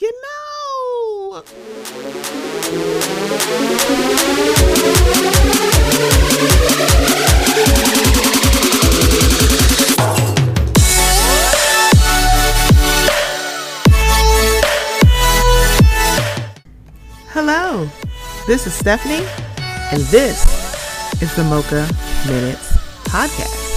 you know. Hello, this is Stephanie, and this is the Mocha Minutes Podcast.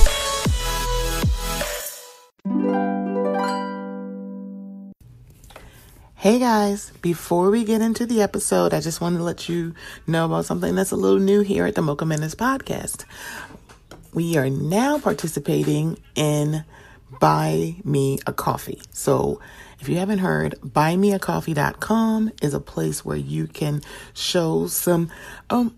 Hey guys, before we get into the episode, I just want to let you know about something that's a little new here at the Mocha Minutes podcast. We are now participating in Buy Me a Coffee. So, if you haven't heard, buymeacoffee.com is a place where you can show some um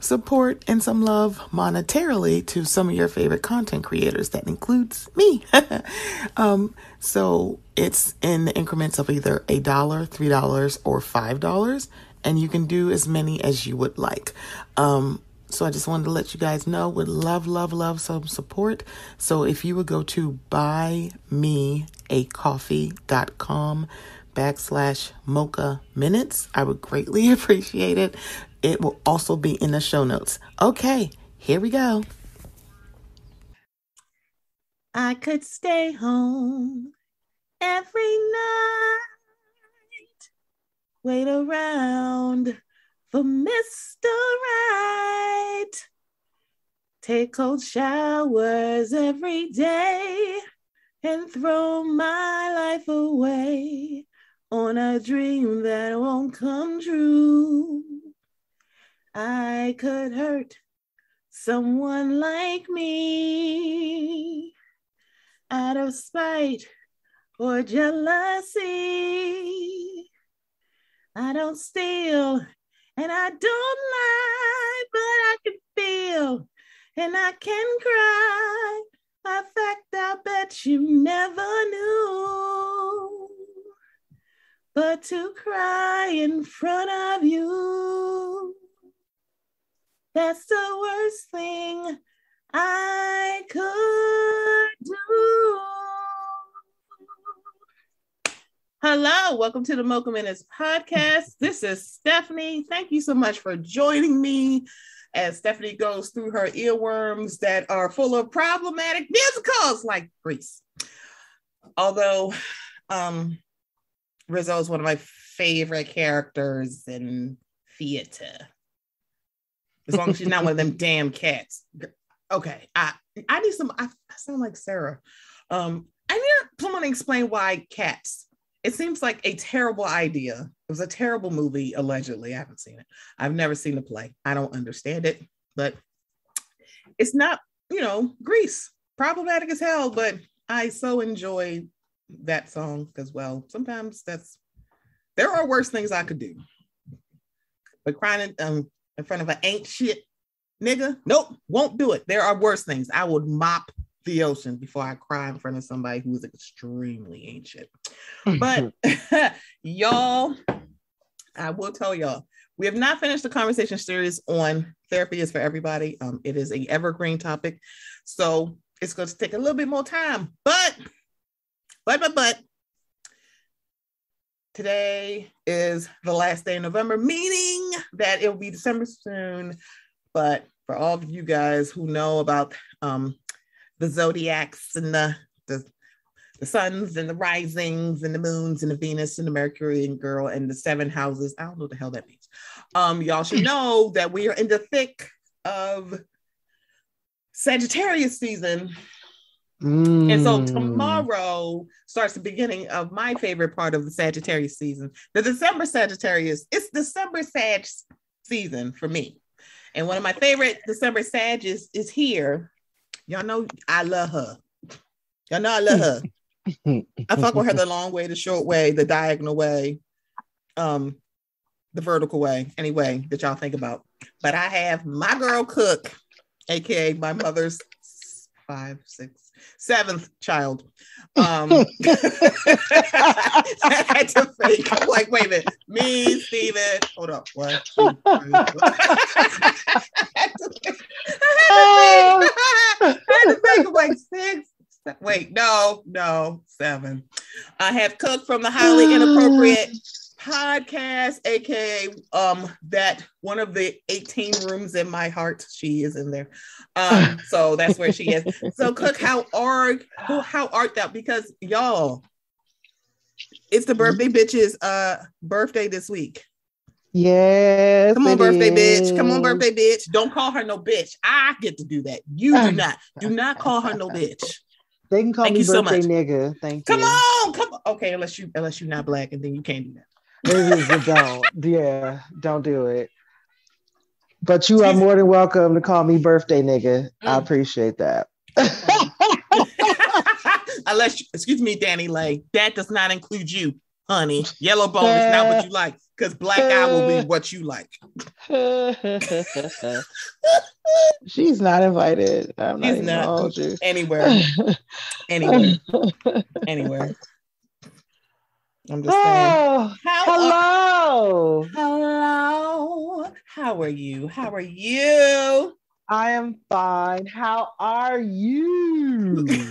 support and some love monetarily to some of your favorite content creators. That includes me. um, so it's in the increments of either a dollar, three dollars, or five dollars, and you can do as many as you would like. Um, so I just wanted to let you guys know would love, love, love some support. So if you would go to buymeacoffee.com backslash mocha minutes, I would greatly appreciate it. It will also be in the show notes. Okay, here we go. I could stay home every night, wait around for Mr. Right, take cold showers every day, and throw my life away on a dream that won't come true. I could hurt someone like me out of spite or jealousy. I don't steal and I don't lie, but I can feel and I can cry. A fact I bet you never knew. But to cry in front of you that's the worst thing I could do. Hello, welcome to the Mocha Minutes podcast. This is Stephanie. Thank you so much for joining me as Stephanie goes through her earworms that are full of problematic musicals like Grease. Although um, Rizzo is one of my favorite characters in theater as long as she's not one of them damn cats. Okay, I I need some. I, I sound like Sarah. Um, I need someone to explain why cats. It seems like a terrible idea. It was a terrible movie, allegedly. I haven't seen it. I've never seen the play. I don't understand it, but it's not, you know, Grease. Problematic as hell, but I so enjoy that song as well. Sometimes that's there are worse things I could do. But crying, um, in front of an ain't shit nigga. Nope, won't do it. There are worse things. I would mop the ocean before I cry in front of somebody who is extremely ancient. But y'all, I will tell y'all, we have not finished the conversation series on therapy is for everybody. Um, it is a evergreen topic, so it's going to take a little bit more time. But, but, but, but, today is the last day of November, meaning that it will be December soon. But for all of you guys who know about um, the zodiacs and the, the the suns and the risings and the moons and the Venus and the Mercury and girl and the seven houses. I don't know what the hell that means. Um, y'all should know that we are in the thick of Sagittarius season. Mm. And so mm. tomorrow starts the beginning of my favorite part of the Sagittarius season. The December Sagittarius, it's December Sag season for me. And one of my favorite December Sages is here. Y'all know I love her. Y'all know I love her. I fuck with her the long way, the short way, the diagonal way, um, the vertical way, anyway, that y'all think about. But I have my girl Cook, aka my mother's five, six, seventh child. Um, I had to fake. I'm like, wait a minute, me, Steven. Hold up, what? I had to fake. I had to fake. I'm like six. Wait, no, no, seven. I have cooked from the Highly Inappropriate podcast, aka um that one of the 18 rooms in my heart. She is in there. Um, so that's where she is. So Cook, how are how art thou? Because y'all, it's the birthday bitch's uh birthday this week. Yes. Come on, birthday bitch. Come on, birthday bitch. Don't call her no bitch. I get to do that. You do not. Do not call her no bitch. They can call Thank me you so birthday much. nigga. Thank Come you. on, come on. Okay, unless you unless you're not black, and then you can't do that. Maybe don't. Yeah, don't do it. But you are more than welcome to call me birthday nigga. I Mm. appreciate that. unless, you, excuse me, Danny Lay, that does not include you, honey. Yellow bone is not what you like, because black eye will be what you like. She's not invited. I'm not She's not. gonna hold you. Anywhere, anywhere, anywhere. I'm just saying. oh, How are, hello. hello? How are you? How are you? I am fine. How are you? you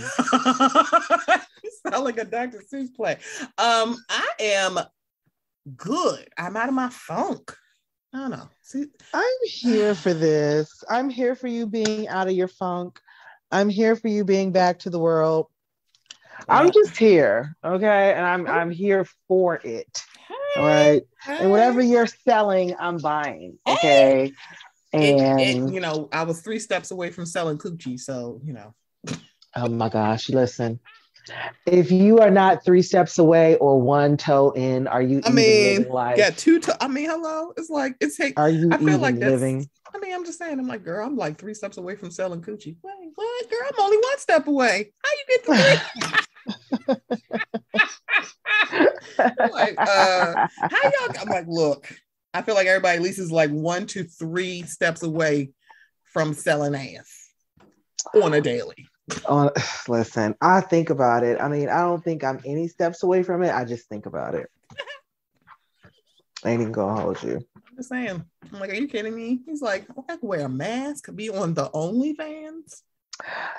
sound like a Dr. Seuss play. Um, I am good. I'm out of my funk. I don't know. See, I'm here for this. I'm here for you being out of your funk. I'm here for you being back to the world. I'm just here, okay? And I'm I'm here for it. All right. And whatever you're selling, I'm buying. Okay. And you know, I was three steps away from selling coochie, so you know. oh my gosh, listen. If you are not three steps away or one toe in, are you I even mean, living life? got two. To, I mean, hello. It's like it's. Hey, Are you I feel even like that's- living? I mean, I'm just saying. I'm like, girl, I'm like three steps away from selling coochie. Wait, what, girl? I'm only one step away. How you get three? I'm like, uh, how y'all? I'm like, look. I feel like everybody at least is like one to three steps away from selling ass on a daily. Oh, listen, I think about it. I mean, I don't think I'm any steps away from it. I just think about it. I ain't even gonna hold you. I'm just saying. I'm like, are you kidding me? He's like, I can wear a mask, be on the OnlyFans.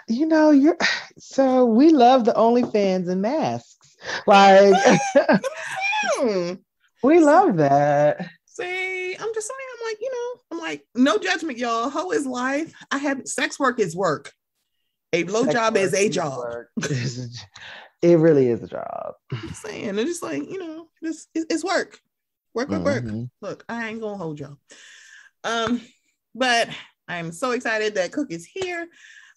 You know, you're so we love the OnlyFans and masks. Like Hmm. we love that. See, I'm just saying, I'm like, you know, I'm like, no judgment, y'all. Hoe is life. I have sex work is work. A blow Sex job is a job. work. it really is a job. I'm saying, it's just like, you know, this it's, it's work. Work, work, work. Mhm. Look, I ain't gonna hold y'all. Um, but I'm so excited that Cook is here.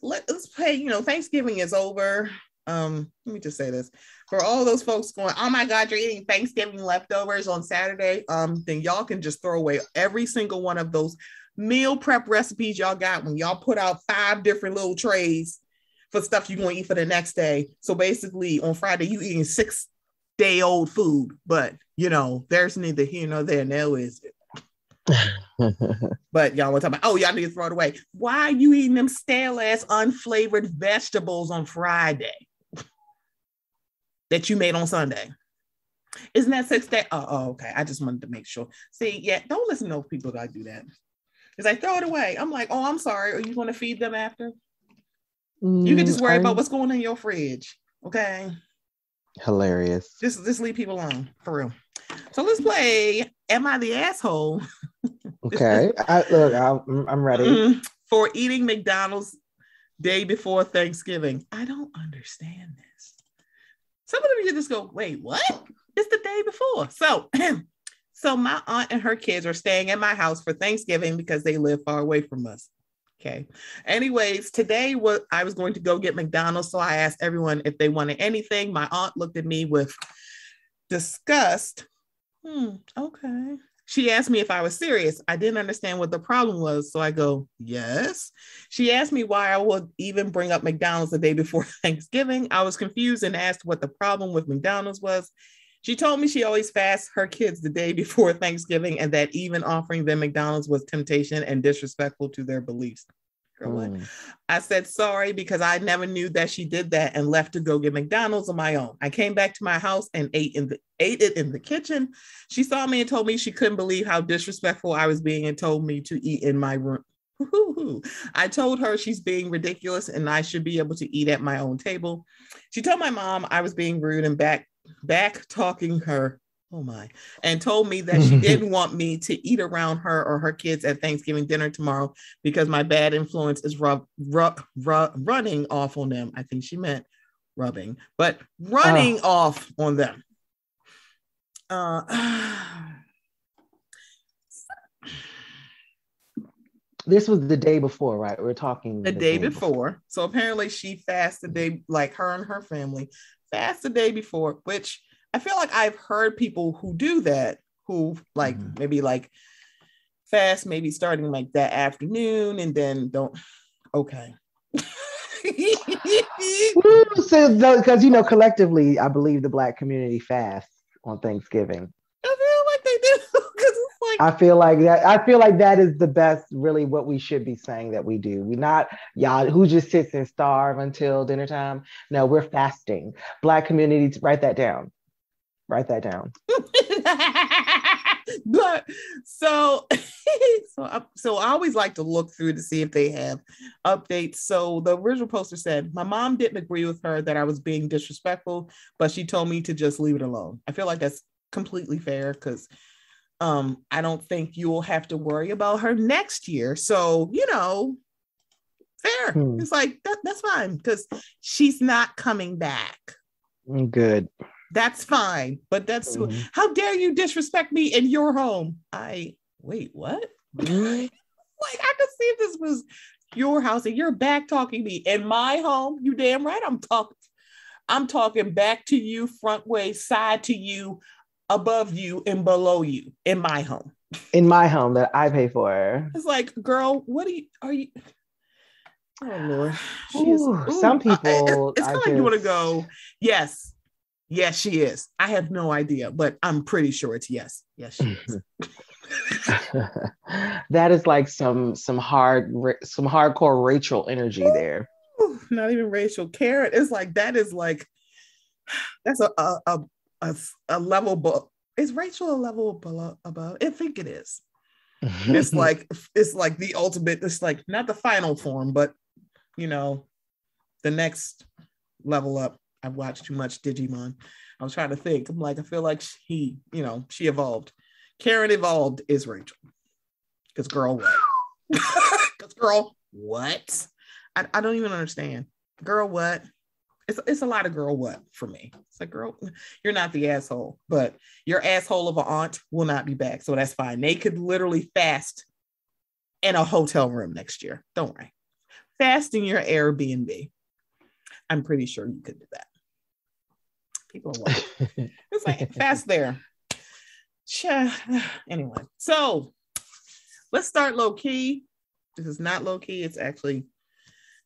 Let, let's play, you know, Thanksgiving is over. Um, let me just say this for all those folks going, oh my God, you're eating Thanksgiving leftovers on Saturday. Um, then y'all can just throw away every single one of those meal prep recipes y'all got when y'all put out five different little trays for stuff you're gonna eat for the next day. So basically, on Friday, you eating six day old food, but you know, there's neither here nor there. Now is it? But y'all want to talk about, oh, y'all need to throw it away. Why are you eating them stale ass unflavored vegetables on Friday that you made on Sunday? Isn't that six day? Oh, oh, okay. I just wanted to make sure. See, yeah, don't listen to those people that do that. Because I throw it away. I'm like, oh, I'm sorry. Are you going to feed them after? You can just worry Mm, about what's going in your fridge. Okay. hilarious. Just just leave people alone for real. So let's play Am I the Asshole? Okay, I, look, I'm, I'm ready. Mm, for eating McDonald's day before Thanksgiving. I don't understand this. Some of them you just go, wait, what? It's the day before. So so my aunt and her kids are staying at my house for Thanksgiving because they live far away from us. Okay. Anyways, today was I was going to go get McDonald's. So I asked everyone if they wanted anything. My aunt looked at me with disgust. Hmm, okay. She asked me if I was serious. I didn't understand what the problem was. So I go, yes. She asked me why I would even bring up McDonald's the day before Thanksgiving. I was confused and asked what the problem with McDonald's was. She told me she always fasts her kids the day before Thanksgiving and that even offering them McDonald's was temptation and disrespectful to their beliefs. Girl, what? Mm. I said sorry because I never knew that she did that and left to go get McDonald's on my own. I came back to my house and ate in the ate it in the kitchen. She saw me and told me she couldn't believe how disrespectful I was being and told me to eat in my room I told her she's being ridiculous and I should be able to eat at my own table. She told my mom I was being rude and back back talking her. Oh my, and told me that she didn't want me to eat around her or her kids at Thanksgiving dinner tomorrow because my bad influence is rub, rub, rub running off on them. I think she meant rubbing, but running oh. off on them. Uh, this was the day before, right? We are talking the, the day, day before. before. So apparently she fasted the day, like her and her family fast the day before, which I feel like I've heard people who do that, who like mm-hmm. maybe like fast, maybe starting like that afternoon and then don't. Okay. so because you know collectively, I believe the black community fasts on Thanksgiving. I feel like they do because like I feel like that. I feel like that is the best, really, what we should be saying that we do. We're not y'all who just sits and starve until dinner time. No, we're fasting. Black communities, write that down. Write that down. but so so so I always like to look through to see if they have updates. So the original poster said, "My mom didn't agree with her that I was being disrespectful, but she told me to just leave it alone." I feel like that's completely fair because um, I don't think you will have to worry about her next year. So you know, fair. Hmm. It's like that, that's fine because she's not coming back. Good that's fine. But that's mm-hmm. how dare you disrespect me in your home? I wait, what? Mm-hmm. like I could see if this was your house and you're back talking me in my home. You damn right I'm talking. I'm talking back to you, front way, side to you, above you, and below you in my home. In my home that I pay for. It's like, girl, what are you are you? Oh Lord, ooh, ooh, some people. I, it's kind of like you want to go. Yes, Yes, she is. I have no idea, but I'm pretty sure it's yes. Yes, she is. that is like some some hard some hardcore Rachel energy there. Not even Rachel. Karen is like that is like that's a a a, a, a level but is Rachel a level below above? I think it is. it's like it's like the ultimate, it's like not the final form, but you know, the next level up. I've watched too much Digimon. I was trying to think. I'm like, I feel like she, you know, she evolved. Karen evolved is Rachel. Because girl, what? Because girl, what? I, I don't even understand. Girl, what? It's, it's a lot of girl what for me. It's like, girl, you're not the asshole, but your asshole of an aunt will not be back. So that's fine. They could literally fast in a hotel room next year. Don't worry. Fast in your Airbnb. I'm pretty sure you could do that people it's like fast there. Anyway, so let's start low key. This is not low key, it's actually,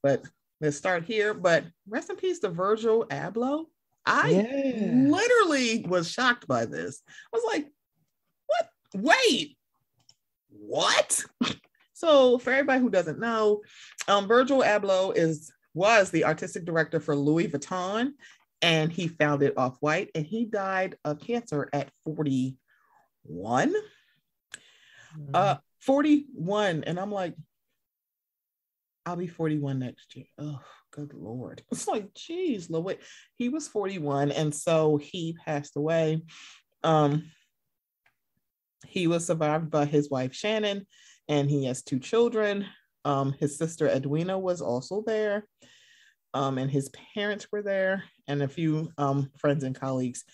but let's start here. But rest in peace to Virgil Abloh. I yeah. literally was shocked by this. I was like, what? Wait, what? So for everybody who doesn't know, um, Virgil Abloh is was the artistic director for Louis Vuitton and he founded Off White, and he died of cancer at 41. Mm-hmm. Uh, 41, and I'm like, I'll be 41 next year. Oh, good lord! It's like, geez, Louis. He was 41, and so he passed away. Um, he was survived by his wife Shannon, and he has two children. Um, his sister Edwina was also there um, and his parents were there, and a few um, friends and colleagues.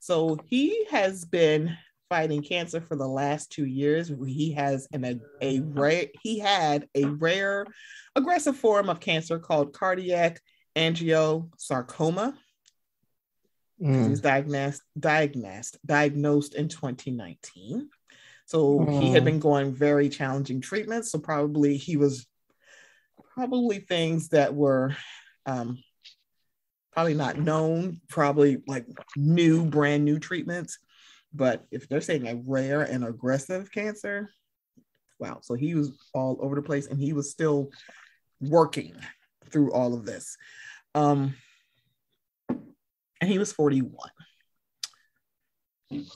So he has been fighting cancer for the last two years. He has an, a, a rare he had a rare aggressive form of cancer called cardiac angiosarcoma. Mm. He was diagnosed diagnosed diagnosed in 2019. So mm. he had mm. been going very challenging treatments. So probably he was probably things that were um, probably not known, probably like new, brand new treatments. But if they're saying a rare and aggressive cancer, wow. So he was all over the place and he was still working through all of this. Um, and he was 41.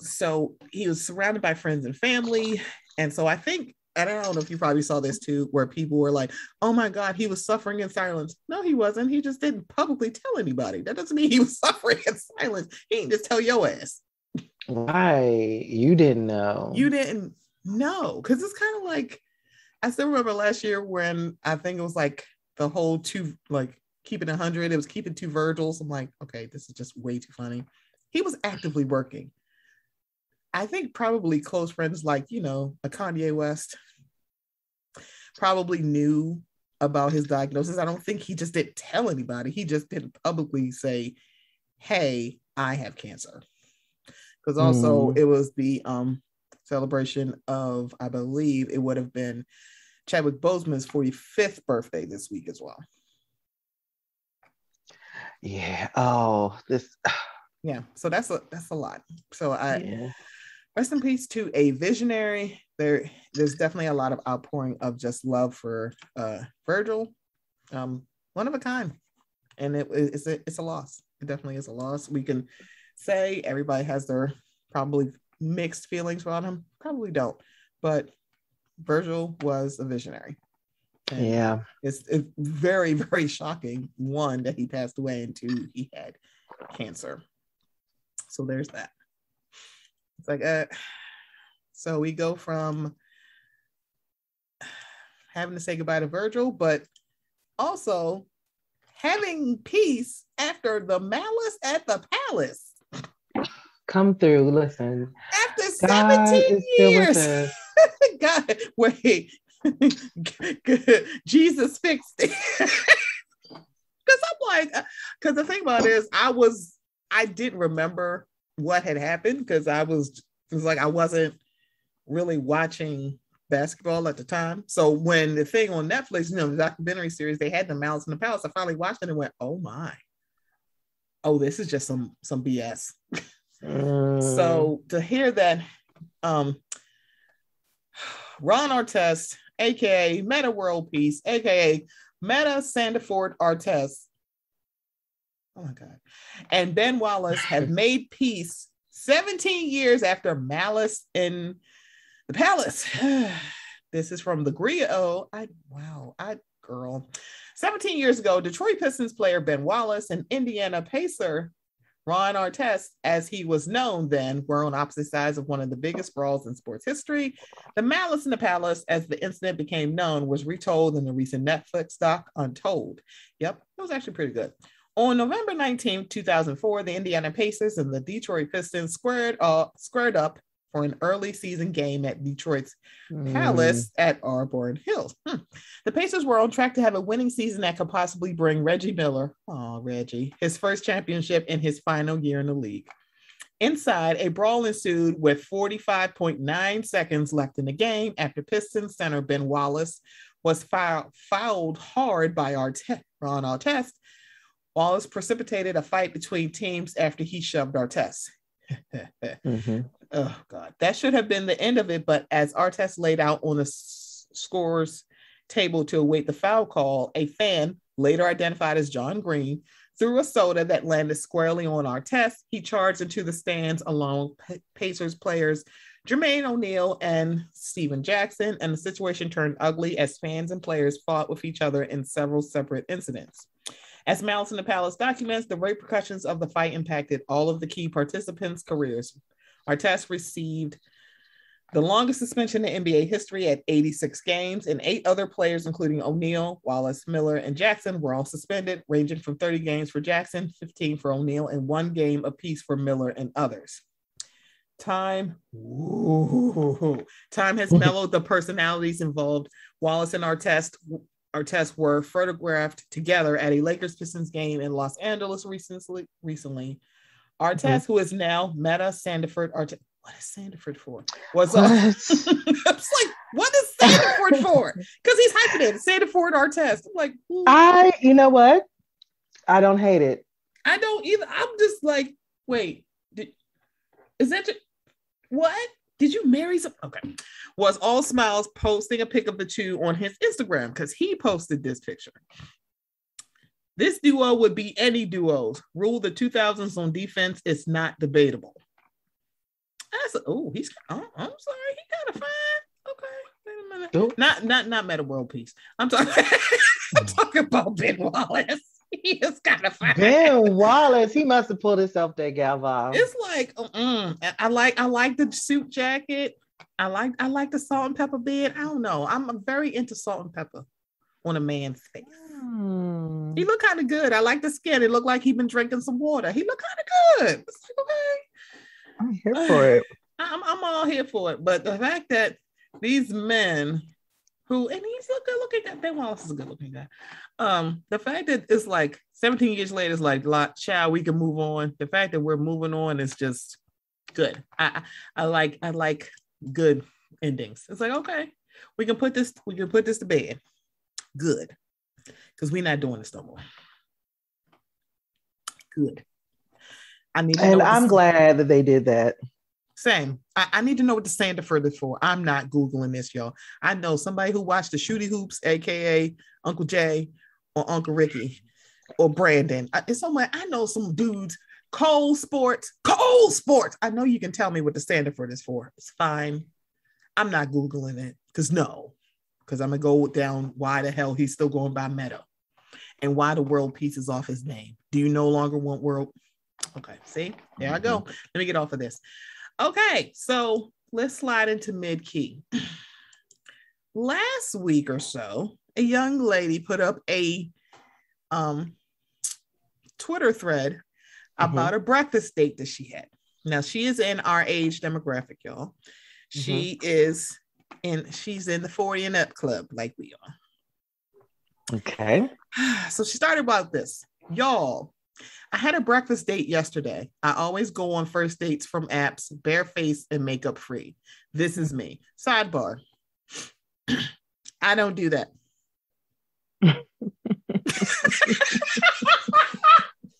So he was surrounded by friends and family. And so I think and I don't know if you probably saw this too, where people were like, "Oh my God, he was suffering in silence." No, he wasn't. He just didn't publicly tell anybody. That doesn't mean he was suffering in silence. He didn't just tell your ass. Why you didn't know? You didn't know because it's kind of like I still remember last year when I think it was like the whole two like keeping a hundred. It was keeping two Virgils. I'm like, okay, this is just way too funny. He was actively working. I think probably close friends like, you know, a Kanye West probably knew about his diagnosis. I don't think he just didn't tell anybody. He just didn't publicly say, hey, I have cancer. Because also mm. it was the um, celebration of, I believe it would have been Chadwick Boseman's 45th birthday this week as well. Yeah. Oh, this. yeah. So that's a that's a lot. So I yeah rest in peace to a visionary. There, there's definitely a lot of outpouring of just love for uh, Virgil, um, one of a kind, and it, it's a it's a loss. It definitely is a loss. We can say everybody has their probably mixed feelings about him. Probably don't, but Virgil was a visionary. And yeah, it's, it's very very shocking. One that he passed away, and two he had cancer. So there's that. Like, uh, so we go from having to say goodbye to Virgil, but also having peace after the malice at the palace. Come through, listen. After 17 years. God, wait. Jesus fixed it. Because I'm like, because uh, the thing about it is, I was, I didn't remember what had happened because I was it was like I wasn't really watching basketball at the time. So when the thing on Netflix, you know, the documentary series, they had the Malice in the Palace. I finally watched it and went, "Oh my, oh this is just some some BS." Mm. so to hear that, um, Ron Artest, aka Metta World Peace, aka Metta Sandiford Artest, Oh my God. And Ben Wallace have made peace 17 years after Malice in the Palace. this is from the Grio. Oh, I wow, I girl. 17 years ago, Detroit Pistons player Ben Wallace and Indiana Pacer Ron Artest, as he was known then, were on opposite sides of one of the biggest brawls in sports history. The Malice in the Palace, as the incident became known, was retold in the recent Netflix doc Untold. Yep, it was actually pretty good. On November 19, 2004, the Indiana Pacers and the Detroit Pistons squared, uh, squared up for an early season game at Detroit's mm. Palace at Auburn Hills. Hmm. The Pacers were on track to have a winning season that could possibly bring Reggie Miller, oh, Reggie, his first championship in his final year in the league. Inside, a brawl ensued with 45.9 seconds left in the game after Pistons center Ben Wallace was foul- fouled hard by Arte- Ron Artest Wallace precipitated a fight between teams after he shoved Artest. mm-hmm. Oh God, that should have been the end of it. But as Artest laid out on the s- scores table to await the foul call, a fan, later identified as John Green, threw a soda that landed squarely on Artest. He charged into the stands along P- Pacers players Jermaine O'Neal and Stephen Jackson, and the situation turned ugly as fans and players fought with each other in several separate incidents. As Malice in the Palace documents, the repercussions of the fight impacted all of the key participants' careers. Artest received the longest suspension in NBA history at 86 games, and eight other players, including O'Neal, Wallace, Miller, and Jackson, were all suspended, ranging from 30 games for Jackson, 15 for O'Neal, and one game apiece for Miller and others. Time, ooh, time has mellowed the personalities involved. Wallace and Artest Artest were photographed together at a Lakers Pistons game in Los Angeles recently. Recently, Artest, mm-hmm. who is now Metta Sandiford Artest. What is Sandiford for? Was uh, I was like, what is Sandiford for? Because he's hyping it. Sandiford Artest. I'm like, Ooh. I, you know what? I don't hate it. I don't either. I'm just like, wait, did, is that just, what? Did you marry some? Okay. Was all smiles posting a pic of the two on his Instagram because he posted this picture. This duo would be any duos. Rule the 2000s on defense is not debatable. Said, oh, he's, oh, I'm sorry, he kind of fine. Okay, wait a minute. Not not not Metta World Peace. I'm talking. I'm talking about Ben Wallace. He is kind of fine. Ben Wallace, he must have pulled himself that gal It's like, mm, I like I like the suit jacket. I like I like the salt and pepper bed. I don't know. I'm very into salt and pepper on a man's face. Hmm. He looked kind of good. I like the skin. It looked like he'd been drinking some water. He looked kind of good. It's like, okay. I'm here for it. I'm, I'm all here for it. But the fact that these men who and he's a good looking guy. Ben Wallace is a good looking guy. Um, the fact that it's like 17 years later is like, child, we can move on. The fact that we're moving on is just good. I, I, like I like good endings. It's like okay, we can put this we can put this to bed. Good, because we're not doing this no more. Good. I need, and I'm glad that they did that. Same. I, I, need to know what the Sandiford this for. I'm not Googling this, y'all. I know somebody who watched the Shooty Hoops, aka Uncle Jay or Uncle Ricky or Brandon. I, it's somewhere I know some dudes, Cole Sports, Cole Sports. I know you can tell me what the Sandiford this for. It's fine. I'm not Googling it because no, because I'm gonna go down why the hell he's still going by Metta and why the world pieces off his name. Do you no longer want world? Okay, see, there I go. Mm-hmm. Let me get off of this. Okay, so let's slide into mid key. Last week or so, a young lady put up a um, Twitter thread mm-hmm. about a breakfast date that she had. Now she is in our age demographic, y'all. She mm-hmm. is in she's in the 40 and up club like we are. Okay. So she started about this. Y'all, I had a breakfast date yesterday. I always go on first dates from apps, bareface and makeup free. This is me. Sidebar. I don't do that.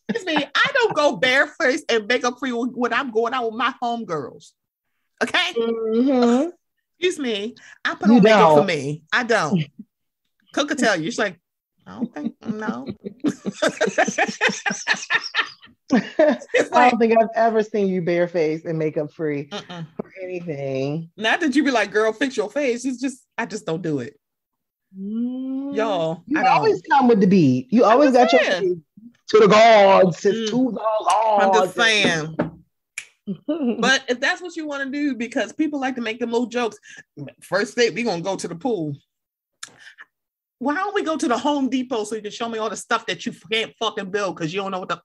Excuse me. I don't go bareface and makeup free when I'm going out with my homegirls. Okay. Mm-hmm. Excuse me. I put on you makeup don't. for me. I don't. Cook could tell you. She's like, I don't think no. I don't think I've ever seen you barefaced and makeup free uh-uh. for anything. Not that you be like, girl, fix your face. It's just I just don't do it. Mm. Y'all, you always come with the beat. You always got your to the gods, mm. to the gods. I'm just saying. but if that's what you want to do, because people like to make them little jokes, first date we gonna go to the pool why don't we go to the Home Depot so you can show me all the stuff that you can't fucking build because you don't know what the.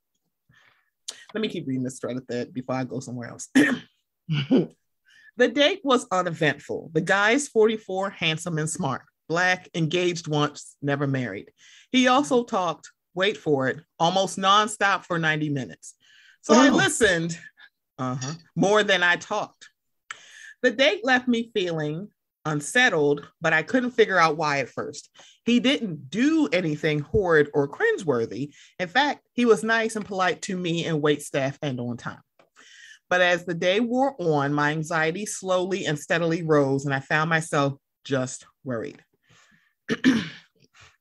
Let me keep reading this thread of that before I go somewhere else. the date was uneventful. The guy is 44, handsome and smart, black, engaged once, never married. He also talked, wait for it, almost nonstop for 90 minutes. So oh. I listened uh-huh, more than I talked. The date left me feeling unsettled, but I couldn't figure out why at first. He didn't do anything horrid or cringeworthy. In fact, he was nice and polite to me and wait staff and on time. But as the day wore on, my anxiety slowly and steadily rose, and I found myself just worried.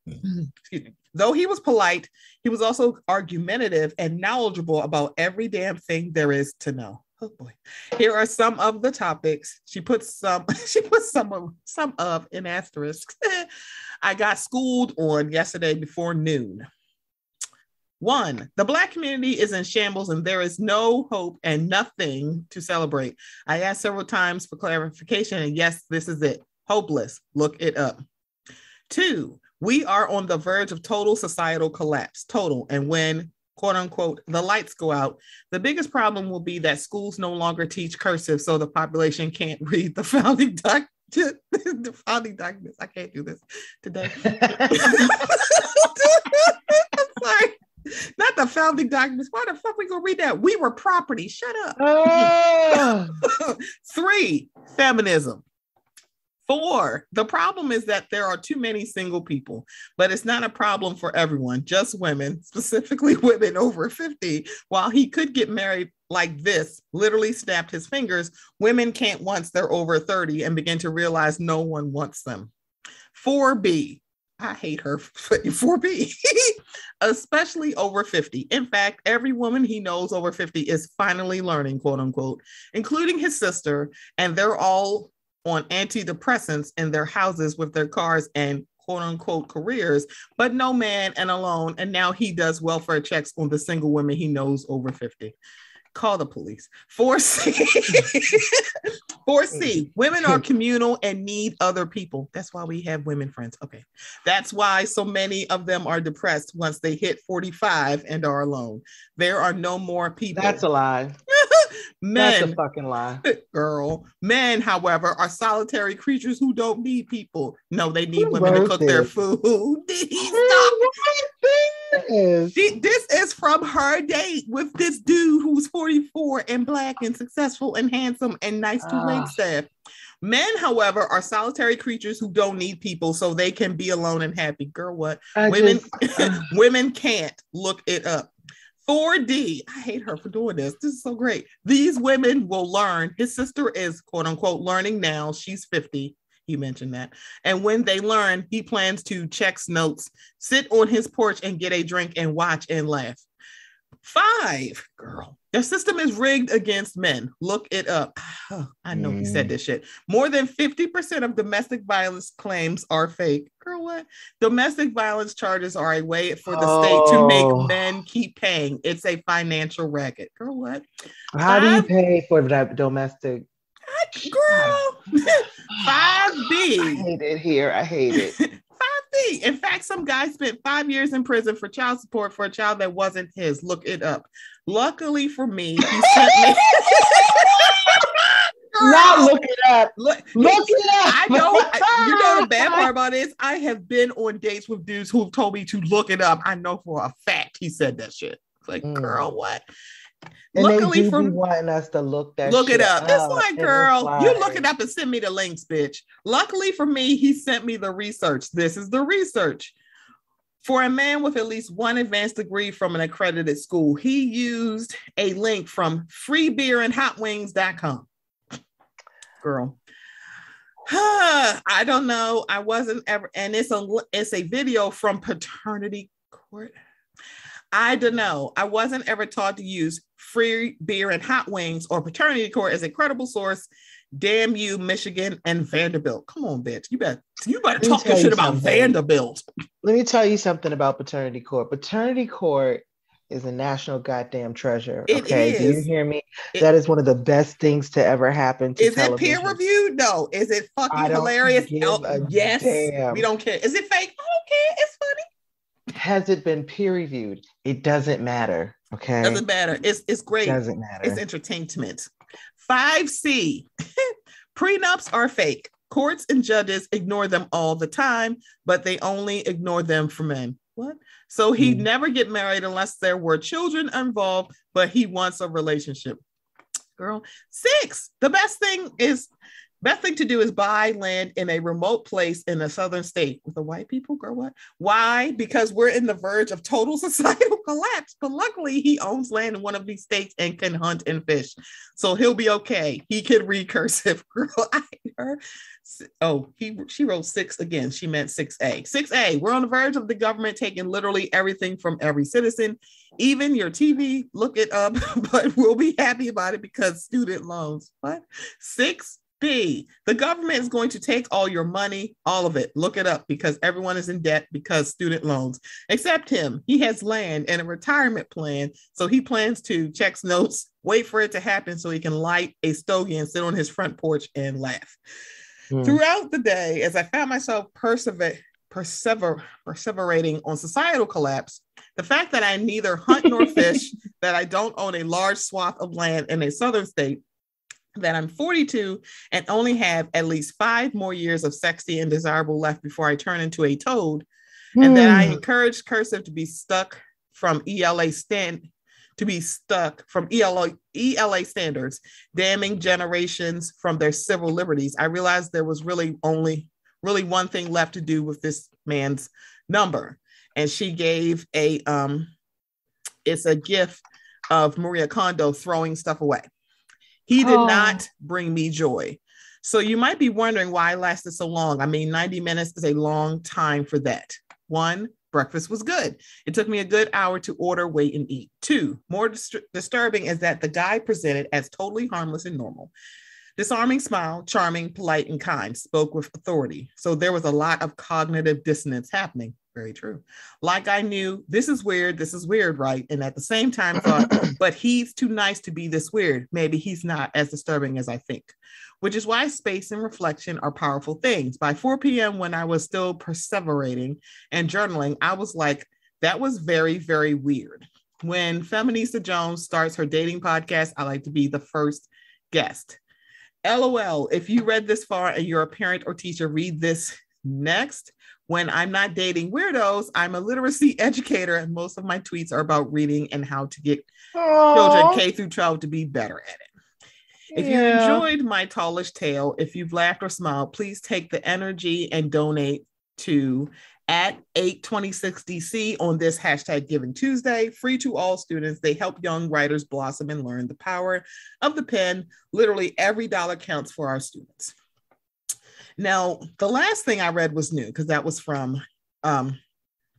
Though he was polite, he was also argumentative and knowledgeable about every damn thing there is to know. Oh boy. Here are some of the topics. She puts some, she puts some of some of in asterisk. I got schooled on yesterday before noon. One, the Black community is in shambles and there is no hope and nothing to celebrate. I asked several times for clarification, and yes, this is it hopeless. Look it up. Two, we are on the verge of total societal collapse, total. And when quote unquote, the lights go out, the biggest problem will be that schools no longer teach cursive, so the population can't read the founding doc- the founding documents. I can't do this today. sorry. Not the founding documents. Why the fuck we gonna read that? We were property. Shut up. Oh. Three, feminism. Four, the problem is that there are too many single people, but it's not a problem for everyone, just women, specifically women over 50. While he could get married like this, literally snapped his fingers, women can't once they're over 30 and begin to realize no one wants them. 4B, I hate her 4B, especially over 50. In fact, every woman he knows over 50 is finally learning, quote unquote, including his sister, and they're all on antidepressants in their houses with their cars and quote unquote careers, but no man and alone. And now he does welfare checks on the single women he knows over 50 call the police. 4C. 4C. Women are communal and need other people. That's why we have women friends. Okay. That's why so many of them are depressed once they hit 45 and are alone. There are no more people. That's a lie. Men, That's a fucking lie. girl. Men, however, are solitary creatures who don't need people. No, they need Who women to cook their this? food. She- this is from her date with this dude who's 44 and black and successful and handsome and nice to wait Ah. staff. Men, however, are solitary creatures who don't need people so they can be alone and happy. Girl, what? I women just- uh, women can't look it up. 4D, I hate her for doing this. This is so great. These women will learn. His sister is quote unquote learning now. She's 50. He mentioned that. And when they learn, he plans to checks notes, sit on his porch and get a drink and watch and laugh. Five, girl. Their system is rigged against men. Look it up. I know he said mm. this shit. More than 50% of domestic violence claims are fake. Girl, what? Domestic violence charges are a way for the state to Oh. make men keep paying. It's a financial racket. Girl, what? How do you pay for that domestic? Girl. I 5B. hate it here. I hate it. 5B. In fact, some guy spent five years in prison for child support for a child that wasn't his. Look it up. Luckily for me, he sent me. Not look it up. look, Look it up. I know. I- you know the bad part about this. I have been on dates with dudes who've told me to look it up. I know for a fact he said that shit. It's like, Mm. girl, what? And Luckily they do for be wanting us to look that look it shit up. It's like, girl, it's you look it up and send me the links, bitch. Luckily for me, he sent me the research. This is the research. For a man with at least one advanced degree from an accredited school, he used a link from freebeerandhotwings.com. Girl. I don't know. I wasn't ever, and it's a it's a video from paternity court. I don't know. I wasn't ever taught to use free beer and hot wings or paternity court is a credible source. Damn you, Michigan and Vanderbilt. Come on, bitch. You better you better talk your shit about. Vanderbilt. Let me tell you something about paternity court. Paternity court is a national goddamn treasure. It okay, do you hear me? It- that is one of the best things to ever happen to Is it television. peer reviewed? No. Is it fucking hilarious? Oh, yes. damn. We don't care. Is it fake? I don't care. It's funny. Has it been peer reviewed? It doesn't matter. Okay, Doesn't matter. It's it's great. doesn't matter. It's entertainment. 5C prenups are fake. Courts and judges ignore them all the time, but they only ignore them for men. What? So he'd Hmm. never get married unless there were children involved, but he wants a relationship. Girl, six. The best thing is best thing to do is buy land in a remote place in a southern state with the white people. Girl, what? Why? Because we're in the verge of total societal collapse. But luckily, he owns land in one of these states and can hunt and fish, so he'll be okay. He can read cursive. Girl, I. Oh, he she wrote six again. She meant six A. Six A. We're on the verge of the government taking literally everything from every citizen, even your TV. Look it up, but we'll be happy about it because student loans. What? Six B. The government is going to take all your money, all of it. Look it up because everyone is in debt because student loans, except him. He has land and a retirement plan. So he plans to checks notes, wait for it to happen so he can light a stogie and sit on his front porch and laugh. Hmm. Throughout the day, as I found myself persever- perseverating on societal collapse, the fact that I neither hunt nor fish, that I don't own a large swath of land in a southern state, that I'm 42 and only have at least five more years of sexy and desirable left before I turn into a toad, and that I Hmm. encourage cursive to be stuck from ELA stand to be stuck from ELA, ELA standards, damning generations from their civil liberties. I realized there was really only really one thing left to do with this man's number. And she gave a um it's a gift of Maria Kondo throwing stuff away. He did Oh. not bring me joy. So you might be wondering why I lasted so long. I mean, 90 minutes is a long time for that. One, breakfast was good. It took me a good hour to order, wait, and eat. Two, more dis- disturbing is that the guy presented as totally harmless and normal. Disarming smile, charming, polite, and kind, spoke with authority. So there was a lot of cognitive dissonance happening. Very true. Like I knew, this is weird, this is weird, right? And at the same time, thought, but he's too nice to be this weird. Maybe he's not as disturbing as I think, which is why space and reflection are powerful things. By 4 p.m., when I was still perseverating and journaling, I was like, that was very, very weird. When Feminista Jones starts her dating podcast, I like to be the first guest. LOL, if you read this far and you're a parent or teacher, read this next. When I'm not dating weirdos, I'm a literacy educator, and most of my tweets are about reading and how to get Aww. children K through 12 to be better at it. If yeah. you enjoyed my tallish tale, if you've laughed or smiled, please take the energy and donate to at 826DC on this hashtag Giving Tuesday, free to all students. They help young writers blossom and learn the power of the pen. Literally every dollar counts for our students. Now, the last thing I read was new because that was from um,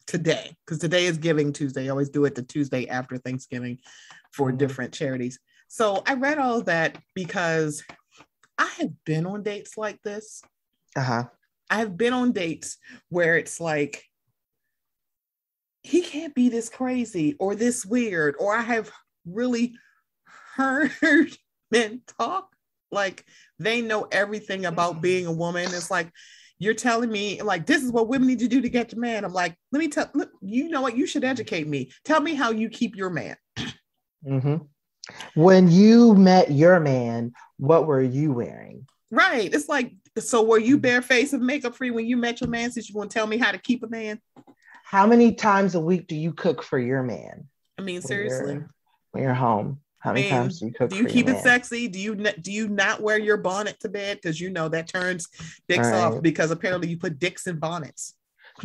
today, because today is Giving Tuesday. I always do it the Tuesday after Thanksgiving for mm-hmm. different charities. So I read all that because I have been on dates like this. Uh huh. I've been on dates where it's like, he can't be this crazy or this weird, or I have really heard men talk like they know everything about mm-hmm. being a woman. It's like, you're telling me like this is what women need to do to get to man. I'm like, let me tell look, you know what? You should educate me. Tell me how you keep your man. Mm-hmm. When you met your man, what were you wearing? Right. It's like, so were you barefaced and makeup free when you met your man? Since you want to tell me how to keep a man? How many times a week do you cook for your man? I mean, seriously. When you're, when you're home. How many times do you cook? Do you keep it man? sexy? Do you do you not wear your bonnet to bed because you know that turns dicks right. off because apparently you put dicks in bonnets.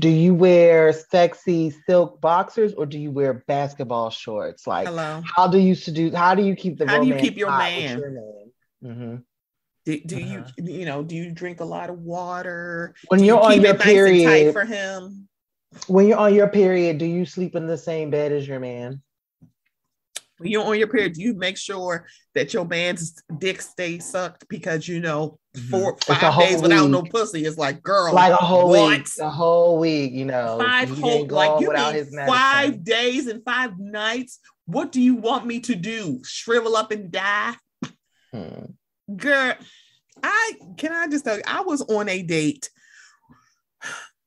Do you wear sexy silk boxers or do you wear basketball shorts? Like, Hello. how do you seduce? How do you keep the? How do you keep your man? Your man? Mm-hmm. Do, do uh-huh. you you know do you drink a lot of water? When do you're you on your period for him. When you're on your period, do you sleep in the same bed as your man? When you're on your period, do you make sure that your man's dick stays sucked because you know mm-hmm. five days week. without no pussy is like girl like a whole what? week, a whole week, you know, five whole like you mean five days and five nights. What do you want me to do? Shrivel up and die? Hmm. Girl, I can I just tell you, I was on a date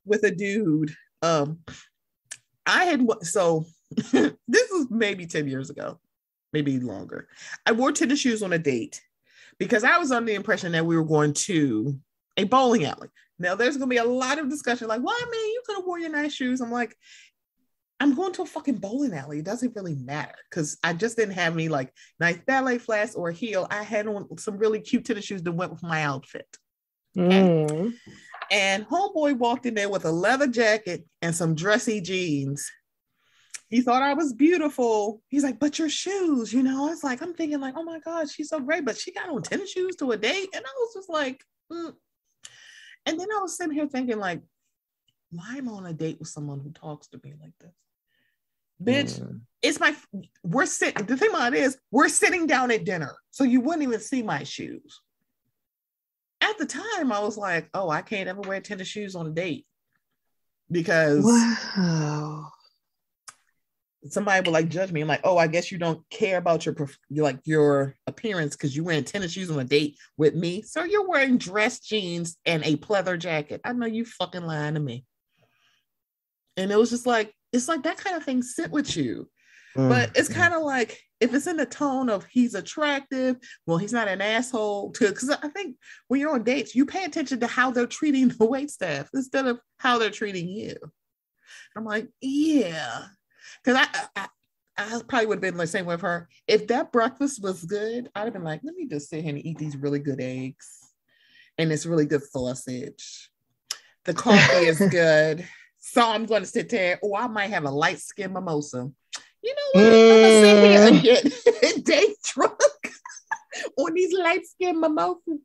with a dude. Um, I had so this was maybe 10 years ago, maybe longer. I wore tennis shoes on a date because I was under the impression that we were going to a bowling alley. Now there's gonna be a lot of discussion, like, well, I mean, you could have wore your nice shoes. I'm like, I'm going to a fucking bowling alley. It doesn't really matter because I just didn't have any like nice ballet flats or a heel. I had on some really cute tennis shoes that went with my outfit. Okay? Mm. And homeboy walked in there with a leather jacket and some dressy jeans. He thought I was beautiful. He's like, but your shoes, you know, it's like, I'm thinking like, oh my God, she's so great, but she got on tennis shoes to a date. And I was just like, mm. and then I was sitting here thinking like, why am I on a date with someone who talks to me like this? Bitch. Mm. It's my we're sitting. The thing about it is we're sitting down at dinner, so you wouldn't even see my shoes. At the time, I was like, "Oh, I can't ever wear tennis shoes on a date because wow. somebody would like judge me. I'm like, oh, I guess you don't care about your like your appearance because you're wearing tennis shoes on a date with me. So you're wearing dress jeans and a pleather jacket. I know you fucking lying to me." And it was just like, it's like that kind of thing sit with you. Mm. But it's kind of like if it's in the tone of he's attractive, well, he's not an asshole to because I think when you're on dates, you pay attention to how they're treating the wait staff instead of how they're treating you. I'm like, yeah. Cause I, I I probably would have been the same with her. If that breakfast was good, I'd have been like, let me just sit here and eat these really good eggs and it's really good sausage. The coffee is good. So I'm going to sit there. Oh, I might have a light skin mimosa. You know what? Mm. I'm gonna sit here and mm. get day drunk on these light skin mimosas.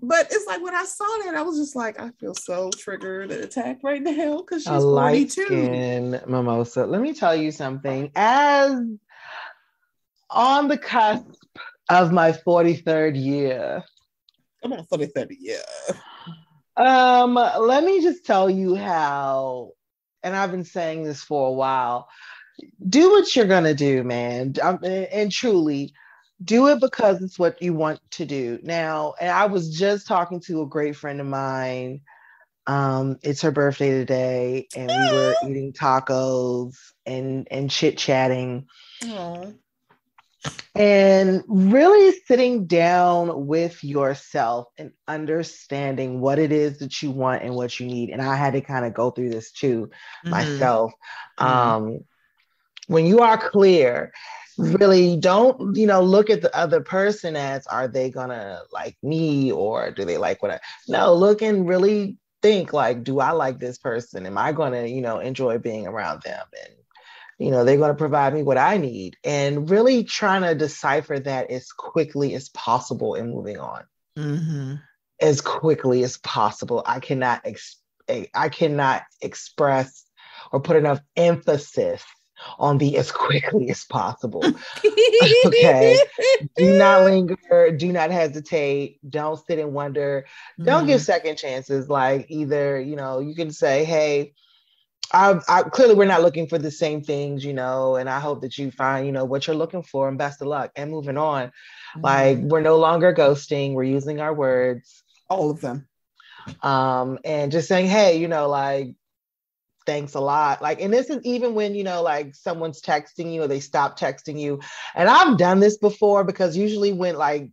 But it's like when I saw that, I was just like, I feel so triggered and attacked right now because she's a 42. light skin mimosa. Let me tell you something. As on the cusp of my 43rd year, I'm on, 30 30. Yeah. Um, let me just tell you how, and I've been saying this for a while. Do what you're gonna do, man. Um, and, and truly, do it because it's what you want to do. Now, and I was just talking to a great friend of mine. Um, it's her birthday today, and we were eating tacos and and chit chatting. And really sitting down with yourself and understanding what it is that you want and what you need. And I had to kind of go through this too mm-hmm. myself. Mm-hmm. Um, when you are clear, really don't, you know, look at the other person as are they gonna like me or do they like what I no, look and really think like, do I like this person? Am I gonna, you know, enjoy being around them? And you know they're going to provide me what i need and really trying to decipher that as quickly as possible and moving on mm-hmm. as quickly as possible i cannot ex- i cannot express or put enough emphasis on the as quickly as possible. okay. Do not linger. Do not hesitate. Don't sit and wonder. Don't mm-hmm. give second chances. Like either, you know, you can say, hey, I, I, clearly we're not looking for the same things, you know, and I hope that you find, you know, what you're looking for and best of luck and moving on. Mm-hmm. Like we're no longer ghosting, we're using our words. All of them. Um, and just saying, hey, you know, like thanks a lot. Like, and this is even when, you know, like someone's texting you or they stop texting you. And I've done this before because usually when like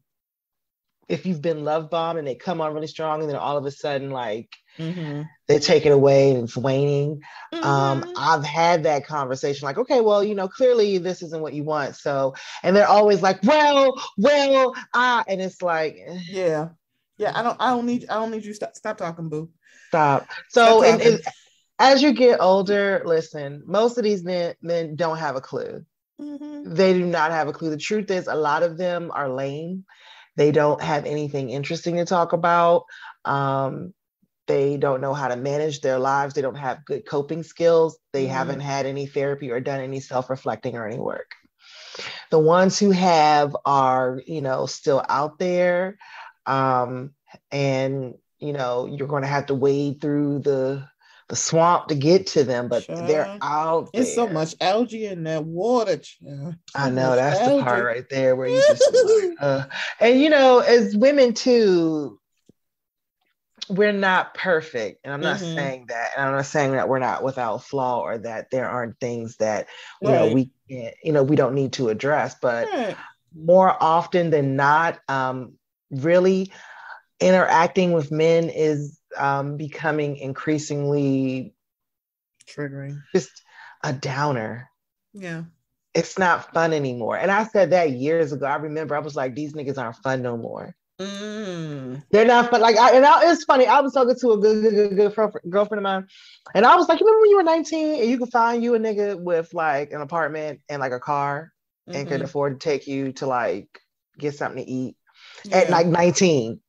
if you've been love bombed and they come on really strong and then all of a sudden like mm-hmm. they take it away and it's waning. Um, mm-hmm. um, i've had that conversation like okay well you know clearly this isn't what you want. So and they're always like well well ah and it's like eh. yeah. Yeah i don't i don't need i don't need you stop stop talking boo. Stop. So stop and, and, as you get older listen most of these men, men don't have a clue. Mm-hmm. they do not have a clue. The truth is a lot of them are lame they don't have anything interesting to talk about. Um, they don't know how to manage their lives. They don't have good coping skills. They mm-hmm. haven't had any therapy or done any self reflecting or any work. The ones who have are, you know, still out there. Um, and, you know, you're going to have to wade through the the swamp to get to them, but they're out. There. It's so much algae in that water. I know that's algae. the part right there where you just uh, and you know, as women too, we're not perfect. And I'm not mm-hmm. saying that, and I'm not saying that we're not without flaw or that there aren't things that you right. know we can't, you know, we don't need to address, but right. more often than not, um, really interacting with men is um, becoming increasingly triggering, just a downer. Yeah. It's not fun anymore. And I said that years ago. I remember I was like, these niggas aren't fun no more. Mm. They're not fun. Like, I, and I, it's funny. I was talking to a good, good, good, good girlfriend of mine, and I was like, "You remember when you were 19 and you could find you a nigga with like an apartment and like a car, mm-hmm. and could afford to take you to like get something to eat yeah. at like 19.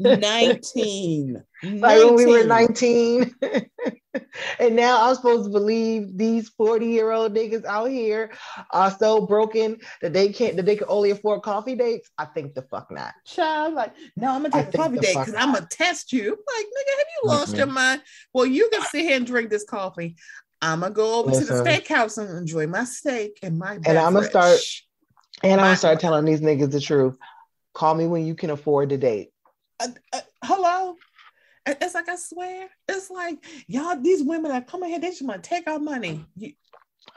19. like when we were 19. and now I'm supposed to believe these 40 year old niggas out here are so broken that they can't that they can only afford coffee dates. I think the fuck not. Child, like, no, I'm gonna take a coffee date because I'm gonna test you. Like, nigga, have you lost mm-hmm. your mind? Well, you can sit here and drink this coffee. I'm gonna go over Listen. to the steakhouse and enjoy my steak and my beverage. and I'm gonna start and I'm gonna start telling these niggas the truth. Call me when you can afford to date. Uh, uh, hello. It's like I swear, it's like y'all. These women are coming here. They just want to take our money. You,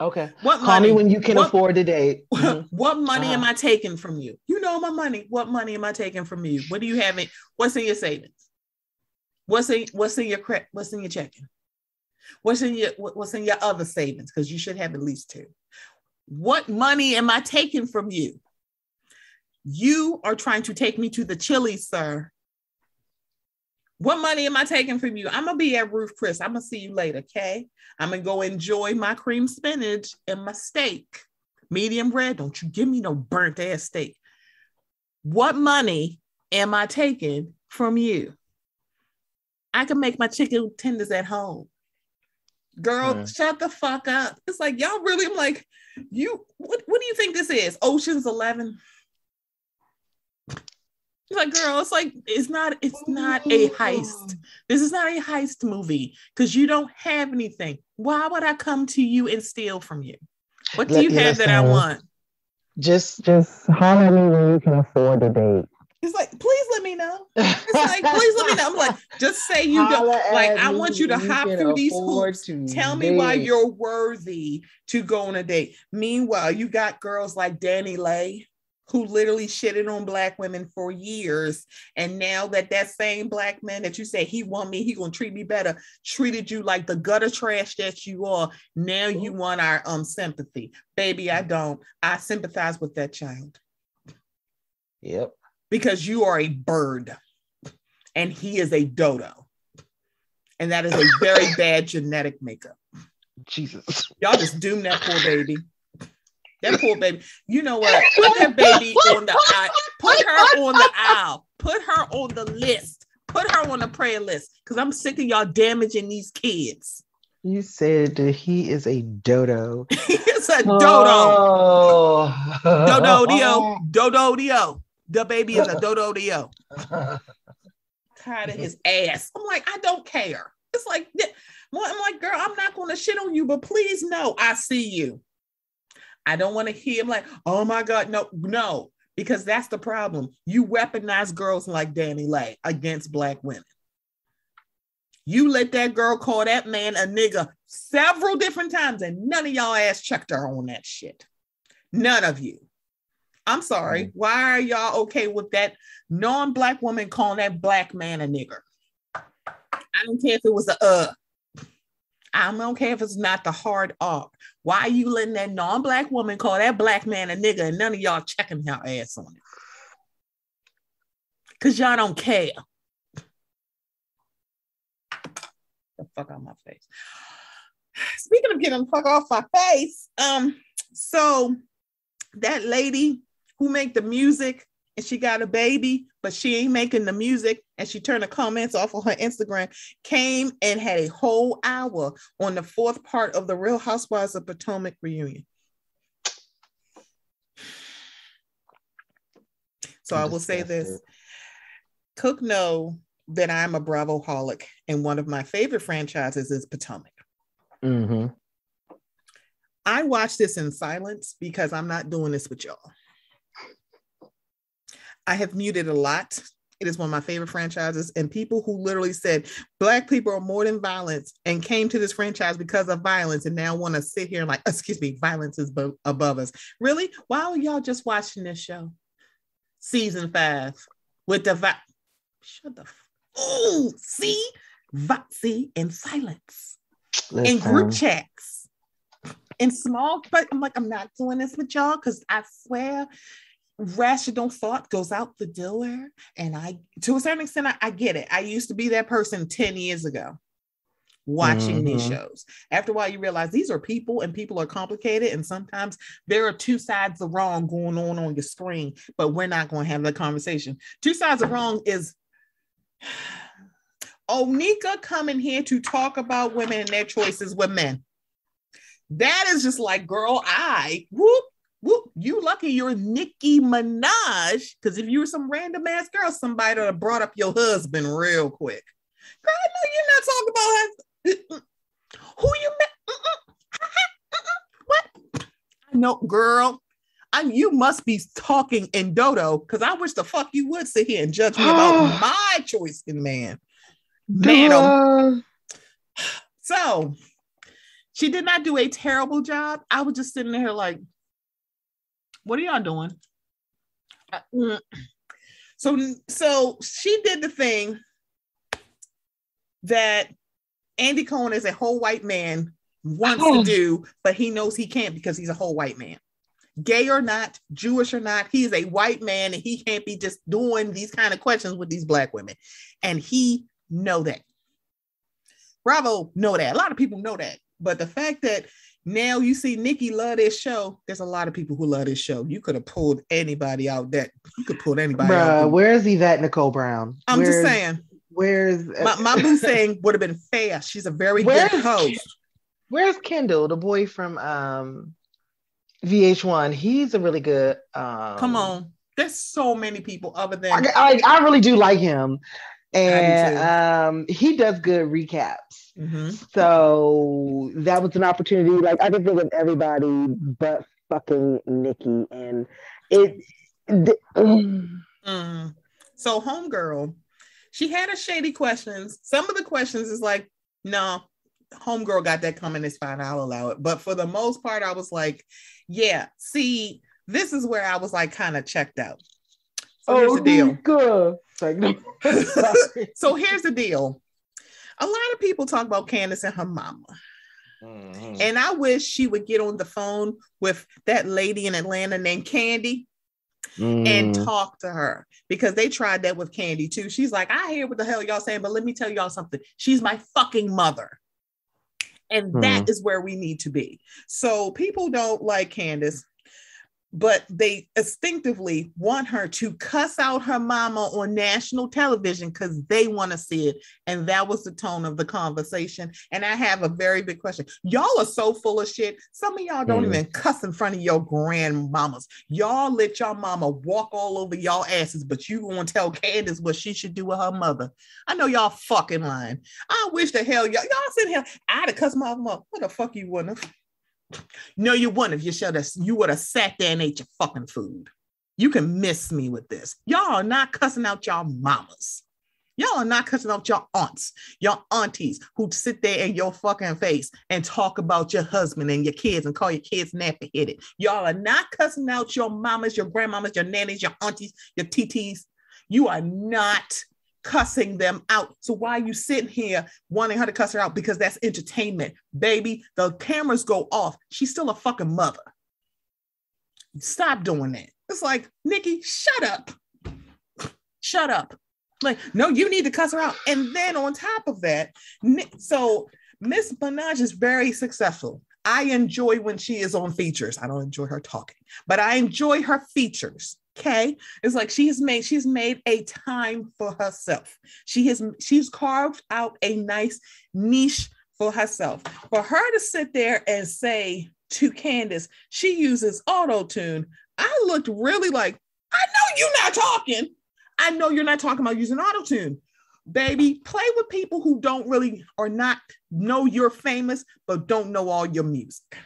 okay. What Call money? me when you can what, afford to date. Mm-hmm. What money uh-huh. am I taking from you? You know my money. What money am I taking from you? What do you have in? What's in your savings? What's in What's in your credit? What's in your checking? What's in your What's in your other savings? Because you should have at least two. What money am I taking from you? You are trying to take me to the chili, sir. What money am I taking from you? I'm gonna be at Ruth Chris. I'm gonna see you later, okay? I'm gonna go enjoy my cream spinach and my steak, medium rare. Don't you give me no burnt ass steak. What money am I taking from you? I can make my chicken tenders at home. Girl, mm. shut the fuck up. It's like y'all really. I'm like, you. What? What do you think this is? Ocean's Eleven. It's like, girl, it's like it's not it's not a heist. This is not a heist movie because you don't have anything. Why would I come to you and steal from you? What do you have that I want? Just just holler at me when you can afford a date. It's like, please let me know. It's like, please let me know. I'm like, just say you don't like. I want you to hop through these hoops. Tell me why you're worthy to go on a date. Meanwhile, you got girls like DaniLeigh who literally shitted on black women for years. And now that that same black man that you say he want me he gonna treat me better treated you like the gutter trash that you are. Now you want our um sympathy. Baby i don't. I sympathize with that child. Yep. Because you are a bird. And he is a dodo. And that is a very bad genetic makeup. Jesus. Y'all just doomed that poor baby that poor baby. You know what? Put that baby on the aisle. Put her on the aisle. Put her on the list. Put her on the prayer list. Because I'm sick of y'all damaging these kids. You said he is a dodo. He's a dodo. Oh. Dodo dio. Dodo dio. The baby is a dodo dio. Tired of his ass. I'm like, I don't care. It's like, I'm like, girl, I'm not going to shit on you, but please know I see you. I don't want to hear him like, oh my God, no, no, because that's the problem. You weaponize girls like DaniLeigh against black women. You let that girl call that man a nigga several different times, and none of y'all ass checked her on that shit. None of you. I'm sorry. Mm-hmm. Why are y'all okay with that non-black woman calling that black man a nigger? I don't care if it was a uh. I don't care if it's not the hard R. Why are you letting that non-black woman call that black man a nigga and none of y'all checking her ass on it? Cause y'all don't care. The fuck out my face. Speaking of getting the fuck off my face, um, so that lady who make the music and she got a baby, but she ain't making the music and she turned the comments off on her Instagram, came and had a whole hour on the fourth part of the Real Housewives of Potomac reunion. So I will say this. Cook know that I'm a Bravo holic, and one of my favorite franchises is Potomac. Mm-hmm. I watch this in silence because I'm not doing this with y'all. I have muted a lot. It is one of my favorite franchises. And people who literally said Black people are more than violence and came to this franchise because of violence and now want to sit here and like, excuse me, violence is bo- above us. Really? Why are y'all just watching this show? Season five with the vi- shut the f- oh see see in silence Listen. in group chats in small but I'm like I'm not doing this with y'all because I swear rational thought goes out the door. And I, to a certain extent, I, I, get it. I used to be that person 10 years ago watching mm-hmm. these shows. After a while, you realize these are people and people are complicated. And sometimes there are two sides of wrong going on on your screen, but we're not going to have that conversation. Two sides of wrong is. Onika coming here to talk about women and their choices with men. That is just like, girl, I whoop, whoop, you lucky you're Nicki Minaj. Because if you were some random ass girl, somebody would have brought up your husband real quick. Girl, I know you're not talking about who you met. Uh-huh. what? I know, girl. I, you must be talking in dodo because I wish the fuck you would sit here and judge me about my choice in man. Man, so she did not do a terrible job. I was just sitting there like, what are y'all doing? Uh, mm. So, so she did the thing that Andy Cohen is a whole white man wants oh. to do, but he knows he can't because he's a whole white man. Gay or not, Jewish or not, he's a white man and he can't be just doing these kind of questions with these black women. And he know that. Bravo know that. A lot of people know that. But the fact that now you see Nicki love this show. There's a lot of people who love this show. You could have pulled anybody out that you could pull anybody Bruh, out. Where's Yvette Nicole Brown? I'm where's, just saying. Where's my, my boo saying would have been fair. She's a very good host. Where's Kendall, the boy from um VH1? He's a really good um come on. There's so many people other than I, I, I really do like him, and um, he does good recaps. Mhm. So that was an opportunity. Like I can think of everybody but fucking Nicki, and it. th- Mm. So homegirl, she had a shady questions. Some of the questions is like, no, homegirl got that coming. It's fine. I'll allow it. But for the most part, I was like, yeah. See, this is where I was like kind of checked out. So here's the deal. Good. Like, no. So here's the deal. A lot of people talk about Candiace and her mama. Mhm. And I wish she would get on the phone with that lady in Atlanta named Kandi and Mm. talk to her because they tried that with Kandi too. She's like, I hear what the hell y'all saying, but let me tell y'all something. She's my fucking mother. And that is where we need to be. So people don't like Candiace, but they instinctively want her to cuss out her mama on national television because they want to see it. And that was the tone of the conversation. And I have a very big question. Y'all are so full of shit. Some of y'all don't Hmm. even cuss in front of your grandmamas. Y'all let your mama walk all over y'all asses, but you gonna tell Candiace what she should do with her mother. I know y'all fucking lying. I wish the hell y'all, y'all sitting here. I'd have cussed my mom up. What the fuck you wouldn't have? No, you wouldn't. You should have. You would have sat there and ate your fucking food. You can miss me with this. Y'all are not cussing out y'all mamas. Y'all are not cussing out your aunts, your aunties who sit there in your fucking face and talk about your husband and your kids and call your kids nappy headed. Y'all are not cussing out your mamas, your grandmamas, your nannies, your aunties, your TTs. You are not cussing them out. So why are you sitting here wanting her to cuss her out? Because that's entertainment, baby. The cameras go off. She's still a fucking mother. Stop doing that. It's like, Nicki, shut up. Shut up. Like, no, you need to cuss her out. And then on top of that, so Miss Minaj is very successful. I enjoy when she is on features. I don't enjoy her talking, but I enjoy her features. Okay. It's like she has made, she's made a time for herself. She has, she's carved out a nice niche for herself. For her to sit there and say to Candiace, she uses auto tune. I looked really like, I know you're not talking. I know you're not talking about using auto tune. Baby, play with people who don't really or not know you're famous, but don't know all your music.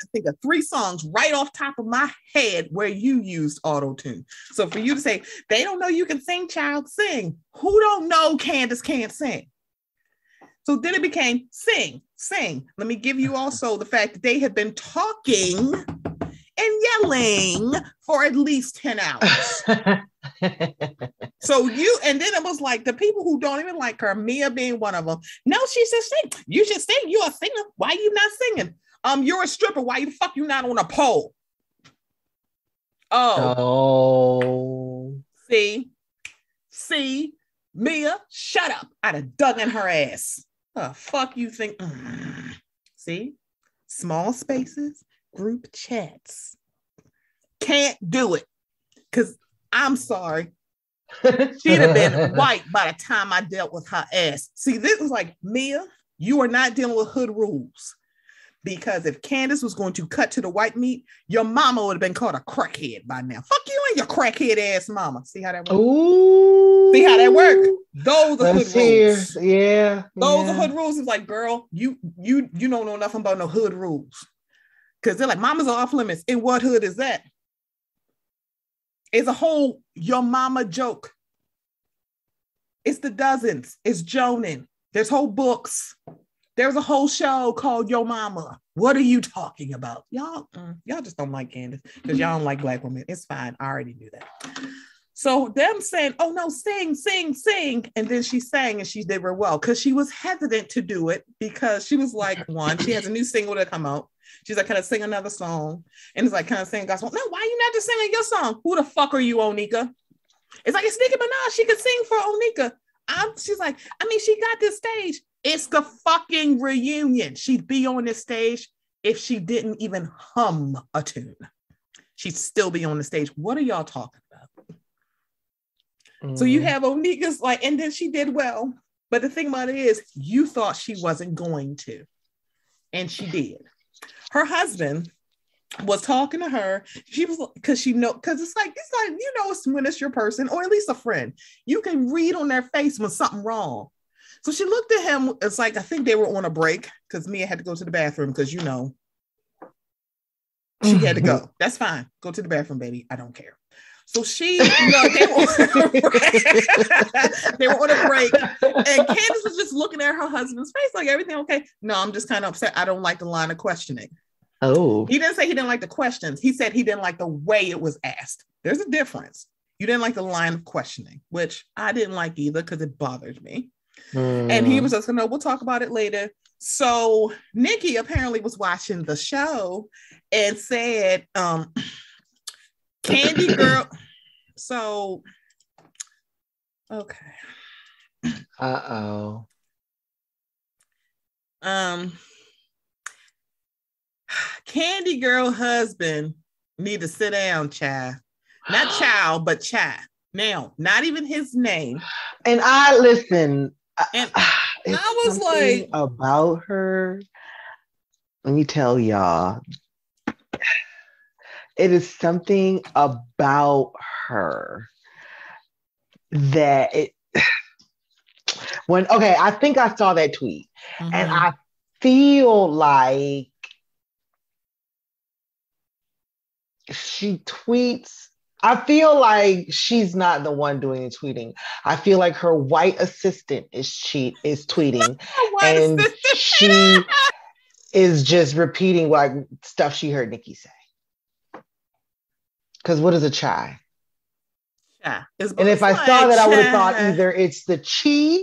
Can think of three songs right off top of my head where you used auto tune. So for you to say they don't know you can sing, child, sing. Who don't know Candiace can't sing? So then it became sing, sing. Let me give you also the fact that they have been talking and yelling for at least 10 hours. So you, and then it was like the people who don't even like her, Mia being one of them. No, she should sing. You should sing. You're a singer. Why are you not singing? Um, you're a stripper. Why the fuck you not on a pole? Oh, oh. see, see, Mia, shut up. I'd have dug in her ass. The fuck you think? Mm. See, small spaces, group chats. Can't do it. Cause I'm sorry. She'd have been white by the time I dealt with her ass. See, this was like Mia, you are not dealing with hood rules. Because if Candiace was going to cut to the white meat, your mama would have been called a crackhead by now. Fuck you and your crackhead ass mama. See how that works? Ooh. See how that work? Those are hood rules. Yeah. Those yeah. are hood rules. It's like, girl, you you you don't know nothing about no hood rules. Because they're like, mamas are off limits. In what hood is that? It's a whole your mama joke. It's the dozens. It's Jonan. There's whole books. There's a whole show called Yo Mama. What are you talking about? Y'all, mm, y'all just don't like Candiace because y'all don't like black women. It's fine. I already knew that. So them saying, oh no, sing, sing, sing. And then she sang and she did very well because she was hesitant to do it because she was like, one, she has a new single to come out. She's like, can I sing another song? And it's like, can I sing gospel? No, why are you not just singing your song? Who the fuck are you, Onika? It's like it's Nicki Minaj. She could sing for Onika. I'm, she's like, I mean, she got this stage. It's the fucking reunion. She'd be on this stage if she didn't even hum a tune. She'd still be on the stage. What are y'all talking about? So you Mm. have Onika's like, and then she did well. But the thing about it is, you thought she wasn't going to, and she did. Her husband was talking to her. She was because she know because it's like it's like you know it's when it's your person or at least a friend. You can read on their face when something wrong. So she looked at him. It's like I think they were on a break because Mia had to go to the bathroom because you know she had to go. Mm-hmm. That's fine. Go to the bathroom, baby. I don't care. So she, you know, they were, they were on a break, and Candiace was just looking at her husband's face, like everything okay. No, I'm just kind of upset. I don't like the line of questioning. Oh, He didn't say he didn't like the questions. He said he didn't like the way it was asked. There's a difference. You didn't like the line of questioning, which I didn't like either because it bothered me. And he was just no, we'll talk about it later. So Nicki apparently was watching the show and said, um, Candy Girl. So okay. Uh oh. Um Candy Girl husband need to sit down, child. Not child, but child. Now, not even his name. And I listen. And it's I was like- about her. Let me tell y'all. It is something about her that it when okay, I think I saw that tweet and Mhm. I feel like she tweets. I feel like she's not the one doing the tweeting. I feel like her white assistant is cheat is tweeting, and she is just repeating like stuff she heard Nicki say. Because what is a chai? Yeah, And if I saw that, I would have thought either it's the chi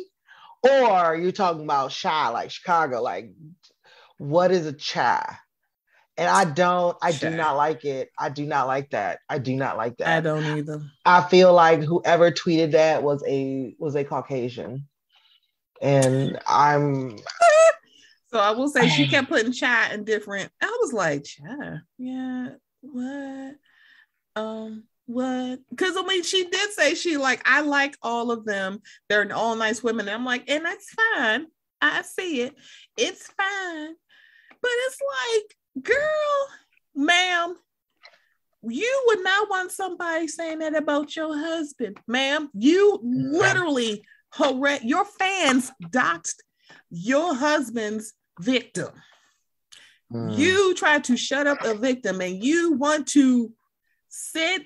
or you're talking about shy, like Chicago. Like, what is a chai? And I don't, I do not like it. I do not like that. I do not like that. I don't either. I feel like whoever tweeted that was a was a Caucasian. And I'm So I will say she kept putting chai in different. I was like, chai, yeah, what? Um, what? Because I mean, she did say she like, I like all of them. They're all nice women. And I'm like, and that's fine. I see it. It's fine. But it's like, girl, ma'am, you would not want somebody saying that about your husband, ma'am. You literally harass your fans doxed your husband's victim. mm, You try to shut up a victim and you want to sit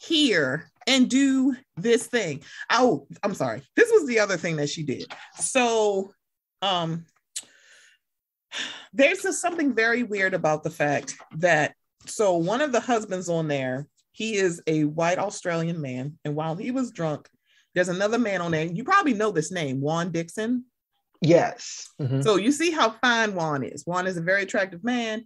here and do this thing. Oh, I'm sorry. This was the other thing that she did. So, um, there's just something very weird about the fact that so one of the husbands on there, he is a white Australian man, and while he was drunk, there's another man on there. You probably know this name, Juan Dixon. yes. Mhm. So you see how fine Juan is. Juan is a very attractive man.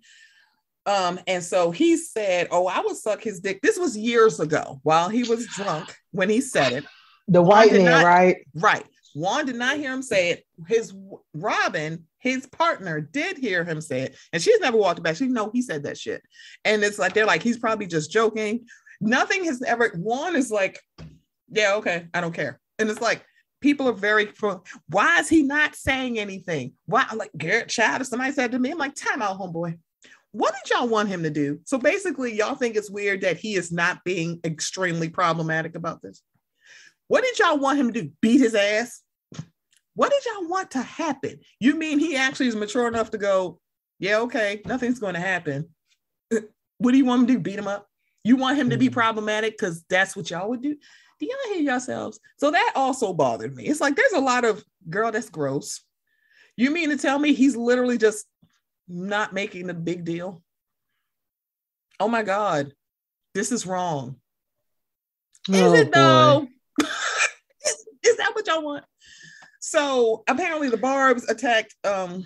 Um, and so he said, Oh, I would suck his dick. This was years ago while he was drunk when he said it. The white man, not- right? Right. Juan did not hear him say it. His Robin, his partner, did hear him say it. And she's never walked back. She know he said that shit. And it's like they're like, he's probably just joking. Nothing has ever Juan is like, yeah, okay, I don't care. And it's like people are very why is he not saying anything? Why I'm like Garrett Child or somebody said to me, I'm like, time out, homeboy. What did y'all want him to do? So basically, y'all think it's weird that he is not being extremely problematic about this. What did y'all want him to do? Beat his ass? What did y'all want to happen? You mean he actually is mature enough to go, yeah, okay, nothing's going to happen. What do you want him to do? Beat him up? You want him to be Mhm. problematic because that's what y'all would do? Do y'all hear yourselves? So that also bothered me. It's like there's a lot of girl, that's gross. You mean to tell me he's literally just not making a big deal? Oh my God, this is wrong. Is Oh, it though? is, is that what y'all want? So apparently the Barbs attacked um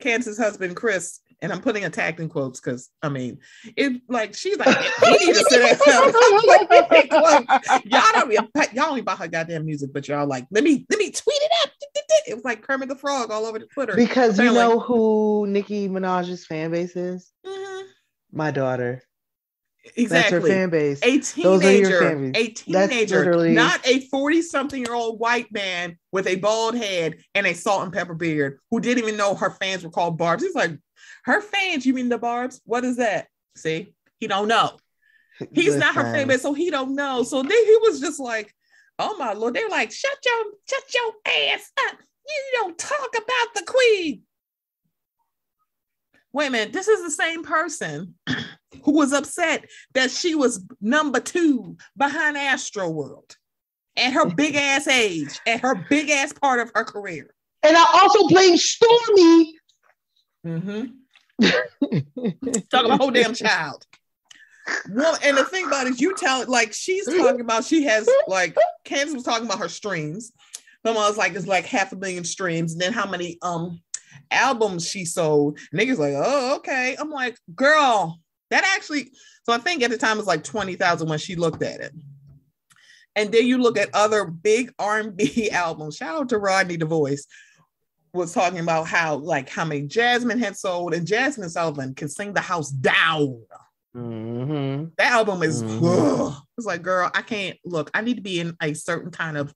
Candiace's husband Chris, and I'm putting attacked in quotes because I mean it like she's like he need to sit down. y'all don't y'all don't buy her goddamn music, but y'all like let me let me tweet it up. It was like Kermit the Frog all over the Twitter. Because you know who Nicki Minaj's fan base is? Mhm. My daughter. That's Exactly. her fan base. a Those are your teenager, a teenager, not a 40 something year old white man with a bald head and a salt and pepper beard who didn't even know her fans were called Barbs. He's like, Her fans, you mean the Barb's? What is that? See, he don't know. He's Listen. not her favorite, so he don't know. So then he was just like, "Oh my lord!" They're like, "Shut your, shut your ass up! You don't talk about the queen." Wait a minute, this is the same person who was upset that she was number two behind Astro World at her big ass age, at her big ass part of her career. And I also blame Stormi. Mm-hmm. Talking about whole damn child. Well, and the thing about it is, you tell like she's talking about she has like Candiace was talking about her streams. Mama was like, it's like half a million streams, and then how many um albums she sold. Niggas like, oh, okay. I'm like, girl, that actually. So I think at the time it was like twenty thousand when she looked at it. And then you look at other big R&B albums. Shout out to Rodney the Voice was talking about how like how many Jazmine had sold, and Jazmine Sullivan can sing the house down. Mm-hmm. That album is mm-hmm. it's like, girl, I can't look. I need to be in a certain kind of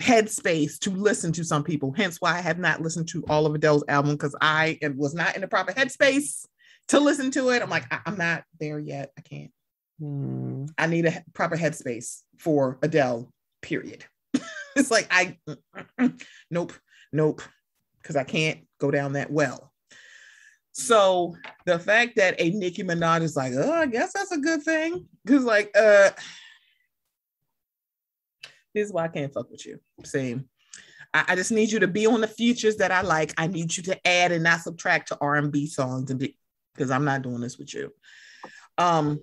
headspace to listen to some people. Hence why I have not listened to all of Adele's album because I was not in the proper headspace to listen to it. I'm like, I- am not there yet. I can't. Mm. I need a proper headspace for Adele. Period. it's like I, nope, nope, because I can't go down that well. So the fact that a Nicki Minaj is like, oh, I guess that's a good thing. Cause like, uh, this is why I can't fuck with you. Same. I, I, just need you to be on the features that I like. I need you to add and not subtract to R&B songs and because I'm not doing this with you. Um,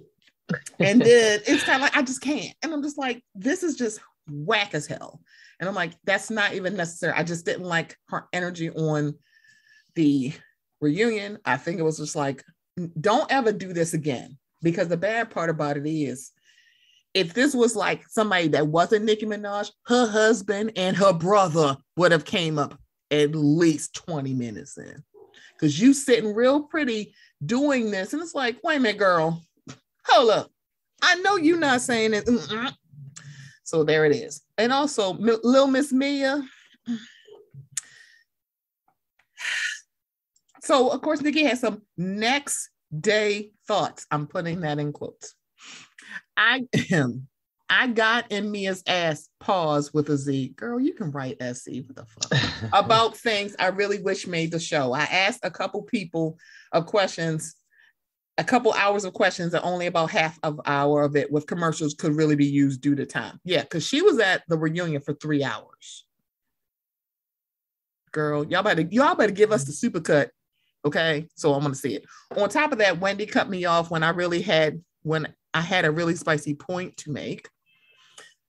and then it's kind of like I just can't. And I'm just like, this is just whack as hell. And I'm like, that's not even necessary. I just didn't like her energy on the reunion. I think it was just like, don't ever do this again. Because the bad part about it is, if this was like somebody that wasn't Nicki Minaj, her husband and her brother would have came up at least 20 minutes in. Because you sitting real pretty doing this. And it's like, wait a minute, girl, hold up. I know you're not saying it. Mm-mm. So there it is. And also, Little Miss Mia. So, of course, Nicki has some next day thoughts. I'm putting that in quotes. I am. I got in Mia's ass, pause with a Z. Girl, you can write SC, what the fuck? about things I really wish made the show. I asked a couple people of questions a couple hours of questions and only about half of hour of it with commercials could really be used due to time. Yeah, because she was at the reunion for three hours. Girl, y'all better y'all better give us the supercut. Okay. So I'm gonna see it. On top of that, Wendy cut me off when I really had when I had a really spicy point to make.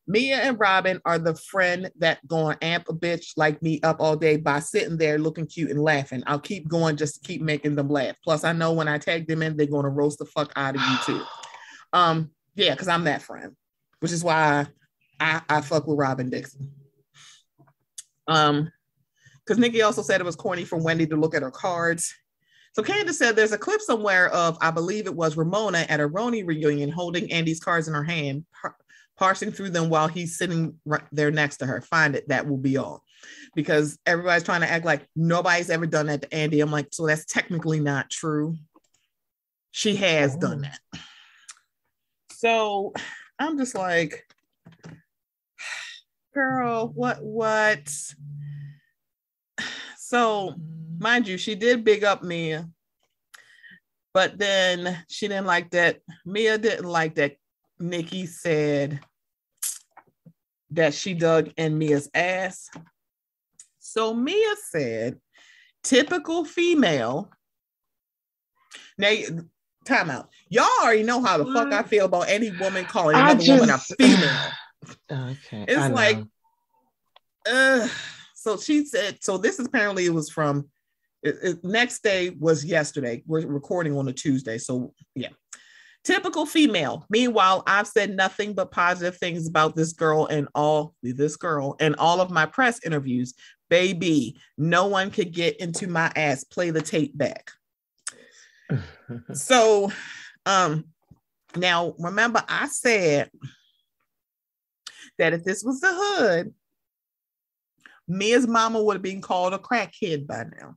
Mia and Robin are the friend that going amp a bitch like me up all day by sitting there looking cute and laughing. I'll keep going just to keep making them laugh. Plus, I know when I tag them in, they're going to roast the fuck out of you too. Um, yeah, because I'm that friend, which is why I, I, I fuck with Robin Dixon. Um, because Nicki also said it was corny for Wendy to look at her cards. So Candiace said there's a clip somewhere of, I believe it was Ramona at a RHONY reunion holding Andy's cards in her hand, parsing through them while he's sitting right there next to her. Find it. That will be all. Because everybody's trying to act like nobody's ever done that to Andy. I'm like, so that's technically not true. She has done that. So I'm just like, girl, what, what? So, mind you, she did big up Mia, but then she didn't like that. Mia didn't like that Nicki said that she dug in Mia's ass. So Mia said, typical female. Now, time out. Y'all already know how the fuck I feel about any woman calling another just, woman a female. Okay. It's like, uh, so she said, so this is apparently it was from it, it, next day was yesterday. We're recording on a Tuesday. So yeah. Typical female. Meanwhile, I've said nothing but positive things about this girl and all this girl and all of my press interviews. Baby, no one could get into my ass. Play the tape back. so, um, now remember, I said that if this was the hood, Mia's mama would have been called a crackhead by now.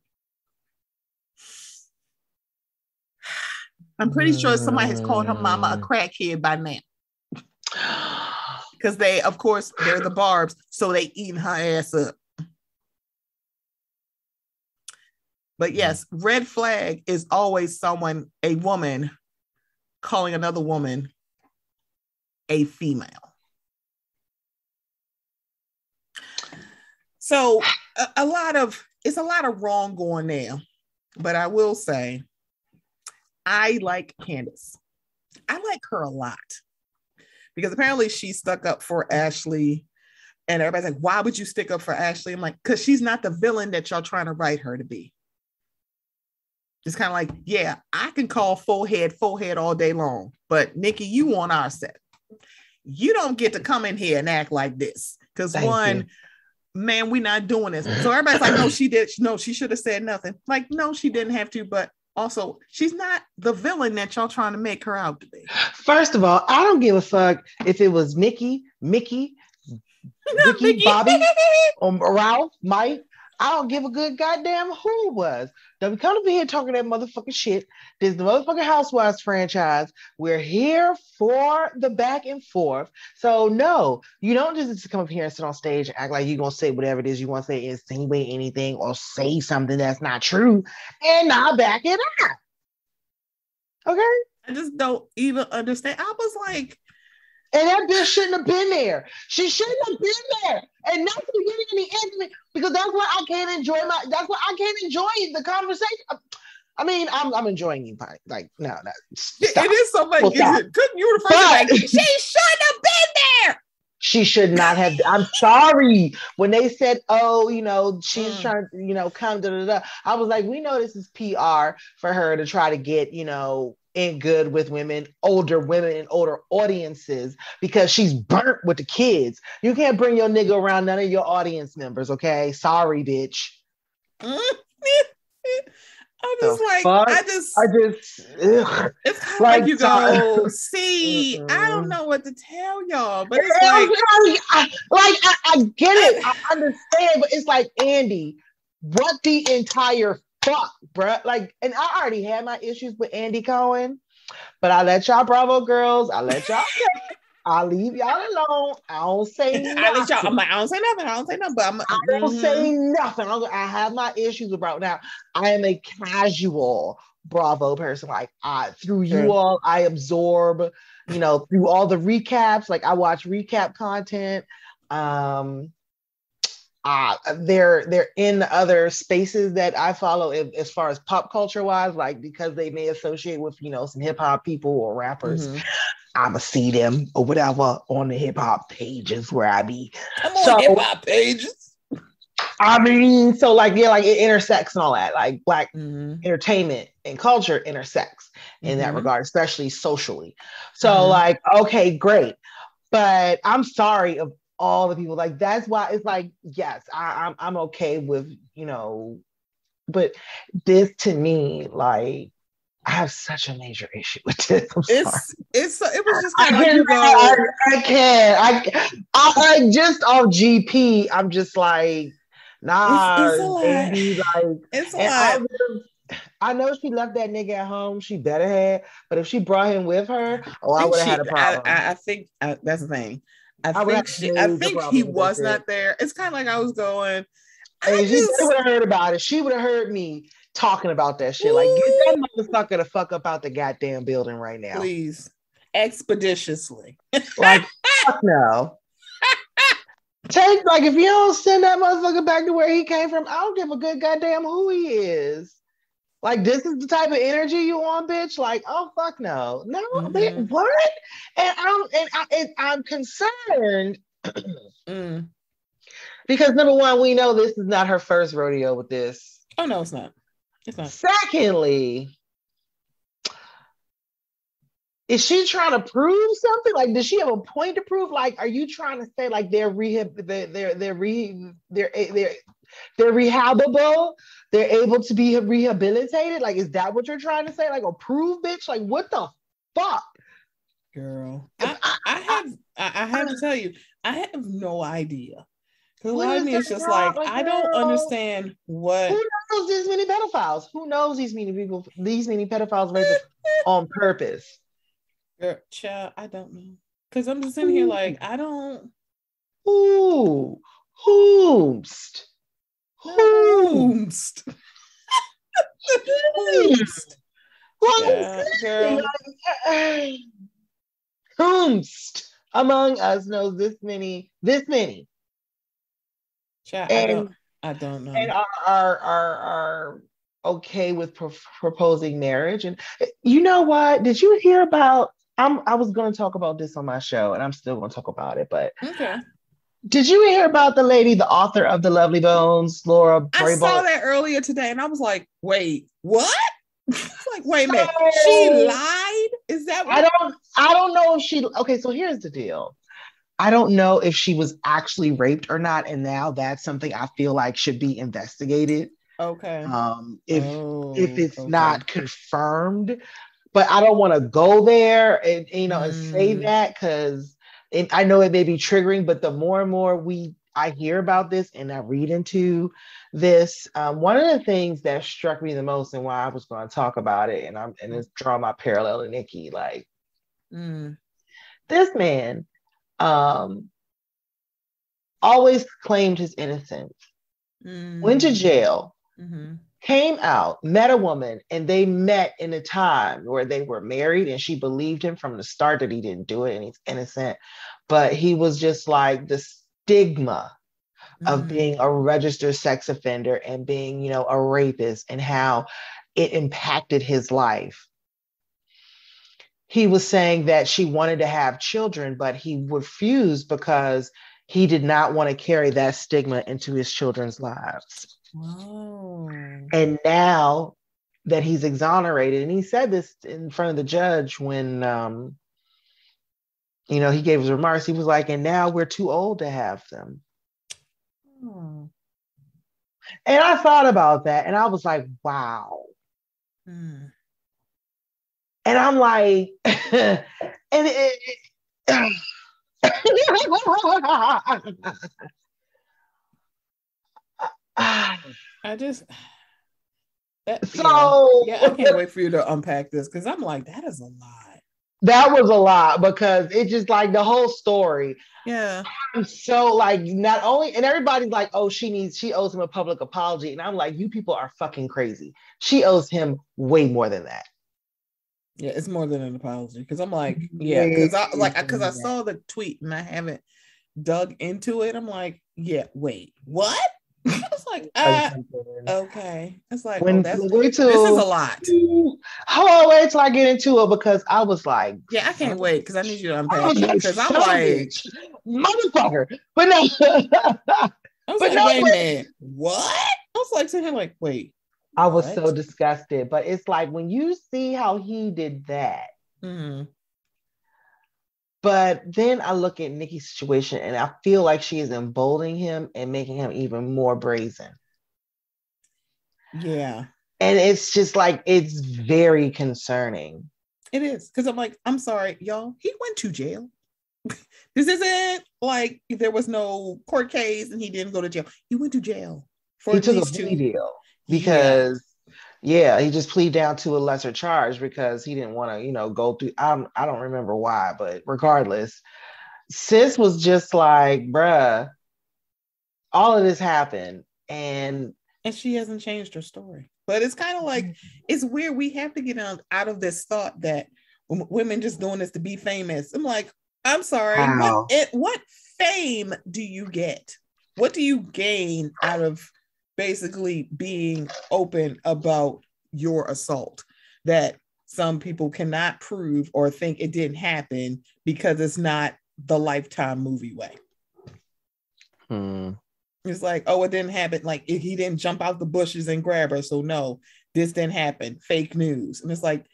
I'm pretty sure somebody has called her mama a Mm. crackhead by now. Because they, of course, they're the barbs, so they eating her ass up. But yes, red flag is always someone, a woman, calling another woman a female. So a, a lot of it's a lot of wrong going there. But I will say, I like Candiace. I like her a lot because apparently she stuck up for Ashley. And everybody's like, why would you stick up for Ashley? I'm like, because she's not the villain that y'all trying to write her to be. It's kind of like, yeah, I can call full head, full head all day long, but Nicki, you on our set. You don't get to come in here and act like this. Because one, you. man, we're not doing this. So everybody's like, no, she did. No, she should have said nothing. Like, no, she didn't have to, but also she's not the villain that y'all trying to make her out to be. First of all, I don't give a fuck if it was Nicki, Mickey, Vicky, Vicky. Bobby, or Ralph, Mike. I don't give a good goddamn who it was. Don't be coming up here talking that motherfucking shit. This is the motherfucking Housewives franchise. We're here for the back and forth. So no, you don't just come up here and sit on stage and act like you're gonna say whatever it is you want to say, insinuate anything, or say something that's not true, and not back it up. Okay. I just don't even understand. I was like, And that bitch shouldn't have been there. She shouldn't have been there. And not the beginning and the end of it, because that's why I can't enjoy my that's why I can't enjoy the conversation. I mean, I'm I'm enjoying you, fine. Like, no, no. stop. it is so like, Well, is it, couldn't you first But- like, she shouldn't have been there. She should not have. I'm sorry. When they said, oh, you know, she's Mm. trying to, you know, come, da, da, da, I was like, we know this is PR for her to try to get, you know, in good with women, older women and older audiences because she's burnt with the kids. You can't bring your nigga around none of your audience members, okay? Sorry, bitch. I'm just like, fuck? I just, I just, ugh. it's kind of like, like, you go, see, I don't know what to tell y'all, but it's It like, like, I, like I, I get it, I understand, but it's like Andy, what the entire fuck, bruh? Like, and I already had my issues with Andy Cohen, but I let y'all Bravo girls, I let y'all, I leave y'all alone. I don't say I let nothing. y'all, I'm like, I don't say nothing, I don't say nothing, but I'm, I don't mhm. say nothing. I'm- I have my issues with Bravo. Now, I am a casual Bravo person. Like, I through you Sure. all, I absorb, you know, through all the recaps. Like, I watch recap content. Um, uh, they're they're in other spaces that I follow if, as far as pop culture wise, like because they may associate with you know some hip hop people or rappers. Mhm. I'ma see them or whatever on the hip hop pages where I be. I'm on So- hip hop pages. I mean, so like yeah, like it intersects and all that. Like black Mhm. entertainment and culture intersects in that Mhm. regard, especially socially. So Mhm. like, okay, great. But I'm sorry of all the people. Like that's why it's like, yes, I, I'm I'm okay with, you know, but this to me, like I have such a major issue with this. I'm sorry. It's, it's, it was just I of like go, I, I can't. I, I, I just on GP, I'm just like, nah, It's- it's a lot. Like, it's a I, lot. I know she left that nigga at home. She better had, but if she brought him with her, oh, I think would have had a problem. I, I, I think uh, that's the thing. I, I think she, I think he was not there. It's kind of like I was going. I and she would have heard about it. She would have heard me talking about that shit. Like, get that motherfucker to fuck up out the goddamn building right now. please, expeditiously. Like, fuck no. Take like if you don't send that motherfucker back to where he came from, I don't give a good goddamn who he is. Like this is the type of energy you want, bitch. Like, oh fuck no, no, bitch, Mhm. what? And I'm and, I, and I'm concerned Mm. because number one, we know this is not her first rodeo with this. Oh no, it's not. It's not. Secondly, is she trying to prove something? Like, does she have a point to prove? Like, are you trying to say like they're rehab, they're they're they're re, they're they're they're rehabable? They're able to be rehabilitated? Like, is that what you're trying to say? Like, approve, bitch? Like, what the fuck? Girl, I, I have I, I have to tell you, I have no idea. Because a lot of me is just like, I don't understand what. Who knows these many pedophiles? Who knows these many people? These many pedophiles raped on purpose. Girl, child, I don't know. Because I'm just sitting here like, I don't. Who? Whomst? Yeah, girl. Whomst among us knows this many, this many. Child, I don't, I don't know. And are are are, are okay with pro- proposing marriage. And you know what? Did you hear about? I'm I was going to talk about this on my show, and I'm still going to talk about it. But okay. Did you hear about the lady, the author of the Lovely Bones, Laura? I saw that earlier today, and I was like, "Wait, what?" like, wait a minute, she lied. Is that? What? I don't. I don't know if she. Okay, so here's the deal. I don't know if she was actually raped or not, and now that's something I feel like should be investigated. Okay. Um, if oh, if it's okay. not confirmed, but I don't want to go there and you know and say mm. that because and I know it may be triggering, but the more and more we I hear about this and I read into this, um, one of the things that struck me the most and why I was going to talk about it, and I'm and it's draw my parallel to Nicki, like mm. this man um always claimed his innocence, mm. went to jail, mm-hmm came out, met a woman, and they met in a time where they were married, and she believed him from the start that he didn't do it and he's innocent. But he was just like the stigma mm-hmm. of being a registered sex offender and being, you know, a rapist and how it impacted his life. He was saying that she wanted to have children, but he refused because he did not want to carry that stigma into his children's lives. Whoa. And now that he's exonerated, and he said this in front of the judge when, um, you know, he gave his remarks. He was like, and now we're too old to have them. Hmm. And I thought about that and I was like, wow. Hmm. And I'm like, and it, it I just that, so yeah, I can't wait for you to unpack this because I'm like, that is a lot. That was a lot because it just like the whole story. Yeah. I'm so like not only and everybody's like, oh, she needs she owes him a public apology. And I'm like, you people are fucking crazy. She owes him way more than that. Yeah, it's more than an apology. Cause I'm like, mm-hmm. yeah, because I like because I saw the tweet and I haven't dug into it. I'm like, yeah, wait, what? It's like, uh, okay. It's like, when, oh, that's, wait till, this is a lot. On, wait till I get into it because I was like, yeah, I can't wait because I need you to unpack it because I'm like, motherfucker. But no, I was but like, no, wait a minute, what? I was like sitting here like, wait. I was what? so disgusted, but it's like when you see how he did that. Mm-hmm. But then I look at Nicki's situation and I feel like she is emboldening him and making him even more brazen. Yeah. And it's just like, it's very concerning. It is. Because I'm like, I'm sorry, y'all. He went to jail. this isn't like there was no court case and he didn't go to jail. He went to jail for he took a plea deal because yeah, he just pleaded down to a lesser charge because he didn't want to, you know, go through. I don't, I don't remember why, but regardless, sis was just like, bruh, all of this happened, and and she hasn't changed her story. But it's kind of like mm-hmm. it's weird. We have to get out, out of this thought that women just doing this to be famous. I'm like, I'm sorry. What, it, what fame do you get? What do you gain out of basically being open about your assault that some people cannot prove or think it didn't happen because it's not the lifetime movie way. Hmm. It's like, oh, it didn't happen. Like he didn't jump out the bushes and grab her. So no, this didn't happen. Fake news. And it's like,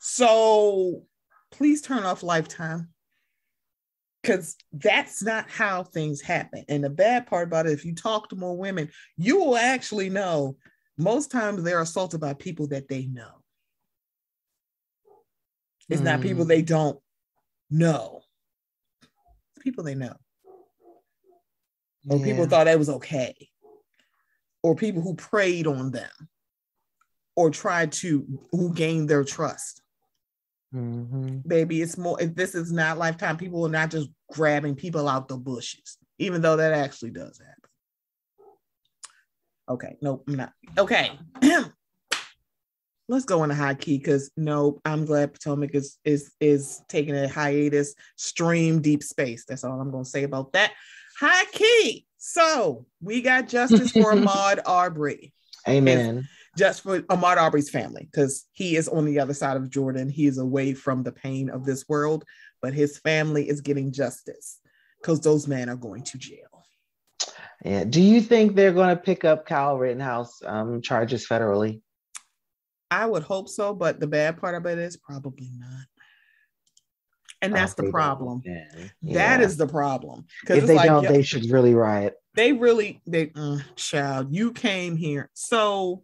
so please turn off lifetime because that's not how things happen. And the bad part about it, if you talk to more women, you will actually know most times they're assaulted by people that they know. It's mm. not people they don't know. It's people they know. or people thought that was okay, or people who preyed on them, or tried to who gained their trust. Mhm. Baby, it's more. If this is not lifetime, people are not just grabbing people out the bushes, even though that actually does happen. Okay, nope, I'm not. Okay, let's go into high key because no, I'm glad Potomac is is is taking a hiatus. Stream deep space. That's all I'm gonna say about that. High key. So we got justice for Ahmaud Arbery Amen. Just for Ahmaud Arbery's family, because he is on the other side of Jordan. He is away from the pain of this world, but his family is getting justice because those men are going to jail. Yeah. Do you think they're going to pick up Kyle Rittenhouse um, charges federally? I would hope so, but the bad part of it is probably not. And that's the problem. then, That yeah. is the problem. Because If it's they like don't, they should really riot. they really they mm, child, you came here. So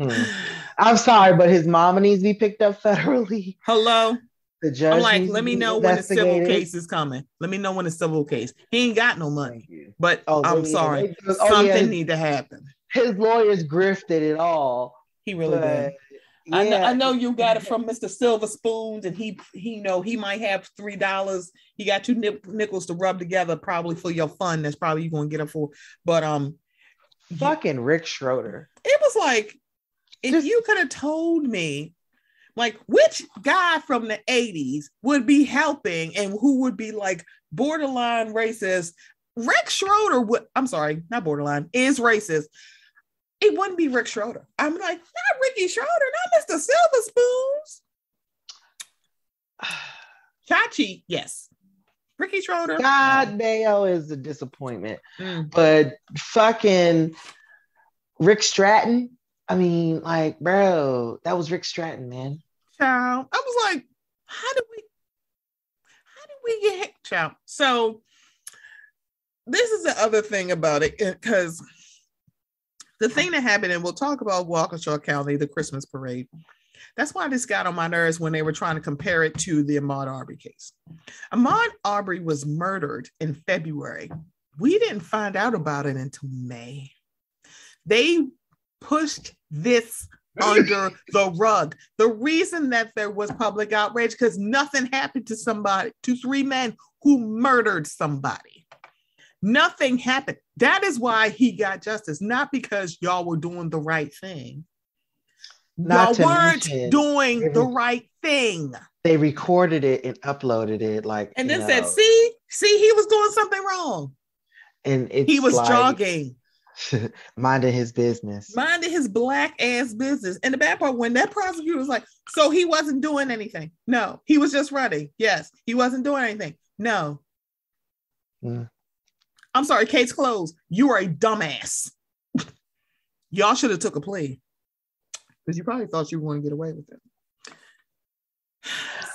Hmm. I'm sorry, but his mama needs to be picked up federally. hello. The judge. I'm like, let me know when the civil case is coming. Let me know when the civil case. He ain't got no money, but Oh, I'm they- sorry. they- oh, Something yeah, need to happen. his lawyers grifted it all. He really did. but I, know, I know you got it from Mr. Silver Spoons, and he, he you know he might have three dollars. He got two nip- nickels to rub together, probably for your fun. That's probably you gonna get it for. But um, Fucking Rick Schroder. it was like if Just- you could have told me, like which guy from the '80s would be helping and who would be like borderline racist. Rick Schroder would. I'm sorry, not borderline. Is racist. It wouldn't be Rick Schroder. I'm like, not Ricky Schroder, not Mr. Silver Spoons. Chachi, yes. Ricky Schroder. God, Mayo is a disappointment. Mm. But fucking Rick Stratton. I mean, like, bro, that was Rick Stratton, man. Child. I was like, how did we how did we get hit? Child. So this is the other thing about it, because the thing that happened, and we'll talk about Waukesha County, the Christmas parade. That's why this got on my nerves when they were trying to compare it to the Ahmaud Arbery case. Ahmaud Arbery was murdered in February. We didn't find out about it until May. They pushed this under the rug. The reason that there was public outrage because nothing happened to somebody, to three men who murdered somebody. Nothing happened. That is why he got justice, not because y'all were doing the right thing. Not y'all weren't mention, doing the right thing. they recorded it and uploaded it, like, And then said, see, see, he was doing something wrong. and it's He was like, jogging, minding his business. minding his black ass business. And the bad part, when that prosecutor was like, so he wasn't doing anything. No, he was just running. Yes, he wasn't doing anything. No. Mm. I'm sorry, case closed. You are a dumbass. Y'all should have took a plea. Because you probably thought you were going to get away with it.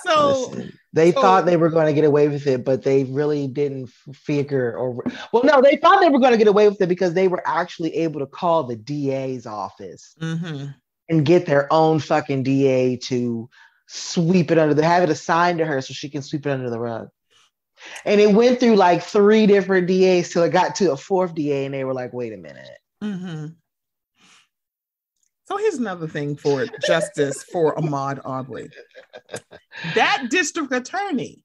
So Listen, they so- thought they were going to get away with it, but they really didn't figure or well, no, they thought they were going to get away with it because they were actually able to call the DA's office mhm. and get their own fucking DA to sweep it under the have it assigned to her so she can sweep it under the rug. And it went through like three different DAs till it got to a fourth DA, and they were like, "Wait a minute." hmm So here's another thing for justice for Ahmaud Arbery. That district attorney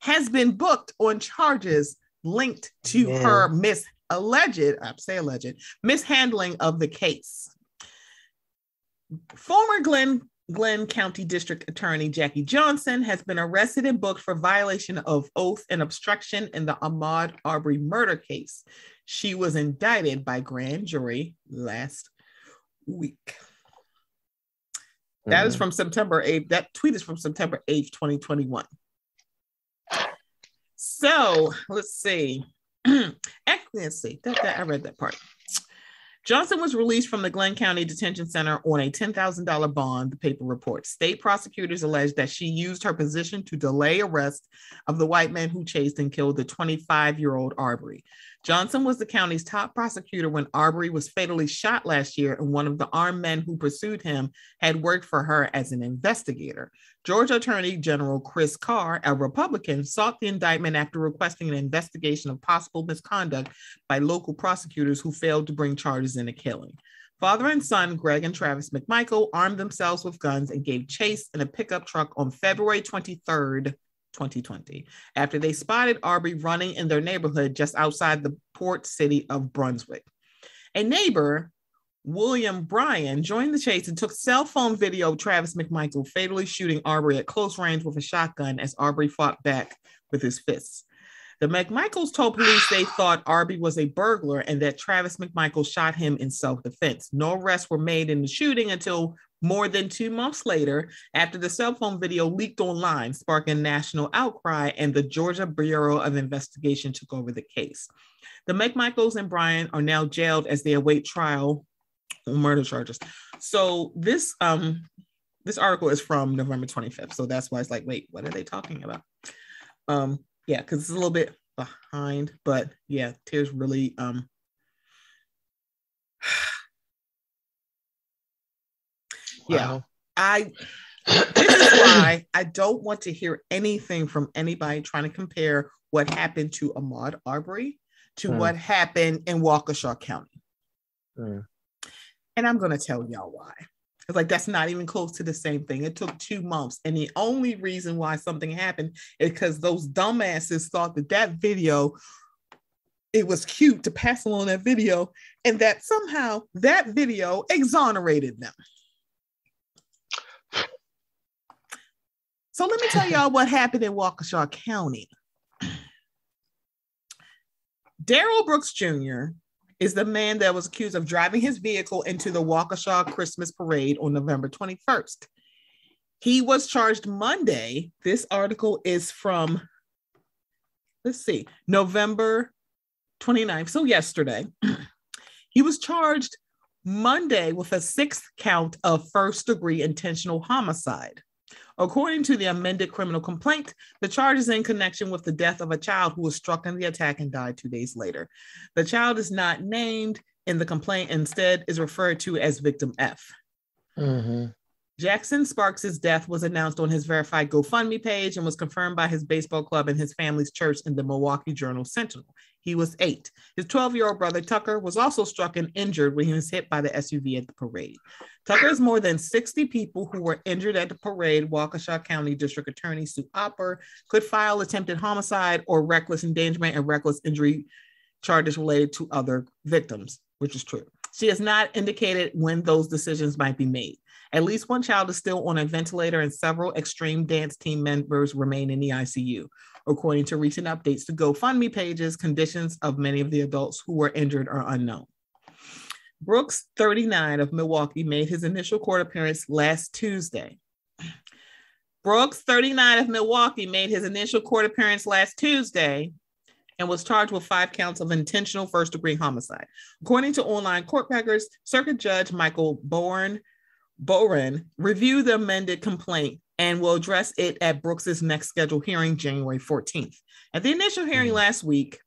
has been booked on charges linked to Yeah. her mis alleged, I say alleged, mishandling of the case. Former Glynn Glynn County District Attorney Jackie Johnson has been arrested and booked for violation of oath and obstruction in the Ahmaud Arbery murder case. She was indicted by grand jury last week. That is Mhm. from September 8th. That tweet is from September 8th, 2021. So let's see. See. That, that- I read that part. Johnson was released from the Glynn County Detention Center on a $10,000 bond, the paper reports. State prosecutors alleged that she used her position to delay arrest of the white man who chased and killed the 25 year old Arbery. Johnson was the county's top prosecutor when Arbery was fatally shot last year, and one of the armed men who pursued him had worked for her as an investigator. Georgia Attorney General Chris Carr, a Republican, sought the indictment after requesting an investigation of possible misconduct by local prosecutors who failed to bring charges in a killing. Father and son, Greg and Travis McMichael, armed themselves with guns and gave chase in a pickup truck on February 23rd, 2020, after they spotted Arbery running in their neighborhood just outside the port city of Brunswick. A neighbor, William Bryan, joined the chase and took cell phone video of Travis McMichael fatally shooting Arbery at close range with a shotgun as Arbery fought back with his fists. The McMichaels told police they thought Arbery was a burglar and that Travis McMichael shot him in self defense. No arrests were made in the shooting until more than two months later, after the cell phone video leaked online, sparking national outcry, and the Georgia Bureau of Investigation took over the case. The McMichaels and Bryan are now jailed as they await trial on murder charges. So this um this article is from November 25th. So that's why it's like, wait, what are they talking about? Um, yeah, because it's a little bit behind, but yeah, tears really um yeah wow. i this is why i don't want to hear anything from anybody trying to compare what happened to ahmaud arbery to mm. what happened in waukesha county mm. and i'm going to tell y'all why it's like that's not even close to the same thing. It took two months, and the only reason why something happened is because those dumbasses thought that that video it was cute to pass along that video, and that somehow that video exonerated them. So let me tell y'all what happened in Waukesha County. Darrell Brooks Jr. is the man that was accused of driving his vehicle into the Waukesha Christmas parade on November 21st. He was charged Monday. This article is from, let's see, November 29th, so yesterday. he was charged Monday with a sixth count of first degree intentional homicide. According to the amended criminal complaint, the charge is in connection with the death of a child who was struck in the attack and died two days later. The child is not named in the complaint, instead, is referred to as victim F. Mm-hmm. Jackson Sparks' death was announced on his verified GoFundMe page and was confirmed by his baseball club and his family's church in the Milwaukee Journal Sentinel. He was eight. His 12 year old brother Tucker was also struck and injured when he was hit by the SUV at the parade. Tucker's more than 60 people who were injured at the parade, Waukesha County District Attorney Sue Opper could file attempted homicide or reckless endangerment and reckless injury charges related to other victims, which is true. She has not indicated when those decisions might be made. At least one child is still on a ventilator, and several extreme dance team members remain in the ICU. According to recent updates to GoFundMe pages, conditions of many of the adults who were injured are unknown. Brooks, 39 of Milwaukee, made his initial court appearance last Tuesday. Brooks, 39 of Milwaukee, made his initial court appearance last Tuesday and was charged with five counts of intentional first degree homicide. According to online court records, Circuit Judge Michael Bohren, Bohren reviewed the amended complaint and will address it at Brooks's next scheduled hearing, January 14th. At the initial hearing mm-hmm. last week,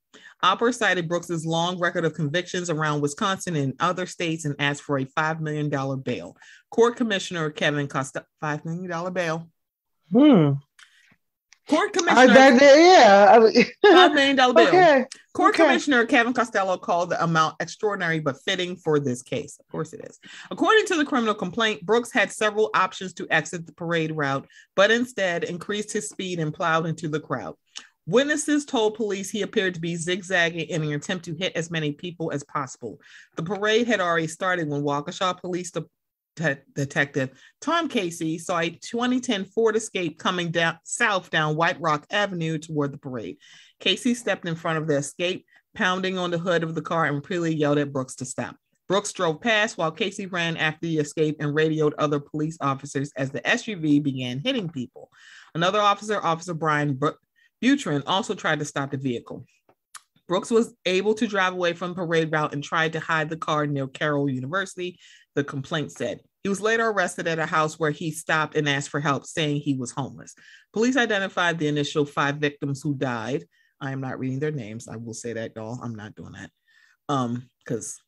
Opper cited Brooks's long record of convictions around Wisconsin and other states and asked for a $5 million bail. Court Commissioner Kevin Costello, $5 million bail. Hmm. Court Commissioner, that, yeah, five million dollar bill. Okay. Court okay. Commissioner Kevin Costello called the amount extraordinary but fitting for this case. Of course, it is. According to the criminal complaint, Brooks had several options to exit the parade route, but instead increased his speed and plowed into the crowd. Witnesses told police he appeared to be zigzagging in an attempt to hit as many people as possible. The parade had already started when Waukesha Police detective Tom Casey saw a 2010 Ford Escape coming down south down White Rock Avenue toward the parade. Casey stepped in front of the Escape, pounding on the hood of the car and repeatedly yelled at Brooks to stop. Brooks drove past while Casey ran after the escape and radioed other police officers as the SUV began hitting people. Another officer, Officer Brian Butrin, also tried to stop the vehicle. Brooks was able to drive away from parade route and tried to hide the car near Carroll University, the complaint said. He was later arrested at a house where he stopped and asked for help, saying he was homeless. Police identified the initial five victims who died I am not reading their names. I will say that, y'all. I'm not doing that. Um, because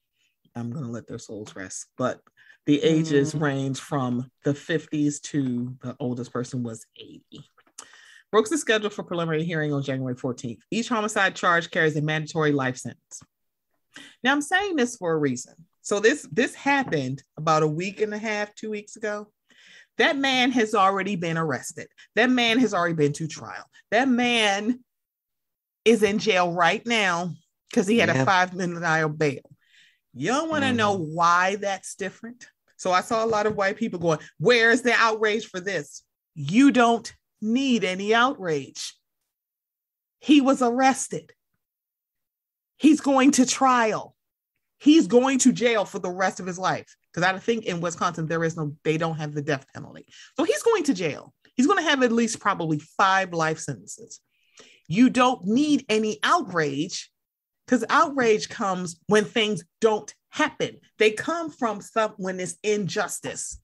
I'm gonna let their souls rest. But the ages mm. range from the 50s to the oldest person was 80. Brooks is scheduled for preliminary hearing on January 14th. Each homicide charge carries a mandatory life sentence. Now I'm saying this for a reason. So this this happened about a week and a half, two weeks ago. That man has already been arrested. That man has already been to trial. That man is in jail right now because he had yeah. a five million dollar bail. You don't want to mm. know mm-hmm. why that's different. So I saw a lot of white people going, Where's the outrage for this? You don't need any outrage. He was arrested. He's going to trial. He's going to jail for the rest of his life. Because I think in Wisconsin, there is no, they don't have the death penalty. So he's going to jail. He's going to have at least probably five life sentences. You don't need any outrage because outrage comes when things don't happen. They come from when it's injustice.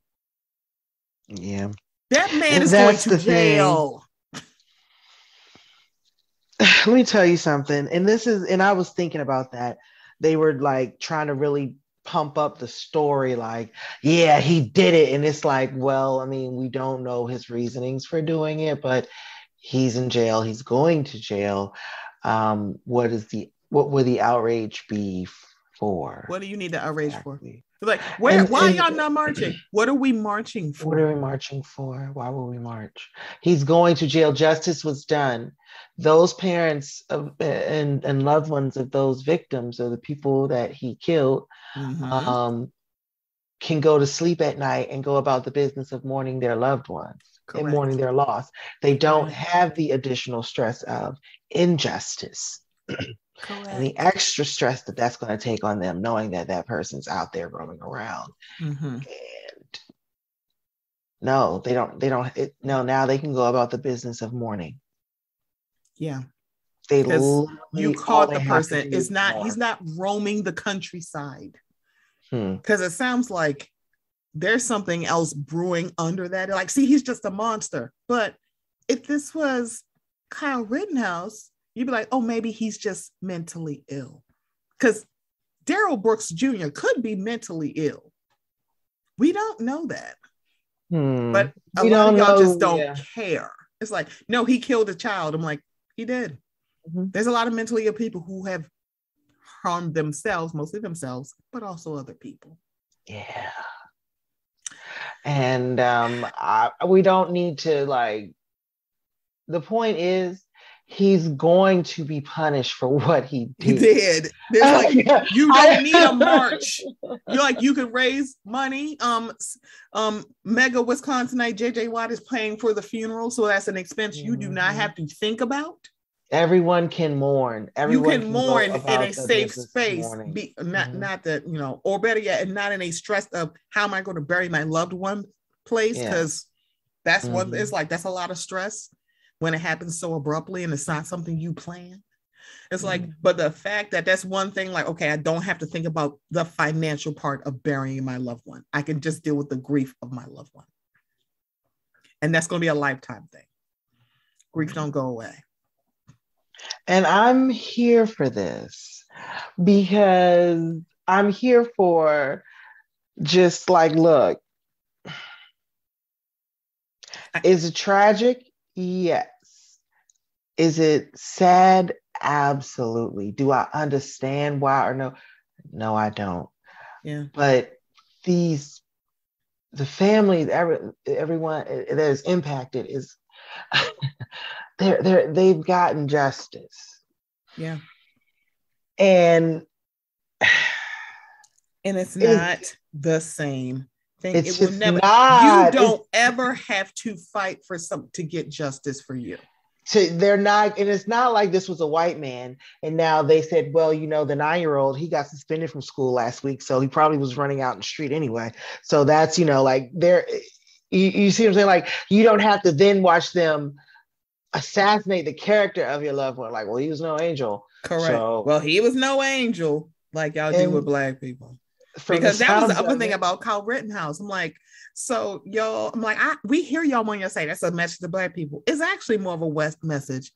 Yeah. That man is going to jail. Let me tell you something. And this is, and I was thinking about that. They were like trying to really pump up the story, like, yeah, he did it. And it's like, well, I mean, we don't know his reasonings for doing it, but he's in jail. He's going to jail. Um, what is the what would the outrage be for? What do you need the outrage exactly. Like, where? And, why and, y'all not marching? What are we marching for? What are we marching for? Why will we march? He's going to jail. Justice was done. Those parents of, and and loved ones of those victims or the people that he killed mm-hmm. um, can go to sleep at night and go about the business of mourning their loved ones Correct. and mourning their loss. They don't have the additional stress of injustice. and the extra stress that that's going to take on them knowing that that person's out there roaming around. Mm-hmm. and no they don't they don't it, no now they can go about the business of mourning. Yeah. They you caught the person is not more. he's not roaming the countryside. Because hmm. it sounds like there's something else brewing under that. Like see he's just a monster. But if this was kyle rittenhouse you'd be like, oh, maybe he's just mentally ill. Because Darrell Brooks Jr. could be mentally ill. We don't know that. Hmm. But a we lot of y'all know, just don't yeah. care. It's like, no, he killed a child. I'm like, he did. Mm-hmm. There's a lot of mentally ill people who have harmed themselves, mostly themselves, but also other people. Yeah. And um, I, we don't need to like, the point is, he's going to be punished for what he did. He did. Like, you don't need a march. You're like you could raise money. Um, um, Mega Wisconsinite JJ Watt is paying for the funeral, so that's an expense you do not mm-hmm. have to think about. Everyone can mourn. Everyone you can, can mourn in a safe space. Be, not mm-hmm. not that you know, or better yet, not in a stress of how am I going to bury my loved one place because yeah. that's mm-hmm. what it's like. That's a lot of stress when it happens so abruptly and it's not something you plan. It's like, mm-hmm. but the fact that that's one thing, like, okay, I don't have to think about the financial part of burying my loved one. I can just deal with the grief of my loved one. And that's going to be a lifetime thing. Grief don't go away. And I'm here for this because I'm here for just like, look, is it tragic? Yes. Is it sad? Absolutely. Do I understand why or no? No, I don't. Yeah. But these, the families, every, everyone eh, eh, that is impacted is, they're, they're, they've gotten justice. Yeah. And, and it's not it's, the same thing. It's it will never. Not, you don't ever have to fight for some to get justice for you. To, they're not, and it's not like this was a white man, and now they said, well, you know, the nine-year-old he got suspended from school last week, so he probably was running out in the street anyway. So that's you know, like there, you, you see what I'm saying? Like you don't have to then watch them assassinate the character of your loved one. Like, well, he was no angel. Correct. So, well, he was no angel, like y'all do with black people because that was the other thing about Kyle Rittenhouse. I'm like, so y'all, I'm like, I we hear y'all when y'all say that's a message to black people. It's actually more of a West message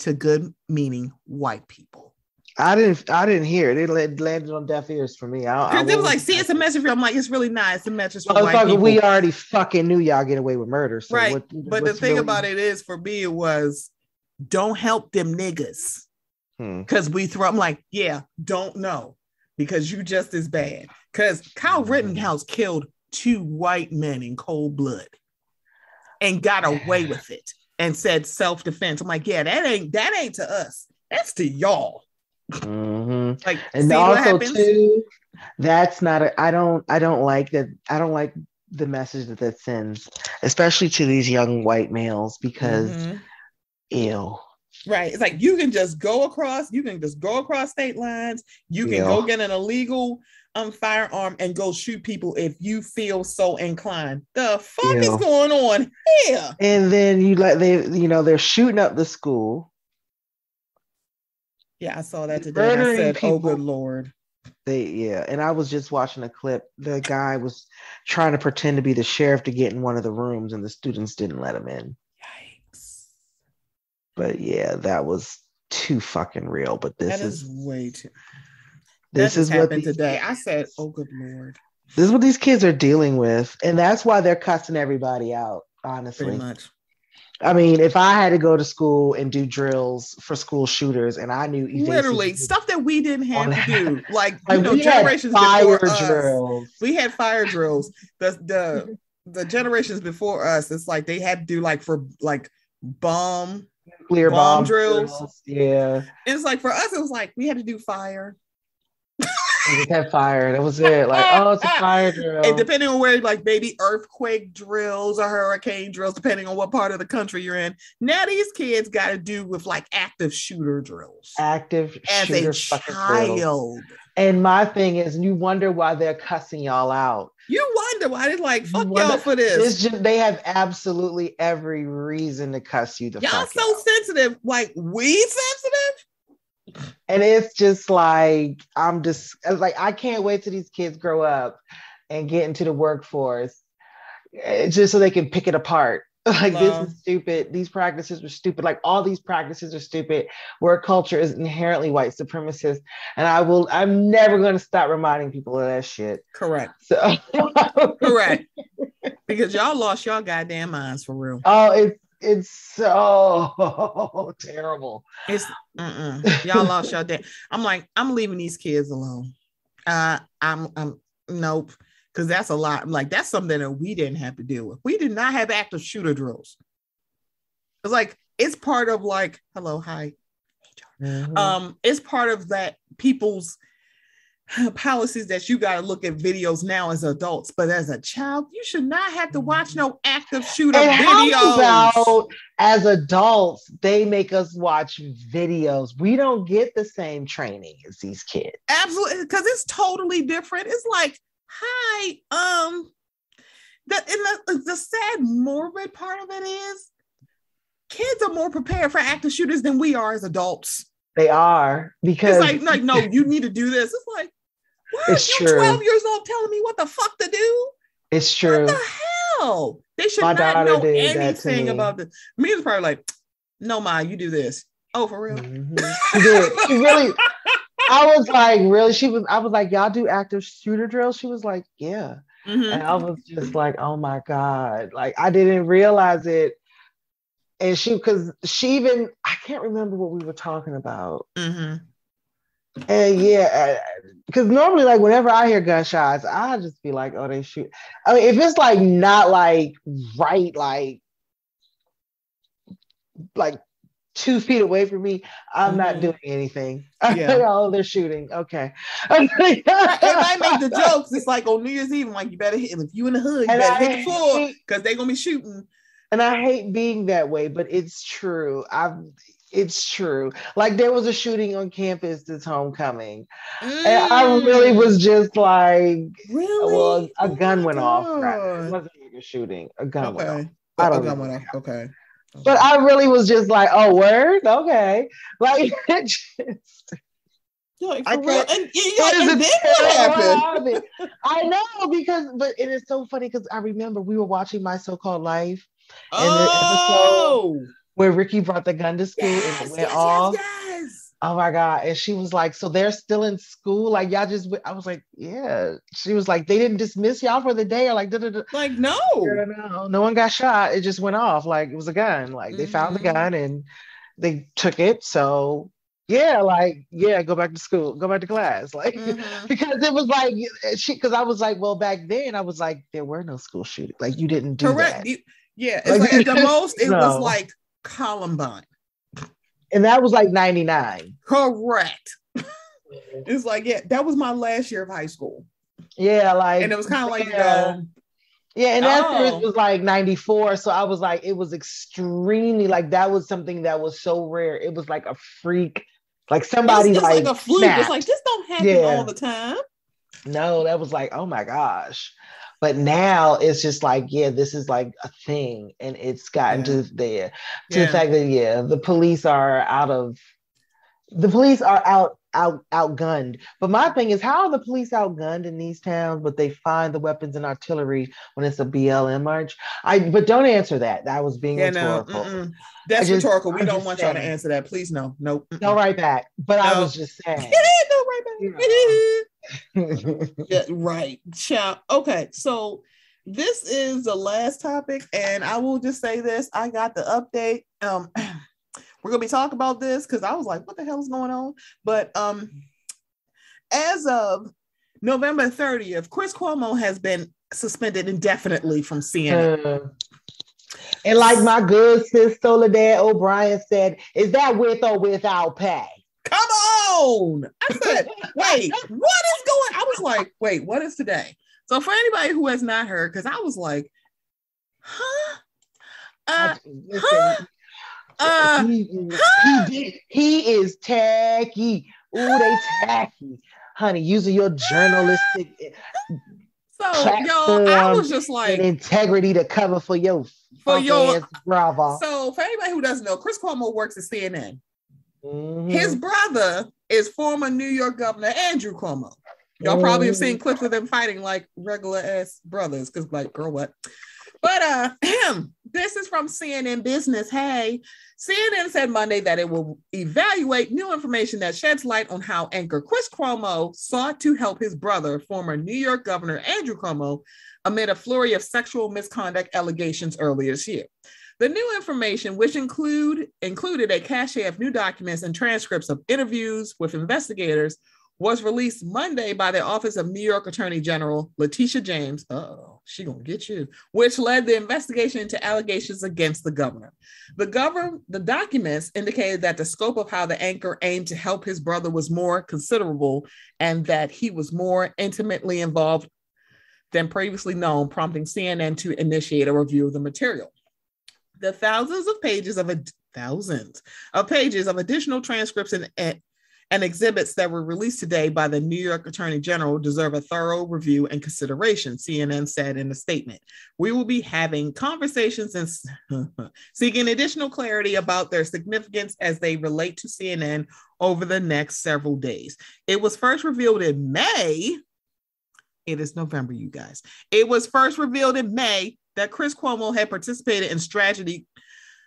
to good meaning white people. I didn't. I didn't hear it. It landed on deaf ears for me. I, I Because it was like, see, it's a message for. I'm like, it's really nice. It's a message for white people. we already fucking knew y'all get away with murder. So right. what- but the thing really- about it is, for me, it was don't help them niggas. Hmm. Because we throw, I'm like, yeah, don't know. Because you just as bad. Because Kyle Mhm. Rittenhouse killed two white men in cold blood and got away with it and said self-defense. I'm like, yeah, that ain't that ain't to us. That's to y'all. Mhm. Like, And see what also happens? too, that's not a. I don't. I don't like that. I don't like the message that that sends, especially to these young white males, because Mhm. ew. Right. It's like you can just go across, you can just go across state lines, you can Yeah. go get an illegal um firearm and go shoot people if you feel so inclined. The fuck is going on here? And then you let they, you know, they're shooting up the school. Yeah, I saw that today. I said, oh good lord. They yeah, and I was just watching a clip. The guy was trying to pretend to be the sheriff to get in one of the rooms, and the students didn't let him in. Yikes. But yeah, that was too fucking real. But this is way too this is what happened these, today. I said, oh good lord. this is what these kids are dealing with, and that's why they're cussing everybody out. Honestly, Pretty much. I mean, if I had to go to school and do drills for school shooters, and I knew Literally stuff that we didn't have to do. Like, you like know, we had generations fire before us. drills. we had fire drills. The the the generations before us, it's like they had to do like for like bomb. Clear bomb bomb, drills. drills. Yeah, It's like for us, it was like we had to do fire. Just had fire. That was it. Like, oh, it's a fire drill. And depending on where, like maybe earthquake drills or hurricane drills, depending on what part of the country you're in. Now these kids got to do with like active shooter drills Active as shooter a fucking drills. child. And my thing is, you wonder why they're cussing y'all out. You wonder why they're like, fuck wonder- y'all for this. Just they have absolutely every reason to cuss you the y'all so out. sensitive. Like we sensitive? And it's just like I'm just like I can't wait till these kids grow up and get into the workforce, eh, just so they can pick it apart. Like Wow. this is stupid. These practices are stupid. Like all these practices are stupid. Work culture is inherently white supremacist, and I will. I'm never going to stop reminding people of that shit. Correct. So Correct. because y'all lost y'all goddamn minds for real. Oh, it's it's so terrible. It's mm-mm. y'all lost y'all damn. I'm like, I'm leaving these kids alone. Uh, I'm, I'm nope, because that's a lot. I'm like, that's something that we didn't have to deal with. We did not have active shooter drills. It's like it's part of like, hello, hi. Mhm. Um, it's part of that people's policies that you got to look at videos now as adults, but as a child, you should not have to watch no active shooter and videos. how about as adults, they make us watch videos. We don't get the same training as these kids. absolutely because it's totally different it's like hi um the and the, the sad morbid part of it is kids are more prepared for active shooters than we are as adults They are because it's like like no you need to do this it's like what It's you're true. 12 years old telling me what the fuck to do it's true. what the hell they should My not know did that to anything about this me is probably like no ma you do this oh for real Mhm. She did. She really. I was like, really? She was. I was like, y'all do active shooter drills? She was like, yeah. Mhm. And I was just like, oh my God. Like I didn't realize it. And she because she even I can't remember what we were talking about. Mhm. And yeah, because normally like whenever I hear gunshots, I just be like, oh, they shoot. I mean, if it's like not like right, like like two feet away from me, I'm not Mhm. doing anything. Yeah. oh, they're shooting. Okay. it might make the jokes. It's like on New Year's Eve, I'm like, you better hit. If you in the hood, you And better I hit the floor because they're gonna be shooting. and I hate being that way, but it's true. I've it's true. Like there was a shooting on campus this homecoming. And I really Mm. was just like, really. well, a Oh gun went off. Right? It wasn't like a shooting. A gun went off. Okay. I don't don't know. off. Okay. But I really was just like, oh, word? Okay. Like, it just, like, I real? can't- And, and then it what terrible happened? I know because, but it is so funny because I remember we were watching My So Called Life, And the Oh, where Ricky brought the gun to school Yes, and went yes, off. yes. Oh my God. And she was like, So they're still in school? Like, y'all just, I was like, Yeah. She was like, They didn't dismiss y'all for the day or like, da, da, da. Like, no. No, no one got shot. It just went off. Like, it was a gun. Like, they found the Mhm. gun and they took it. So, yeah, like, yeah, go back to school, go back to class. Like, Mhm. because it was like, she, because I was like, Well, back then, I was like, There were no school shootings. Like, you didn't do Correct. that. You- yeah. Like, like at the most, it was like Columbine. And that was like 99. Correct. It's like, yeah, that was my last year of high school. Yeah, like, And it was kind of like, you yeah. know, Yeah, and after Oh. it was like 94. So I was like, it was extremely like that was something that was so rare. It was like a freak, like it's, somebody it's like, like, a fluke. snapped. It's like, this don't happen Yeah. all the time. no, that was like, oh my gosh. But now it's just like, yeah, this is like a thing. And it's gotten Yeah. to there to Yeah. the fact that yeah, the police are out of the police are out out outgunned. But my thing is, how are the police outgunned in these towns, but they find the weapons and artillery when it's a BLM march? I but don't answer that. That was being Yeah, rhetorical. mm-mm. That's just- rhetorical. We I'm don't want y'all to answer that. Please, no. Nope. Mm-mm. No, right back. But I was just saying. no, right back. yeah, right. Okay, so this is the last topic, and I will just say this: I got the update. Um, we're gonna be talking about this because I was like, "What the hell is going on?" But um, as of November 30th, Chris Cuomo has been suspended indefinitely from CNN. Uh, and like my good sis Soledad O'Brien said, is that with or without pay? Come on! I said, "Wait, what is going?" I was like, "Wait, what is today?" So for anybody who has not heard, because I was like, "Huh." Uh, Listen, huh? Uh, he, is- he did. He is tacky. Ooh, they tacky, honey. Using your journalistic So y'all, I was just like, integrity to cover for your for your. bravo. So for anybody who doesn't know, Chris Cuomo works at CNN. Mhm. His brother is former New York Governor Andrew Cuomo. Y'all probably have seen clips of them fighting like regular ass brothers, because like, girl, what? But uh, this is from CNN Business. Hey, CNN said Monday that it will evaluate new information that sheds light on how anchor Chris Cuomo sought to help his brother, former New York Governor Andrew Cuomo, amid a flurry of sexual misconduct allegations earlier this year. The new information, which include included a cache of new documents and transcripts of interviews with investigators, was released Monday by the Office of New York Attorney General Letitia James. Oh, she gonna get you. Which led the investigation into allegations against the governor. The governor, the documents indicated that the scope of how the anchor aimed to help his brother was more considerable, and that he was more intimately involved than previously known, prompting CNN to initiate a review of the material. The thousands of pages of a thousands of pages of additional transcripts and, and and exhibits that were released today by the New York Attorney General deserve a thorough review and consideration, CNN said in a statement. We will be having conversations and seeking additional clarity about their significance as they relate to CNN over the next several days. It was first revealed in May. It is November, you guys. It was first revealed in May that Chris Cuomo had participated in strategy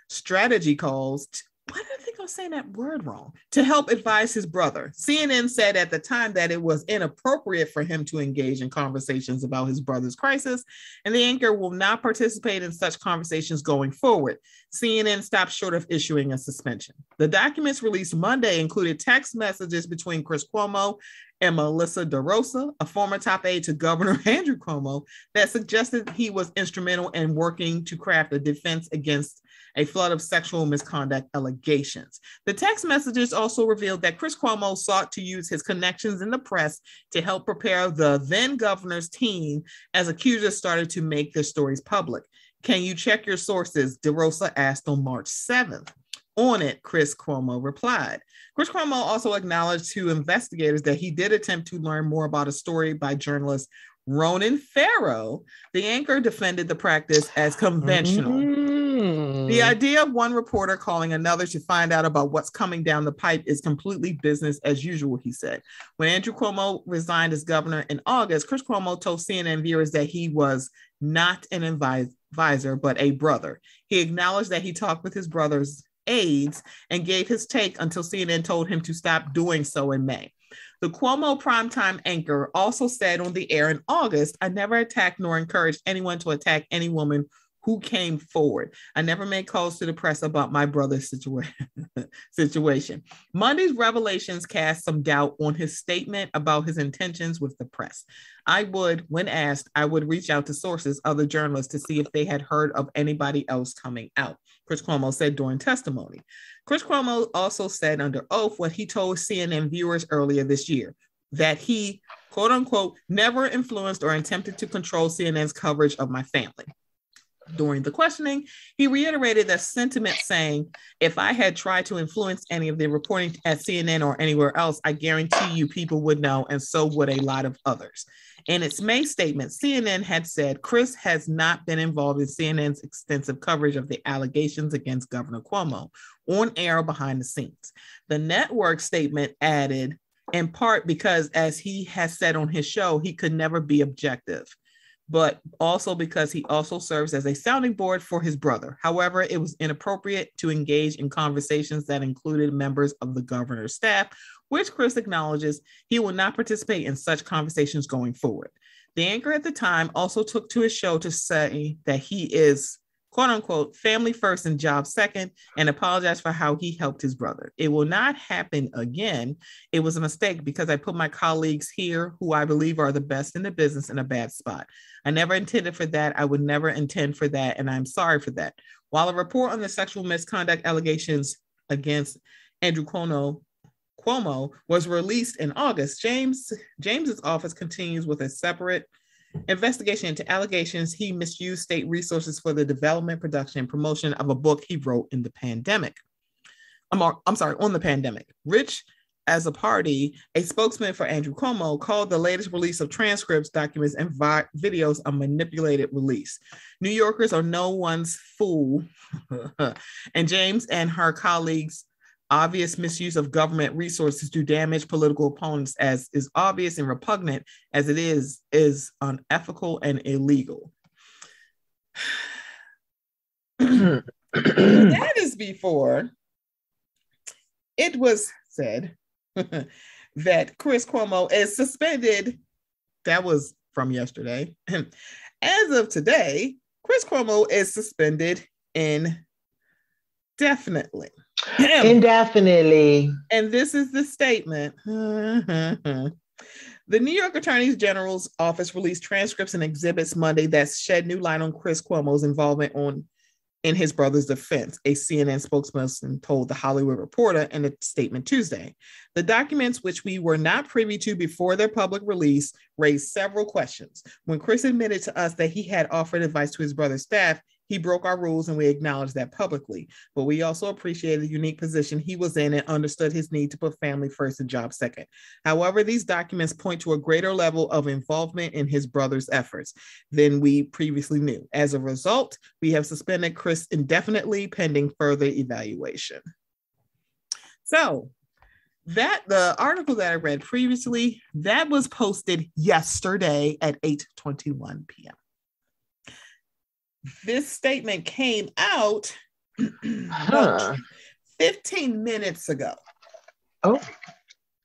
strategy calls. Why did I think I was saying that word wrong? To help advise his brother. CNN said at the time that it was inappropriate for him to engage in conversations about his brother's crisis, and the anchor will not participate in such conversations going forward. CNN stopped short of issuing a suspension. The documents released Monday included text messages between Chris Cuomo and Melissa DeRosa, a former top aide to Governor Andrew Cuomo, that suggested he was instrumental in working to craft a defense against a flood of sexual misconduct allegations. The text messages also revealed that Chris Cuomo sought to use his connections in the press to help prepare the then governor's team as accusers started to make their stories public. Can you check your sources? DeRosa asked on March 7th. On it, Chris Cuomo replied. Chris Cuomo also acknowledged to investigators that he did attempt to learn more about a story by journalist Ronan Farrow. The anchor defended the practice as conventional. Mm-hmm. Mm. The idea of one reporter calling another to find out about what's coming down the pipe is completely business as usual, he said. When Andrew Cuomo resigned as governor in August, Chris Cuomo told CNN viewers that he was not an advis- advisor, but a brother. He acknowledged that he talked with his brother's aides and gave his take until CNN told him to stop doing so in May. The Cuomo primetime anchor also said on the air in August, I never attacked nor encouraged anyone to attack any woman who came forward. I never made calls to the press about my brother's situa- situation. Monday's revelations cast some doubt on his statement about his intentions with the press. I would, when asked, I would reach out to sources, other journalists, to see if they had heard of anybody else coming out. Chris Cuomo said during testimony. Chris Cuomo also said under oath what he told CNN viewers earlier this year that he, quote unquote, never influenced or attempted to control CNN's coverage of my family. During the questioning, he reiterated that sentiment saying, if I had tried to influence any of the reporting at CNN or anywhere else, I guarantee you people would know, and so would a lot of others. In its May statement, CNN had said Chris has not been involved in CNN's extensive coverage of the allegations against Governor Cuomo on air behind the scenes. The network statement added, in part because, as he has said on his show, he could never be objective but also because he also serves as a sounding board for his brother. However, it was inappropriate to engage in conversations that included members of the governor's staff, which Chris acknowledges he will not participate in such conversations going forward. The anchor at the time also took to his show to say that he is quote unquote family first and job second and apologize for how he helped his brother. It will not happen again. It was a mistake because I put my colleagues here who I believe are the best in the business in a bad spot. I never intended for that. I would never intend for that. And I'm sorry for that. While a report on the sexual misconduct allegations against Andrew Cuomo, Cuomo was released in August, James James's office continues with a separate investigation into allegations he misused state resources for the development, production, and promotion of a book he wrote in the pandemic. I'm, I'm sorry, on the pandemic. Rich Azzopardi, a spokesman for Andrew Cuomo called the latest release of transcripts, documents, and vi- videos a manipulated release. New Yorkers are no one's fool. and James and her colleagues obvious misuse of government resources to damage political opponents as is obvious and repugnant as it is is unethical and illegal. That is before it was said that chris cuomo is suspended. That was from yesterday. As of today chris cuomo is suspended indefinitely Indefinitely. And this is the statement. the New York Attorney General's office released transcripts and exhibits Monday that shed new light on Chris Cuomo's involvement on in his brother's defense, a CNN spokesperson told the Hollywood Reporter in a statement Tuesday. The documents, which we were not privy to before their public release, raised several questions. When Chris admitted to us that he had offered advice to his brother's staff, he broke our rules and we acknowledged that publicly. But we also appreciated the unique position he was in and understood his need to put family first and job second. However, these documents point to a greater level of involvement in his brother's efforts than we previously knew. As a result, we have suspended Chris indefinitely pending further evaluation. So, that the article that I read previously that was posted yesterday at 8:21 p.m this statement came out huh. 15 minutes ago. Oh,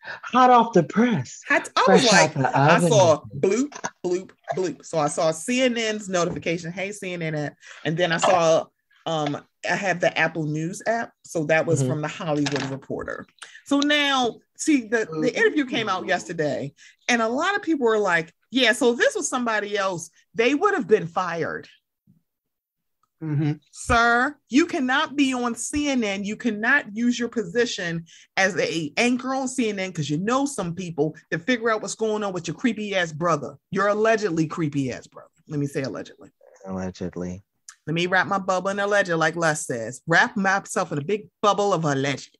hot off the press. I, I was like, I saw bloop, bloop, bloop. So I saw CNN's notification, hey, CNN app. And then I saw, um, I have the Apple News app. So that was mm-hmm. from the Hollywood Reporter. So now, see, the, the interview came out yesterday, and a lot of people were like, yeah, so this was somebody else. They would have been fired. Mm-hmm. Sir, you cannot be on CNN. You cannot use your position as a anchor on CNN because you know some people to figure out what's going on with your creepy ass brother. Your allegedly creepy ass brother. Let me say allegedly. Allegedly. Let me wrap my bubble in alleged, like Les says. Wrap myself in a big bubble of alleged.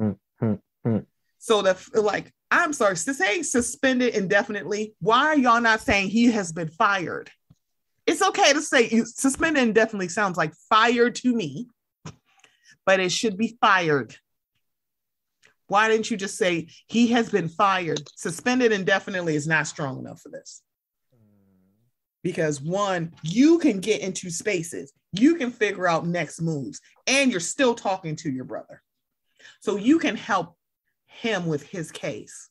Mm-hmm. So the like, I'm sorry, this ain't suspended indefinitely. Why are y'all not saying he has been fired? It's okay to say suspended indefinitely sounds like fired to me, but it should be fired. Why didn't you just say he has been fired? Suspended indefinitely is not strong enough for this. because one, you can get into spaces, you can figure out next moves, and you're still talking to your brother. So you can help him with his case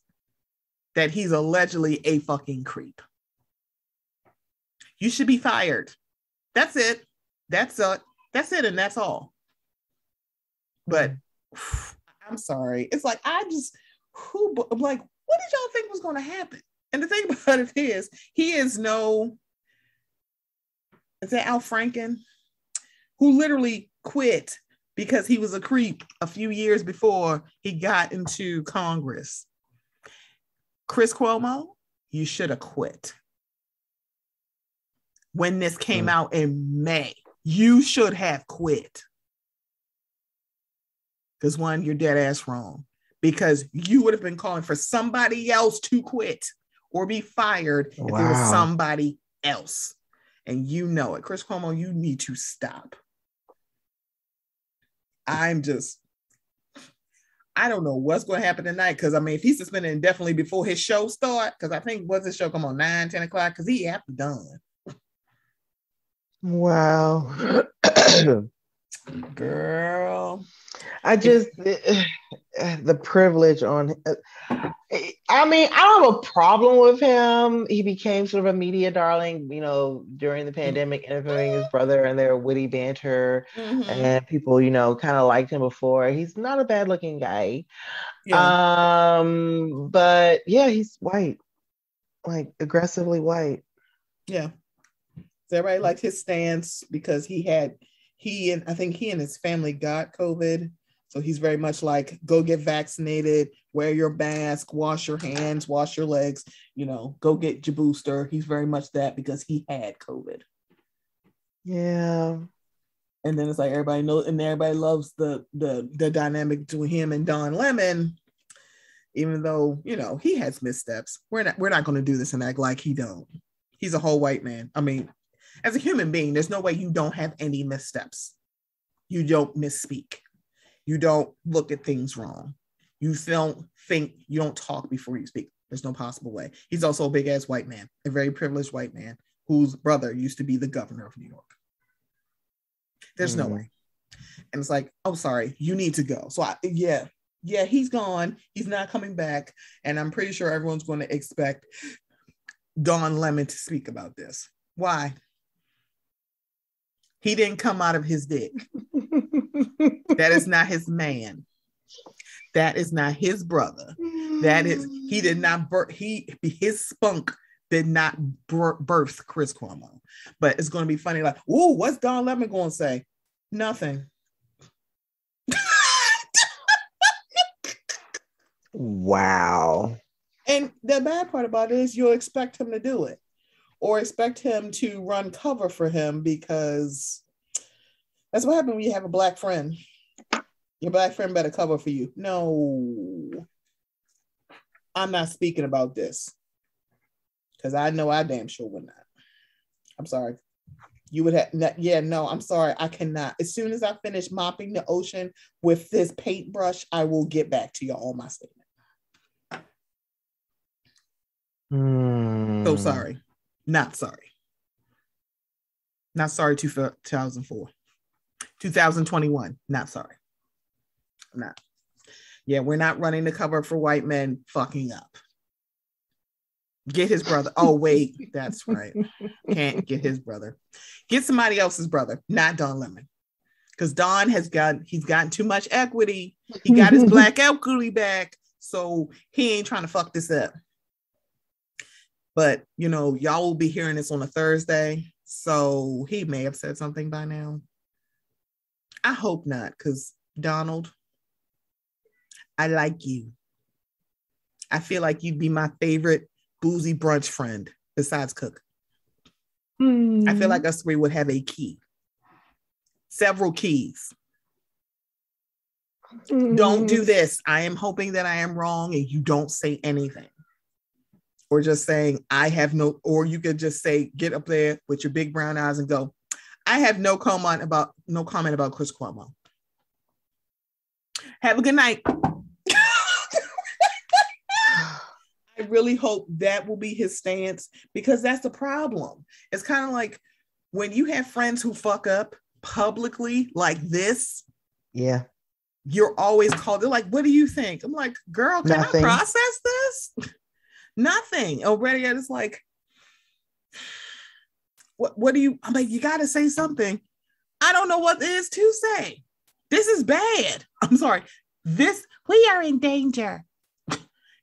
that he's allegedly a fucking creep. You should be fired. That's it. That's it. That's it, and that's all. But I'm sorry. It's like I just who I'm like what did y'all think was going to happen? And the thing about it is, he is no is that Al Franken, who literally quit because he was a creep a few years before he got into Congress. Chris Cuomo, you should have quit. When this came mm. out in May, you should have quit. Because one, you're dead ass wrong. Because you would have been calling for somebody else to quit or be fired wow. if it was somebody else and you know it. Chris Cuomo, you need to stop. I'm just, I don't know what's going to happen tonight because I mean, if he's suspended indefinitely before his show start, because I think what's his show come on 9, 10 o'clock, because he after done. Wow. Girl. I just the privilege on. I mean, I don't have a problem with him. He became sort of a media darling, you know, during the pandemic, interviewing his brother and their witty banter, mm-hmm. and people, you know, kind of liked him before. He's not a bad looking guy, yeah. um, but yeah, he's white, like aggressively white. Yeah, everybody liked his stance because he had he and I think he and his family got COVID. So he's very much like go get vaccinated, wear your mask, wash your hands, wash your legs, you know, go get your booster. He's very much that because he had COVID. Yeah. And then it's like everybody knows, and everybody loves the the the dynamic between him and Don Lemon, even though you know he has missteps. We're not we're not going to do this and act like he don't. He's a whole white man. I mean, as a human being, there's no way you don't have any missteps. You don't misspeak. You don't look at things wrong. You don't think, you don't talk before you speak. There's no possible way. He's also a big ass white man, a very privileged white man whose brother used to be the governor of New York. There's mm. no way. And it's like, oh, sorry, you need to go. So, I, yeah, yeah, he's gone. He's not coming back. And I'm pretty sure everyone's going to expect Don Lemon to speak about this. Why? He didn't come out of his dick. that is not his man. That is not his brother. That is he did not birth he his spunk did not birth Chris Cuomo. But it's going to be funny like, "Ooh, what's Don Lemon going to say?" Nothing. wow. And the bad part about it is you'll expect him to do it or expect him to run cover for him because that's what happened when you have a black friend. Your black friend better cover for you. No, I'm not speaking about this because I know I damn sure would not. I'm sorry. You would have, yeah, no, I'm sorry. I cannot. As soon as I finish mopping the ocean with this paintbrush, I will get back to you all my statement. Mm. So sorry. Not sorry. Not sorry, 2004. 2021. Not sorry. not. Yeah, we're not running the cover for white men fucking up. Get his brother. Oh, wait, that's right. Can't get his brother. Get somebody else's brother, not Don Lemon. Because Don has got he's gotten too much equity. He got his black equity back. So he ain't trying to fuck this up. But you know, y'all will be hearing this on a Thursday. So he may have said something by now. I hope not, because Donald, I like you. I feel like you'd be my favorite boozy brunch friend besides Cook. Hmm. I feel like us three would have a key, several keys. Hmm. Don't do this. I am hoping that I am wrong and you don't say anything or just saying I have no, or you could just say, get up there with your big brown eyes and go, I have no comment about no comment about Chris Cuomo. Have a good night. I really hope that will be his stance because that's the problem. It's kind of like when you have friends who fuck up publicly like this. Yeah. You're always called. They're like, "What do you think?" I'm like, "Girl, can Nothing. I process this?" Nothing. Already, it's like, "What? What do you?" I'm like, "You got to say something." I don't know what is to say. This is bad. I'm sorry. This we are in danger.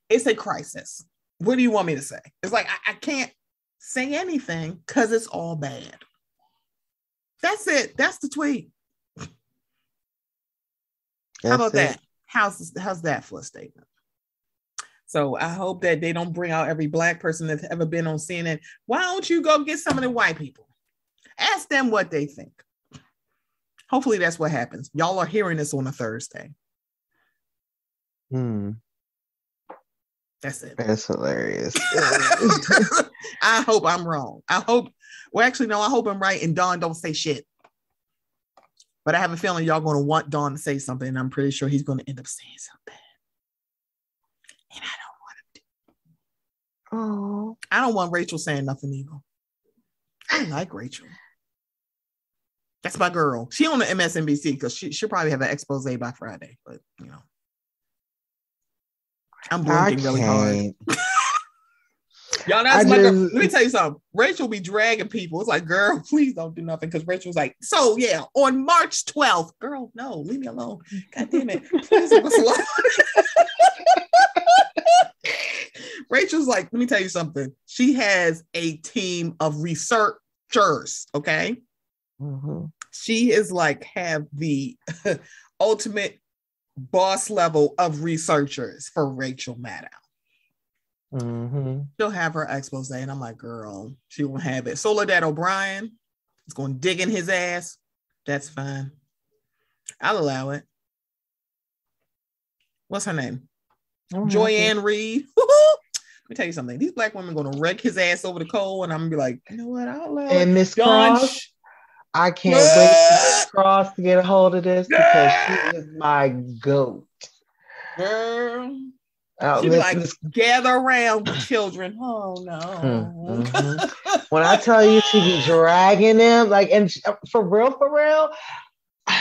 It's a crisis. What do you want me to say? It's like I, I can't say anything because it's all bad. That's it. That's the tweet. How about it. that? How's how's that for a statement? So I hope that they don't bring out every black person that's ever been on CNN. Why don't you go get some of the white people? Ask them what they think. Hopefully that's what happens. Y'all are hearing this on a Thursday. Hmm, That's it. that's hilarious. I hope I'm wrong. I hope, well, actually, no, I hope I'm right and Don don't say shit. But I have a feeling y'all going to want Don to say something, and I'm pretty sure he's going to end up saying something. And I don't want him to. Oh, I don't want Rachel saying nothing evil. I like Rachel. That's my girl. She on the MSNBC because she, she'll probably have an expose by Friday, but you know. I'm blinking really hard. Y'all, that's I my girl. just- Let me tell you something. Rachel be dragging people. It's like, girl, please don't do nothing. Because Rachel's like, so yeah, on March 12th, girl, no, leave me alone. God damn it. Please leave us alone. Rachel's like, let me tell you something. She has a team of researchers. Okay. Mhm. She is like have the ultimate boss level of researchers for Rachel Maddow. Mhm. she'll have her expose, and I'm like, girl, she won't have it. Soledad O'Brien is going to dig in his ass. That's fine. I'll allow it. What's her name? Joy-Ann Reid. Me tell you something. These black women going to wreck his ass over the coal, and I'm gonna be like, you know what? I'll allow And. Miss Cross, I can't wait for Miss Cross to get a hold of this because she is my goat. girl. Oh, She be like, Miss- gather around, children. Oh no. Mm, mhm. when I tell you she be dragging them, like, and for real, for real,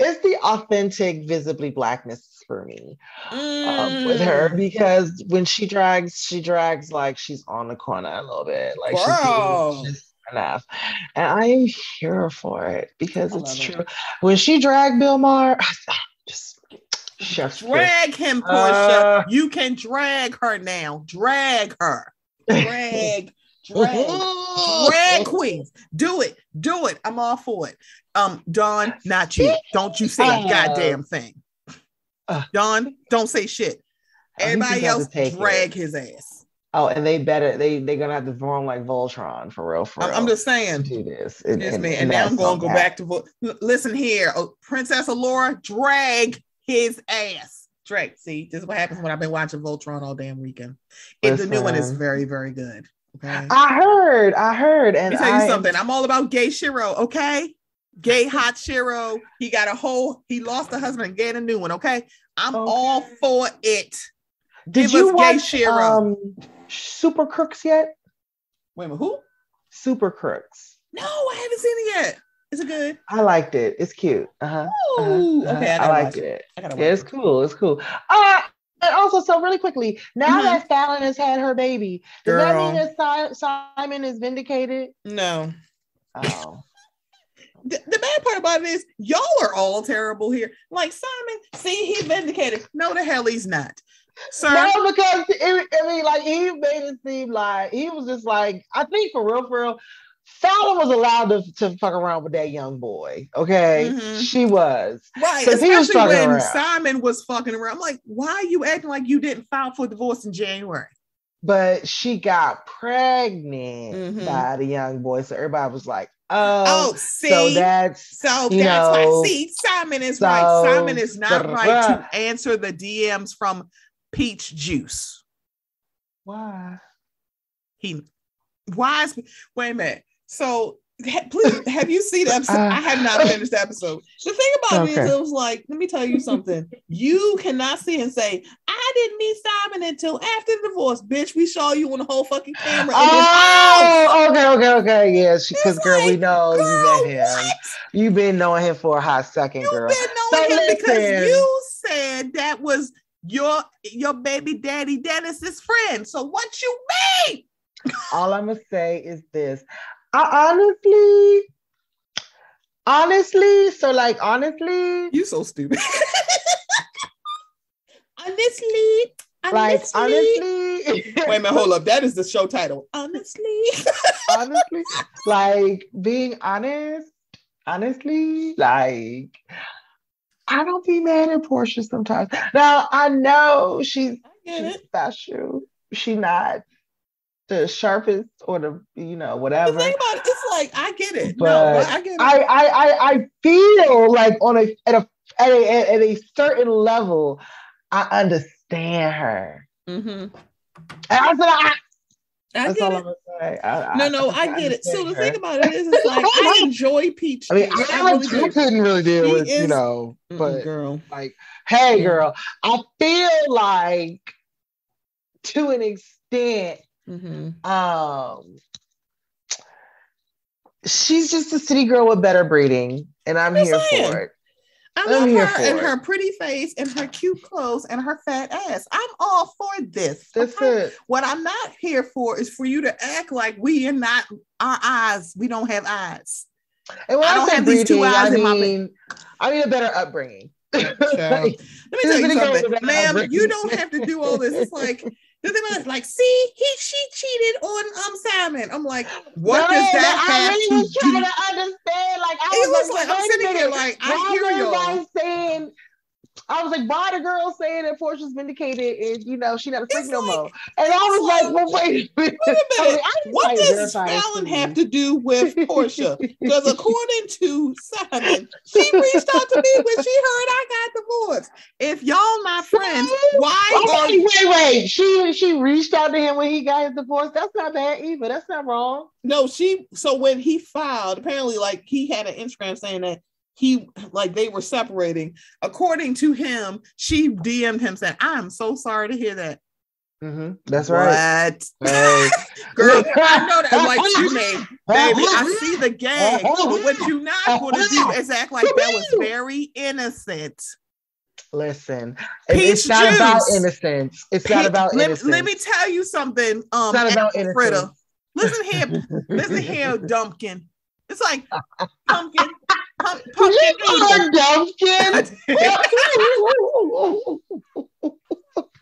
it's the authentic, visibly blackness for me um, with her Mm. because when she drags, she drags like she's on the corner a little bit, like Girl. she's just enough, and I am here for it because I it's love it. true. When she dragged Bill Maher, just chef's kiss. Drag him, Portia. Uh. you can drag her now. Drag her. Drag, drag, drag queens. Do it. Do it. I'm all for it. Um, Don, not you. Don't you say a goddamn thing. Uh. Don, don't say shit. Everybody have to else drag it. his ass. Oh, and they better they they're gonna have to form like Voltron for real. For I'm, real. I'm just saying. do this. And, Yes, and- man. and now I'm gonna go that. back to Vo- listen here. Oh, Princess Allura, drag his ass. Drag. See, this is what happens when I've been watching Voltron all damn weekend. And the new one is very, very good. Okay. I heard, I heard, Let and me tell you I am- something. I'm all about gay Shiro, okay? Gay hot Shiro. He got a whole, he lost a husband and gained a new one, okay? I'm Okay. all for it. Did give you watch Shiro. um, Super Crooks yet? Wait a minute, who? Super Crooks. No, I haven't seen it yet. Is it good? I liked it. It's cute. Uh-huh. uh-huh, Ooh, uh-huh. okay, I, I, liked it. it. I Yeah, it's it. cool. It's cool. Uh and also, so really quickly, now Mhm. that Falynn has had her baby, does that mean that Si- Simon is vindicated? No. Oh, The, the bad part about it is y'all are all terrible here. Like Simon, see, he vindicated. No, the hell he's not. Sir, no, because it, I mean, like he made it seem like he was just like I think for real, for real. Falynn was allowed to, to fuck around with that young boy. Okay, Mhm. she was. Right, he was especially when around. Simon was fucking around. I'm like, why are you acting like you didn't file for divorce in January? but she got pregnant Mhm. by the young boy. So everybody was like, oh, Oh, see, so so, that's that's know, why. See, Simon is so- right. Simon is not blah, right to answer the DMs from Peach Juice. why. He, why is wait a minute? So. ha- Please, have you seen the episode? Uh, I have not finished the episode. The thing about it is, Okay. it was like, let me tell you something. You cannot see and say, I I didn't meet Simon until after the divorce. Bitch, we saw you on the whole fucking camera. Oh, okay, okay, okay. Yeah, because girl, like, we know girl, you met him. what? You've been knowing him for a hot second, You've girl. been knowing So him because you said that was your your baby daddy Dennis's friend. So what you mean? All I'm gonna say is this. I honestly, honestly, so like honestly, You so stupid. honestly, like honestly. honestly, Wait a minute, hold up. That is the show title. Honestly. honestly, like being honest, honestly, like I don't be mad at Porsha sometimes. Now I know she's I get she's it. special. She not the sharpest or the you know whatever. The whatever. thing about it, it's like I get it. no, But I get it. I, I I I feel like on a at a at a at a certain level, I understand her. mm-hmm. I said, I, I get it. I'm gonna say. I, No, no, I get it. So the thing about it is, it's like I enjoy peach. I mean. I, really couldn't really deal She with you know, but girl, like, hey, girl, I feel like to an extent, mm-hmm. um, she's just a city girl with better breeding, and I'm here for it. I I'm love here her for and it. her pretty face and her cute clothes and her fat ass. I'm all for this. That's okay? it. What I'm not here for is for you to act like we are not our eyes. We don't have eyes. And when I I, don't say have these two eyes I in my mean, I mean a better upbringing. Child. Like, Let me tell you something, ma'am. average. You don't have to do all this. It's like the thing about like, see, he she cheated on um Simon. I'm like, what No, does that I have really to was trying to understand. Like I It was, was like, like, I'm sitting here like, I hear y'all. guys saying? I was like, why the girl saying that Porsha's vindicated and you know she not a freak no like- more? And I was like- like, well, wait a minute. Wait a I was minute. like, I need What does Falynn have to do with Porsha? Because according to Simon, she reached out to me when she heard I got divorced. If y'all my friends, why are Okay, wait, wait. She she reached out to him when he got his divorce. That's not bad either. That's not wrong. no? She so when he filed, apparently, like he had an Instagram saying that he like they were separating. According to him, she DM'd him saying, "I'm so sorry to hear that." Mm-hmm. That's right. What? Hey. Girl, I know that like you baby. I see the game, but what you not gonna do is act like that was very innocent. Listen, Peach it's not about innocence. It's not about let, innocence. let me tell you something. Um, it's not about Aunt Fritta. Listen here, listen here, Dumpkin. It's like pumpkin, pump, pumpkin noodle. Dumpkin.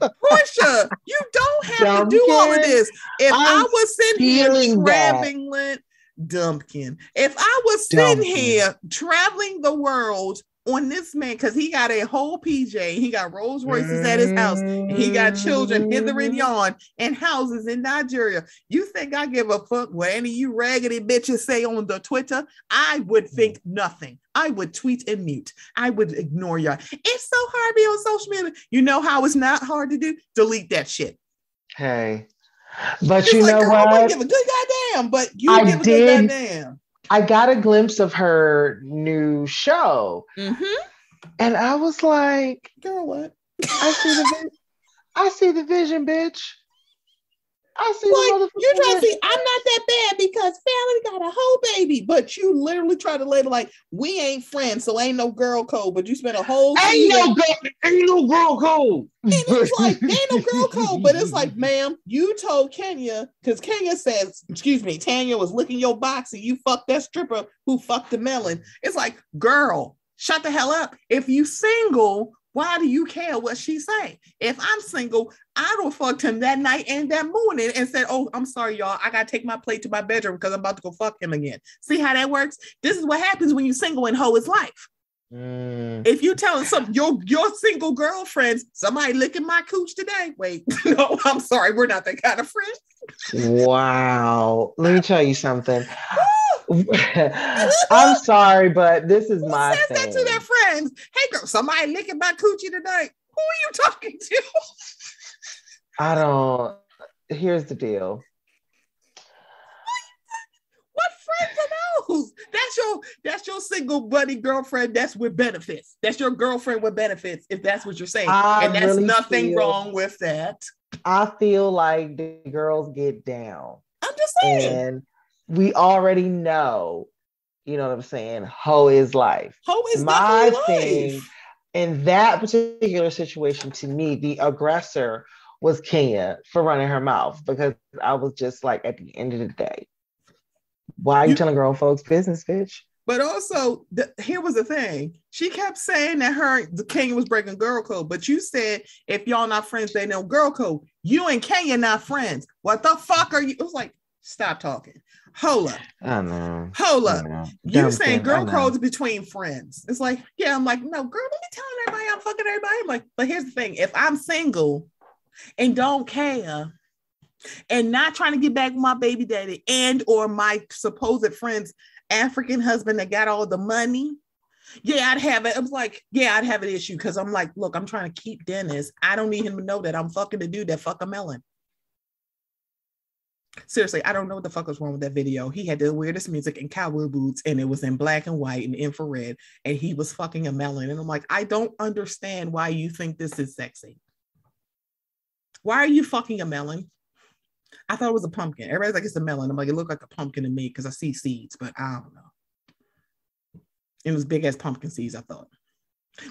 Porsha, you don't have to do all of this. If I I'm was sitting here feeling that. traveling, Dumpkin. If I was sitting Dumpkin. here traveling the world on this man, because he got a whole PJ, he got Rolls Royces at his house, and he got children hither Mm. and yon and houses in Nigeria. You think I give a fuck what any of you raggedy bitches say on the Twitter? I would think nothing. I would tweet and mute. I would ignore y'all. It's so hard to be on social media. You know how it's not hard to do? Delete that shit. Hey, but It's you like, know I what? wouldn't give a good goddamn, but you I give a did. good goddamn. I got a glimpse of her new show, Mm-hmm. and I was like, Girl, what? I see the, I see the vision, bitch. I see Like, the motherfucking you trying to see, I'm not that bad because Falynn got a whole baby, but you literally try to lay it like, we ain't friends, so ain't no girl code, but you spent a whole Ain't no girl, ain't no girl code. And it's like, ain't no girl code, but it's like, ma'am, you told Kenya, because Kenya says, excuse me, Tanya was licking your box and you fucked that stripper who fucked the melon. It's like, girl, shut the hell up. If you single, why do you care what she say? If I'm single, I don't fucked him that night and that morning and said, oh, I'm sorry, y'all. I gotta take my plate to my bedroom because I'm about to go fuck him again. See how that works? This is what happens when you single and hoe is life. Mm. If you telling some your your single girlfriends, somebody licking my cooch today. Wait, no, I'm sorry, we're not that kind of friends. Wow. Let me tell you something. I'm sorry, but this is Who my says that to their friends? Hey girl, somebody licking my coochie today. Who are you talking to? I don't. Here's the deal. What friends are those? that's your that's your single buddy girlfriend. That's with benefits. That's your girlfriend with benefits. If that's what you're saying, I and that's really nothing feel- wrong with that. I feel like the girls get down. I'm just saying. And we already know, you know what I'm saying? Hoe is life. Ho is my thing life. in that particular situation, to me, the aggressor was Kenya for running her mouth because I was just like, at the end of the day, why are you, You- telling grown folks business, bitch? But also, the, here was the thing. She kept saying that her the Kenya was breaking girl code, but you said if y'all not friends, they know girl code. You and Kenya not friends. What the fuck are you? It was like, stop talking. Hold up, I know. hold up. know. You saying girl codes between friends. It's like, yeah, I'm like, no, girl, let me telling everybody I'm fucking everybody. I'm like, but here's the thing: if I'm single and don't care and not trying to get back with my baby daddy and or my supposed friend's African husband that got all the money, yeah, I'd have it. I was like, yeah, I'd have an issue because I'm like, look, I'm trying to keep Dennis. I don't need him to know that I'm fucking the dude that fuck a melon. Seriously, I don't know what the fuck was wrong with that video. He had the weirdest music and cowboy boots, and it was in black and white and infrared, and he was fucking a melon. And I'm like, I don't understand why you think this is sexy. Why are you fucking a melon? I thought it was a pumpkin. Everybody's like, it's a melon. I'm like, it looked like a pumpkin to me because I see seeds, but I don't know. It was big as pumpkin seeds, I thought.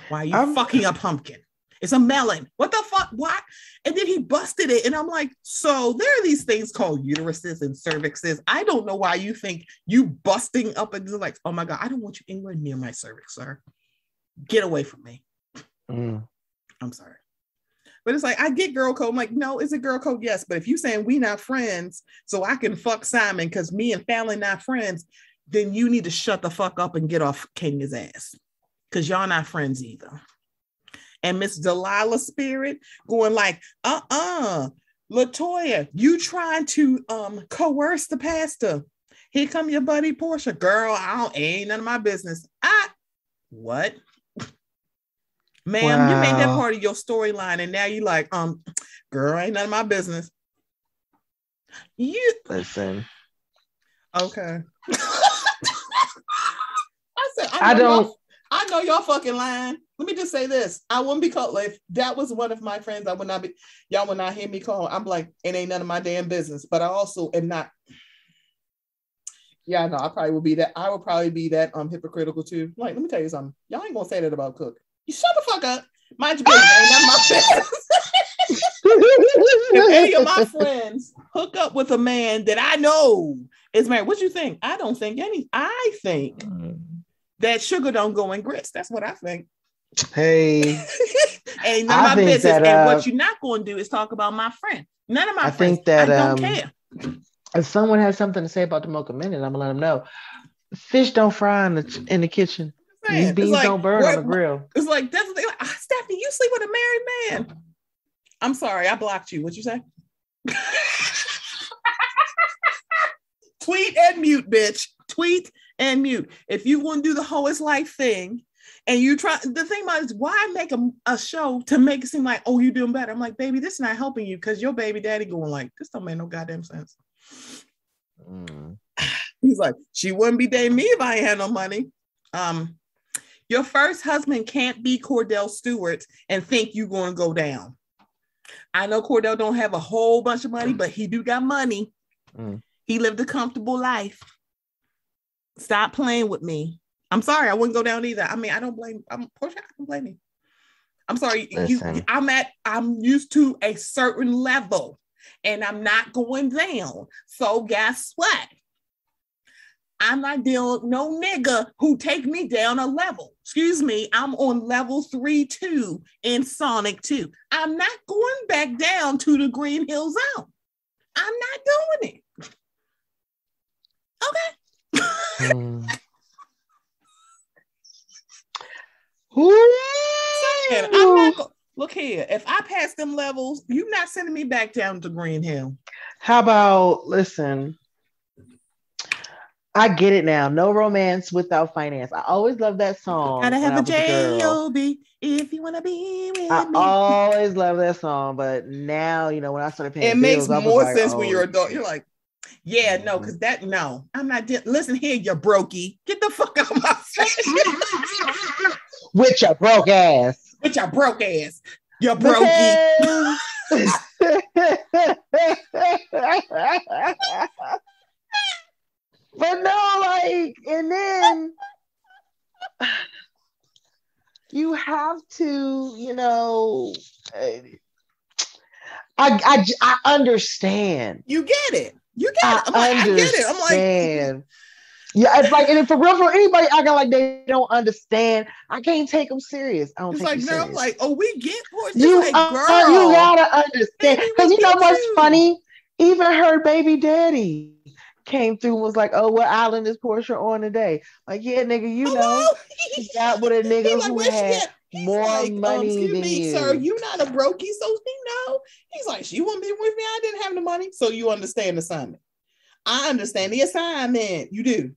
Why are you I'm- fucking a pumpkin? It's a melon. What the fuck? Why? And then he busted it. And I'm like, so there are these things called uteruses and cervixes. I don't know why you think you busting up and you're like, oh my God, I don't want you anywhere near my cervix, sir. Get away from me. Mm. I'm sorry. But it's like I get girl code. I'm like, no, is it girl code? Yes. But if you saying we not friends, so I can fuck Simon because me and family not friends, then you need to shut the fuck up and get off Kenya's ass. Cause y'all not friends either. And Miss Delilah Spirit going like, uh-uh, Latoya, you trying to um coerce the pastor. Here come your buddy Porsha. Girl, I don't ain't none of my business. I what? Ma'am, you made that part of your storyline, and now you like, um, girl, ain't none of my business. You Listen, okay? I said, I know don't. I know y'all fucking lying. Let me just say this: I wouldn't be called if that was one of my friends. I would not be. Y'all would not hear me call. I'm like, it ain't none of my damn business. But I also am not. Yeah, I know. I probably would be that. I would probably be that um hypocritical too. Like, let me tell you something. Y'all ain't gonna say that about Cook. You shut the fuck up. Mind your business. ain't none of my business. if any of my friends hook up with a man that I know is married, what you think? I don't think any. I think that sugar don't go in grits. That's what I think. Hey, Ain't none I of my business. that, and uh, what you're not going to do is talk about my friend. None of my I friends. think that, I don't um, care. if someone has something to say about the mocha minute, I'm gonna let them know. Fish don't fry in the in the kitchen. These beans like, don't burn what- on the grill. It's like that's the thing. Like, ah, Stephanie, you sleep with a married man. I'm sorry, I blocked you. What you say? Tweet and mute, bitch. Tweet and mute. If you want to do the whole is life thing, and you try the thing about it is why make a, a show to make it seem like oh you're doing better. I'm like, baby, this is not helping you because your baby daddy going like this don't make no goddamn sense. Mm. He's like, she wouldn't be dating me if I had no money. Um, your first husband can't be Kordell Stewart and think you're going to go down. I know Kordell don't have a whole bunch of money, but he do got money. Mm. He lived a comfortable life. Stop playing with me. I'm sorry, I wouldn't go down either. I mean, I don't blame. I'm Porsha. I don't blame you. I'm sorry. You, I'm at. I'm used to a certain level, and I'm not going down. So guess what? I'm not dealing with no nigga who take me down a level. Excuse me, I'm on level three two in Sonic 2. I'm not going back down to the Green Hill Zone. I'm not doing it. Okay. Mm. And I'm not go- look here. If I pass them levels, you're not sending me back down to Green Hill. How about listen? I get it now. No romance without finance. I always love that song. Gotta have I a. J-O-B if you wanna be with I me. always love that song, but now you know when I started paying it makes bills, I was more like, sense when oh, you're adult. You're like, Yeah, no, mm-hmm. because that no, I'm not. Di- Listen here, you brokey. Get the fuck out of my face. With your broke ass. With your broke ass. You brokey. but no, like, and then you have to, you know, uh, I, I, I understand. You get it. You get it. I'm I like, I get it. I'm like, understand. Yeah, it's like, and for real, for anybody acting like they don't understand, I can't take them serious. I don't it's like, you no, serious. I'm like, oh, we get horse. you, like, uh, girl, you gotta understand because you know what's you. funny. Even her baby daddy came through and was like, "Oh, what island is Porsha on today?" Like, yeah, nigga, you know, Hello? she got with a nigga like, who had more like, um, money excuse than me, you. sir, you not a brokey, so he know. He's like, she won't be with me. I didn't have the money. So you understand the assignment. I understand the assignment. You do.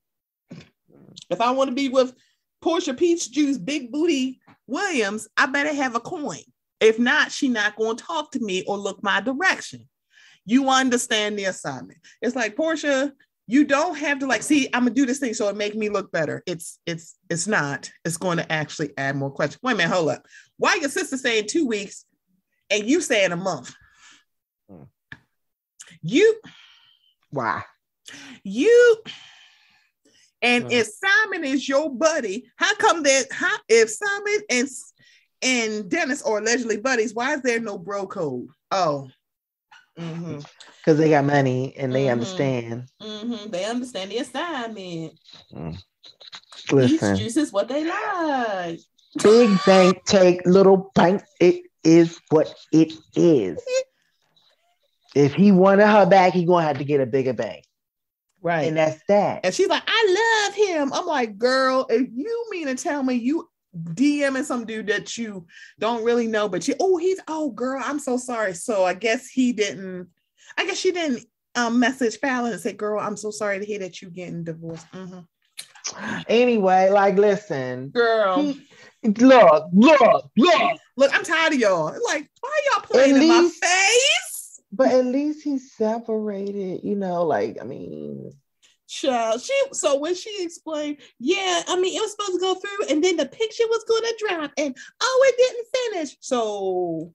If I want to be with Porsha Peach Juice, Big Booty Williams, I better have a coin. If not, she not going to talk to me or look my direction. You understand the assignment. It's like Porsha, you don't have to like see. I'm gonna do this thing so it make me look better. It's it's it's not. It's going to actually add more questions. Wait a minute, hold up. Why your sister saying two weeks and you saying a month? Hmm. You Why? You and if Simon is your buddy, how come that how if Simon and and Dennis are allegedly buddies, why is there no bro code? Oh. Mhm. Because they got money and they Mhm. understand. Mhm. They understand the assignment. Listen, Peach juice is what they like. big bank take little bank. It is what it is. If he wanted her back, he gonna have to get a bigger bank, Right. and that's that. And she's like, I love him. I'm like, girl, if you mean to tell me you DMing some dude that you don't really know, but you, oh, he's, oh, girl, I'm so sorry. So I guess he didn't, I guess she didn't um, message Falynn and say, girl, I'm so sorry to hear that you getting divorced. Mhm. Anyway, like, listen, Girl, he, look, look, look. look, I'm tired of y'all. Like, why y'all playing At in my face? But at least he separated, you know. Like, I mean, Child, she so when she explained, yeah, I mean, it was supposed to go through, and then the picture was going to drop, and oh, it didn't finish. So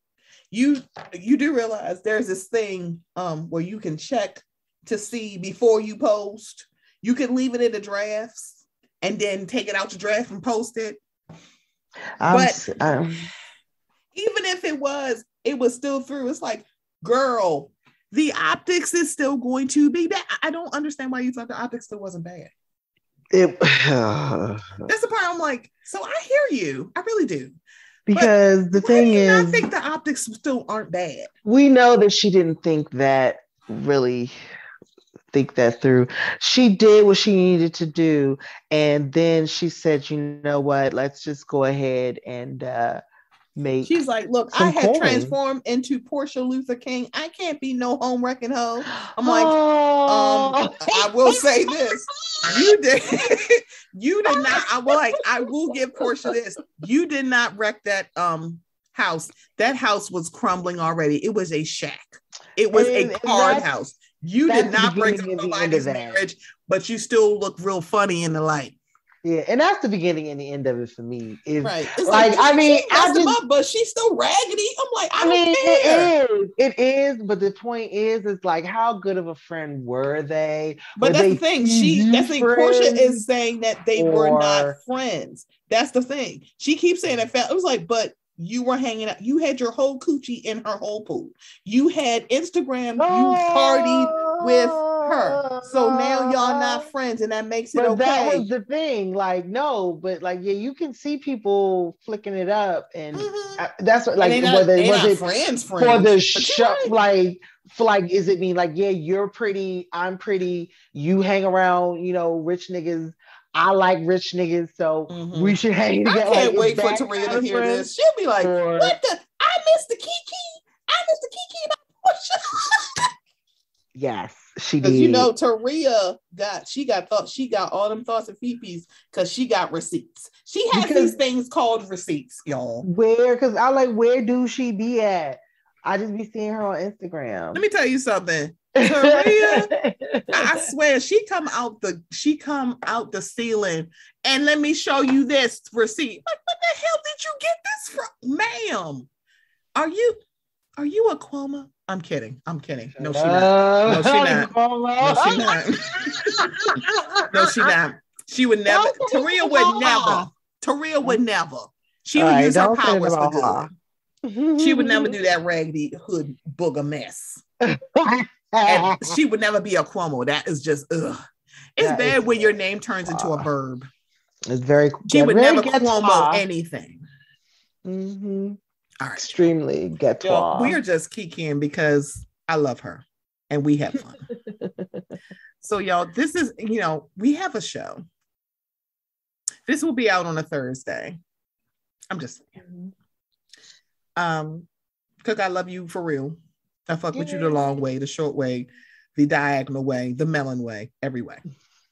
you you do realize there's this thing um where you can check to see before you post. You can leave it in the drafts and then take it out the draft and post it. I'm, But- I'm Even if it was, it was still through. It's like, girl, the optics is still going to be bad. I- I don't understand why you thought the optics still wasn't bad. it That's the part I'm like, so I hear you. I really do. because the thing do you not is, think the optics still aren't bad? we know that she didn't think that really think that through. She did what she needed to do, and then she said, "You know what? Let's just go ahead and uh, make." She's like, look, I had coin. transformed into Porsha Luther King. I can't be no home wrecking hoe. I'm like, oh. Um, I will say this: you did, you did not. I will like, I will give Porsha this. You did not wreck that um house. That house was crumbling already. It was a shack. It was And- a card house. You did not break up beginning the end of marriage, but you still look real funny in the light. Yeah, and that's the beginning and the end of it for me. Is Right. It's Like, she- I mean, I just- up, but she's still raggedy. I'm like, I, I mean, don't care. it is. It is. But the point is, it's like, how good of a friend were they? But Were that's the they thing. She that's the thing. Porsha is saying that they were not friends. That's the thing. She keeps saying that. It was like, but you were hanging out. You had your whole coochie in her whole pool. You had Instagram. You partied with her. So now y'all not friends, and that makes it But okay. that was the thing. Like, no, but like, yeah, you can see people flicking it up, and Mhm. uh, that's what, like, they not, whether they was not it friends, for friends. the show, right. like, for like, is it me? like, yeah, you're pretty, I'm pretty, you hang around, you know, rich niggas. I like rich niggas, so Mhm. we should hang together. I can't Like, wait for that to hear friends? this. She'll be like, Or- "What the? I missed the Kiki. I missed the Kiki about Porsha." Yes, she did. You know, Taria got she got thought she got all them thoughts and fifis because she got receipts. She has Because- these things called receipts, y'all. where, because I like, where do she be at? I just be seeing her on Instagram. Let me tell you something. Taria, I swear she come out the she come out the ceiling and let me show you this receipt. Like, what the hell did you get this from, ma'am? Are you are you a Cuomo? I'm kidding. I'm kidding. No, she not. No, she not. No, she not. no, she not. She would never. Taria would never. Taria would never. She would use her powers for good. She would never do that raggedy hood booger mess. and she would never be a Cuomo. That is just ugh. It's that bad when your name turns into a verb. It's very. She would never Cuomo anything. Mm-hmm. All right. Extremely get We are just kikiing because I love her and we have fun. so, y'all, this is, you know, we have a show. This will be out on a Thursday. I'm just saying. Um, Cook, I love you for real. I fuck with you the long way, the short way, the diagonal way, the melon way, every way.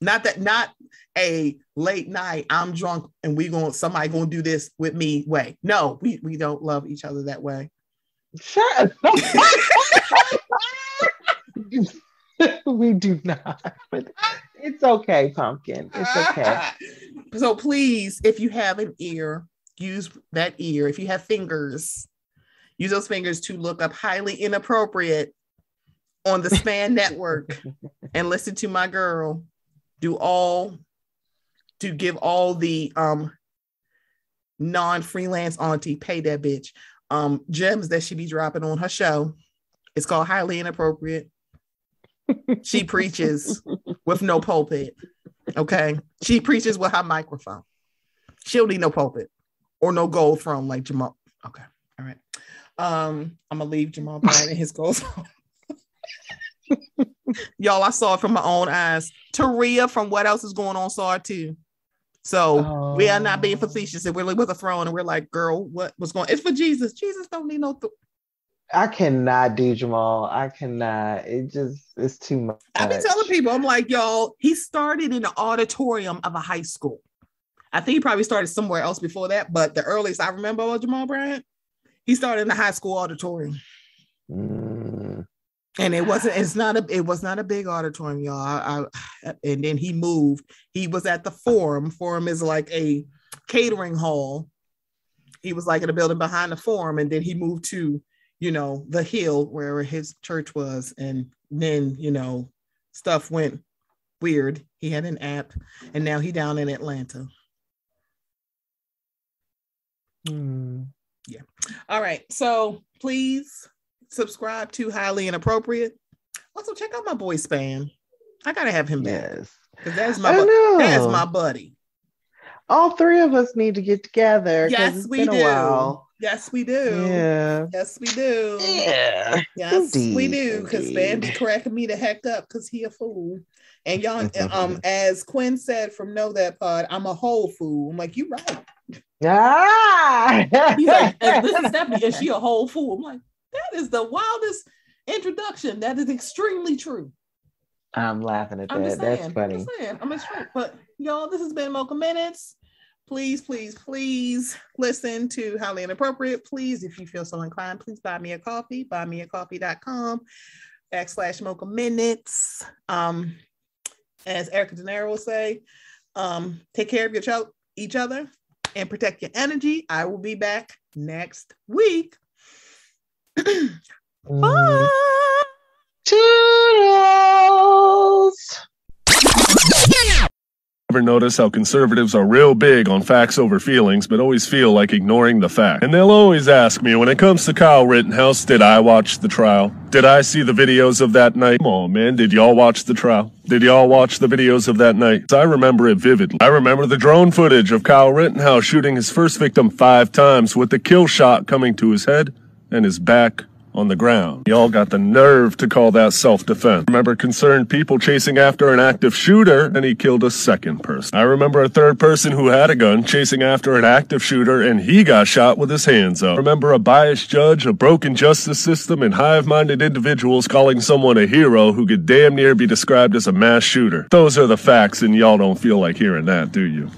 Not that, not a late night. I'm drunk and we going somebody gonna do this with me way. No, we we don't love each other that way. Shut we do not. But it's okay, pumpkin. It's okay. so please, if you have an ear, use that ear. If you have fingers, use those fingers to look up highly inappropriate on the span network and listen to my girl do all to give all the um non-freelance auntie pay that bitch um gems that she be dropping on her show. It's called highly inappropriate. she preaches with no pulpit. Okay. She preaches with her microphone. She don't need no pulpit or no gold throne like Jamal. Okay. All right. Um, I'm gonna leave Jamal Bryant and his gold throne. Y'all, I saw it from my own eyes. Taria from What Else Is Going On saw it too. So oh. we are not being oh. facetious. And we're like with a throne and we're like, girl, what was going on? It's for Jesus. Jesus don't need no th- I cannot do Jamal. I cannot. It just it's too much. I've been telling people, I'm like, y'all, he started in the auditorium of a high school. I think he probably started somewhere else before that, but the earliest I remember was Jamal Bryant, he started in the high school auditorium. Mm and it wasn't it's not a it was not a big auditorium y'all. I, I, and then he moved. He was at the forum. Forum is like a catering hall. He was like in a building behind the forum and then he moved to you know the hill where his church was. And then you know stuff went weird. He had an app and now he down in atlanta. Hmm. yeah. All right. So please subscribe to Highly Inappropriate. Also, check out my boy Span. I gotta have him back. Yes. Because that's my bu- that's my buddy. All three of us need to get together. Yes, we do. Yes, we do. Yeah. Yes, we do. Yeah. Yes, indeed, we do. Because Span be cracking me the heck up because he a fool. And y'all, um, as Quinn said from Know That Pod, I'm a whole fool. I'm like, you right. Ah. He's like, this is Stephanie, is she a whole fool? I'm like, that is the wildest introduction. That is extremely true. I'm laughing at I'm that. Saying, That's funny. I'm just saying, I'm just But y'all, this has been Mocha Minutes. Please, please, please listen to Highly Inappropriate. Please, if you feel so inclined, please buy me a coffee. Buymeacoffee.com backslash Mocha Minutes. Um, as Erica De will say, um, take care of your ch- each other and protect your energy. I will be back next week. Mm. Bye. Toodles. Ever notice how conservatives are real big on facts over feelings, but always feel like ignoring the fact? And they'll always ask me, when it comes to Kyle Rittenhouse, did I watch the trial? Did I see the videos of that night? Come on, man, did y'all watch the trial? Did y'all watch the videos of that night? I remember it vividly. I remember the drone footage of Kyle Rittenhouse shooting his first victim five times with the kill shot coming to his head and his back on the ground. Y'all got the nerve to call that self-defense. Remember concerned people chasing after an active shooter and he killed a second person. I remember a third person who had a gun chasing after an active shooter and he got shot with his hands up. Remember a biased judge, a broken justice system, and hive-minded individuals calling someone a hero who could damn near be described as a mass shooter. Those are the facts and y'all don't feel like hearing that, do you?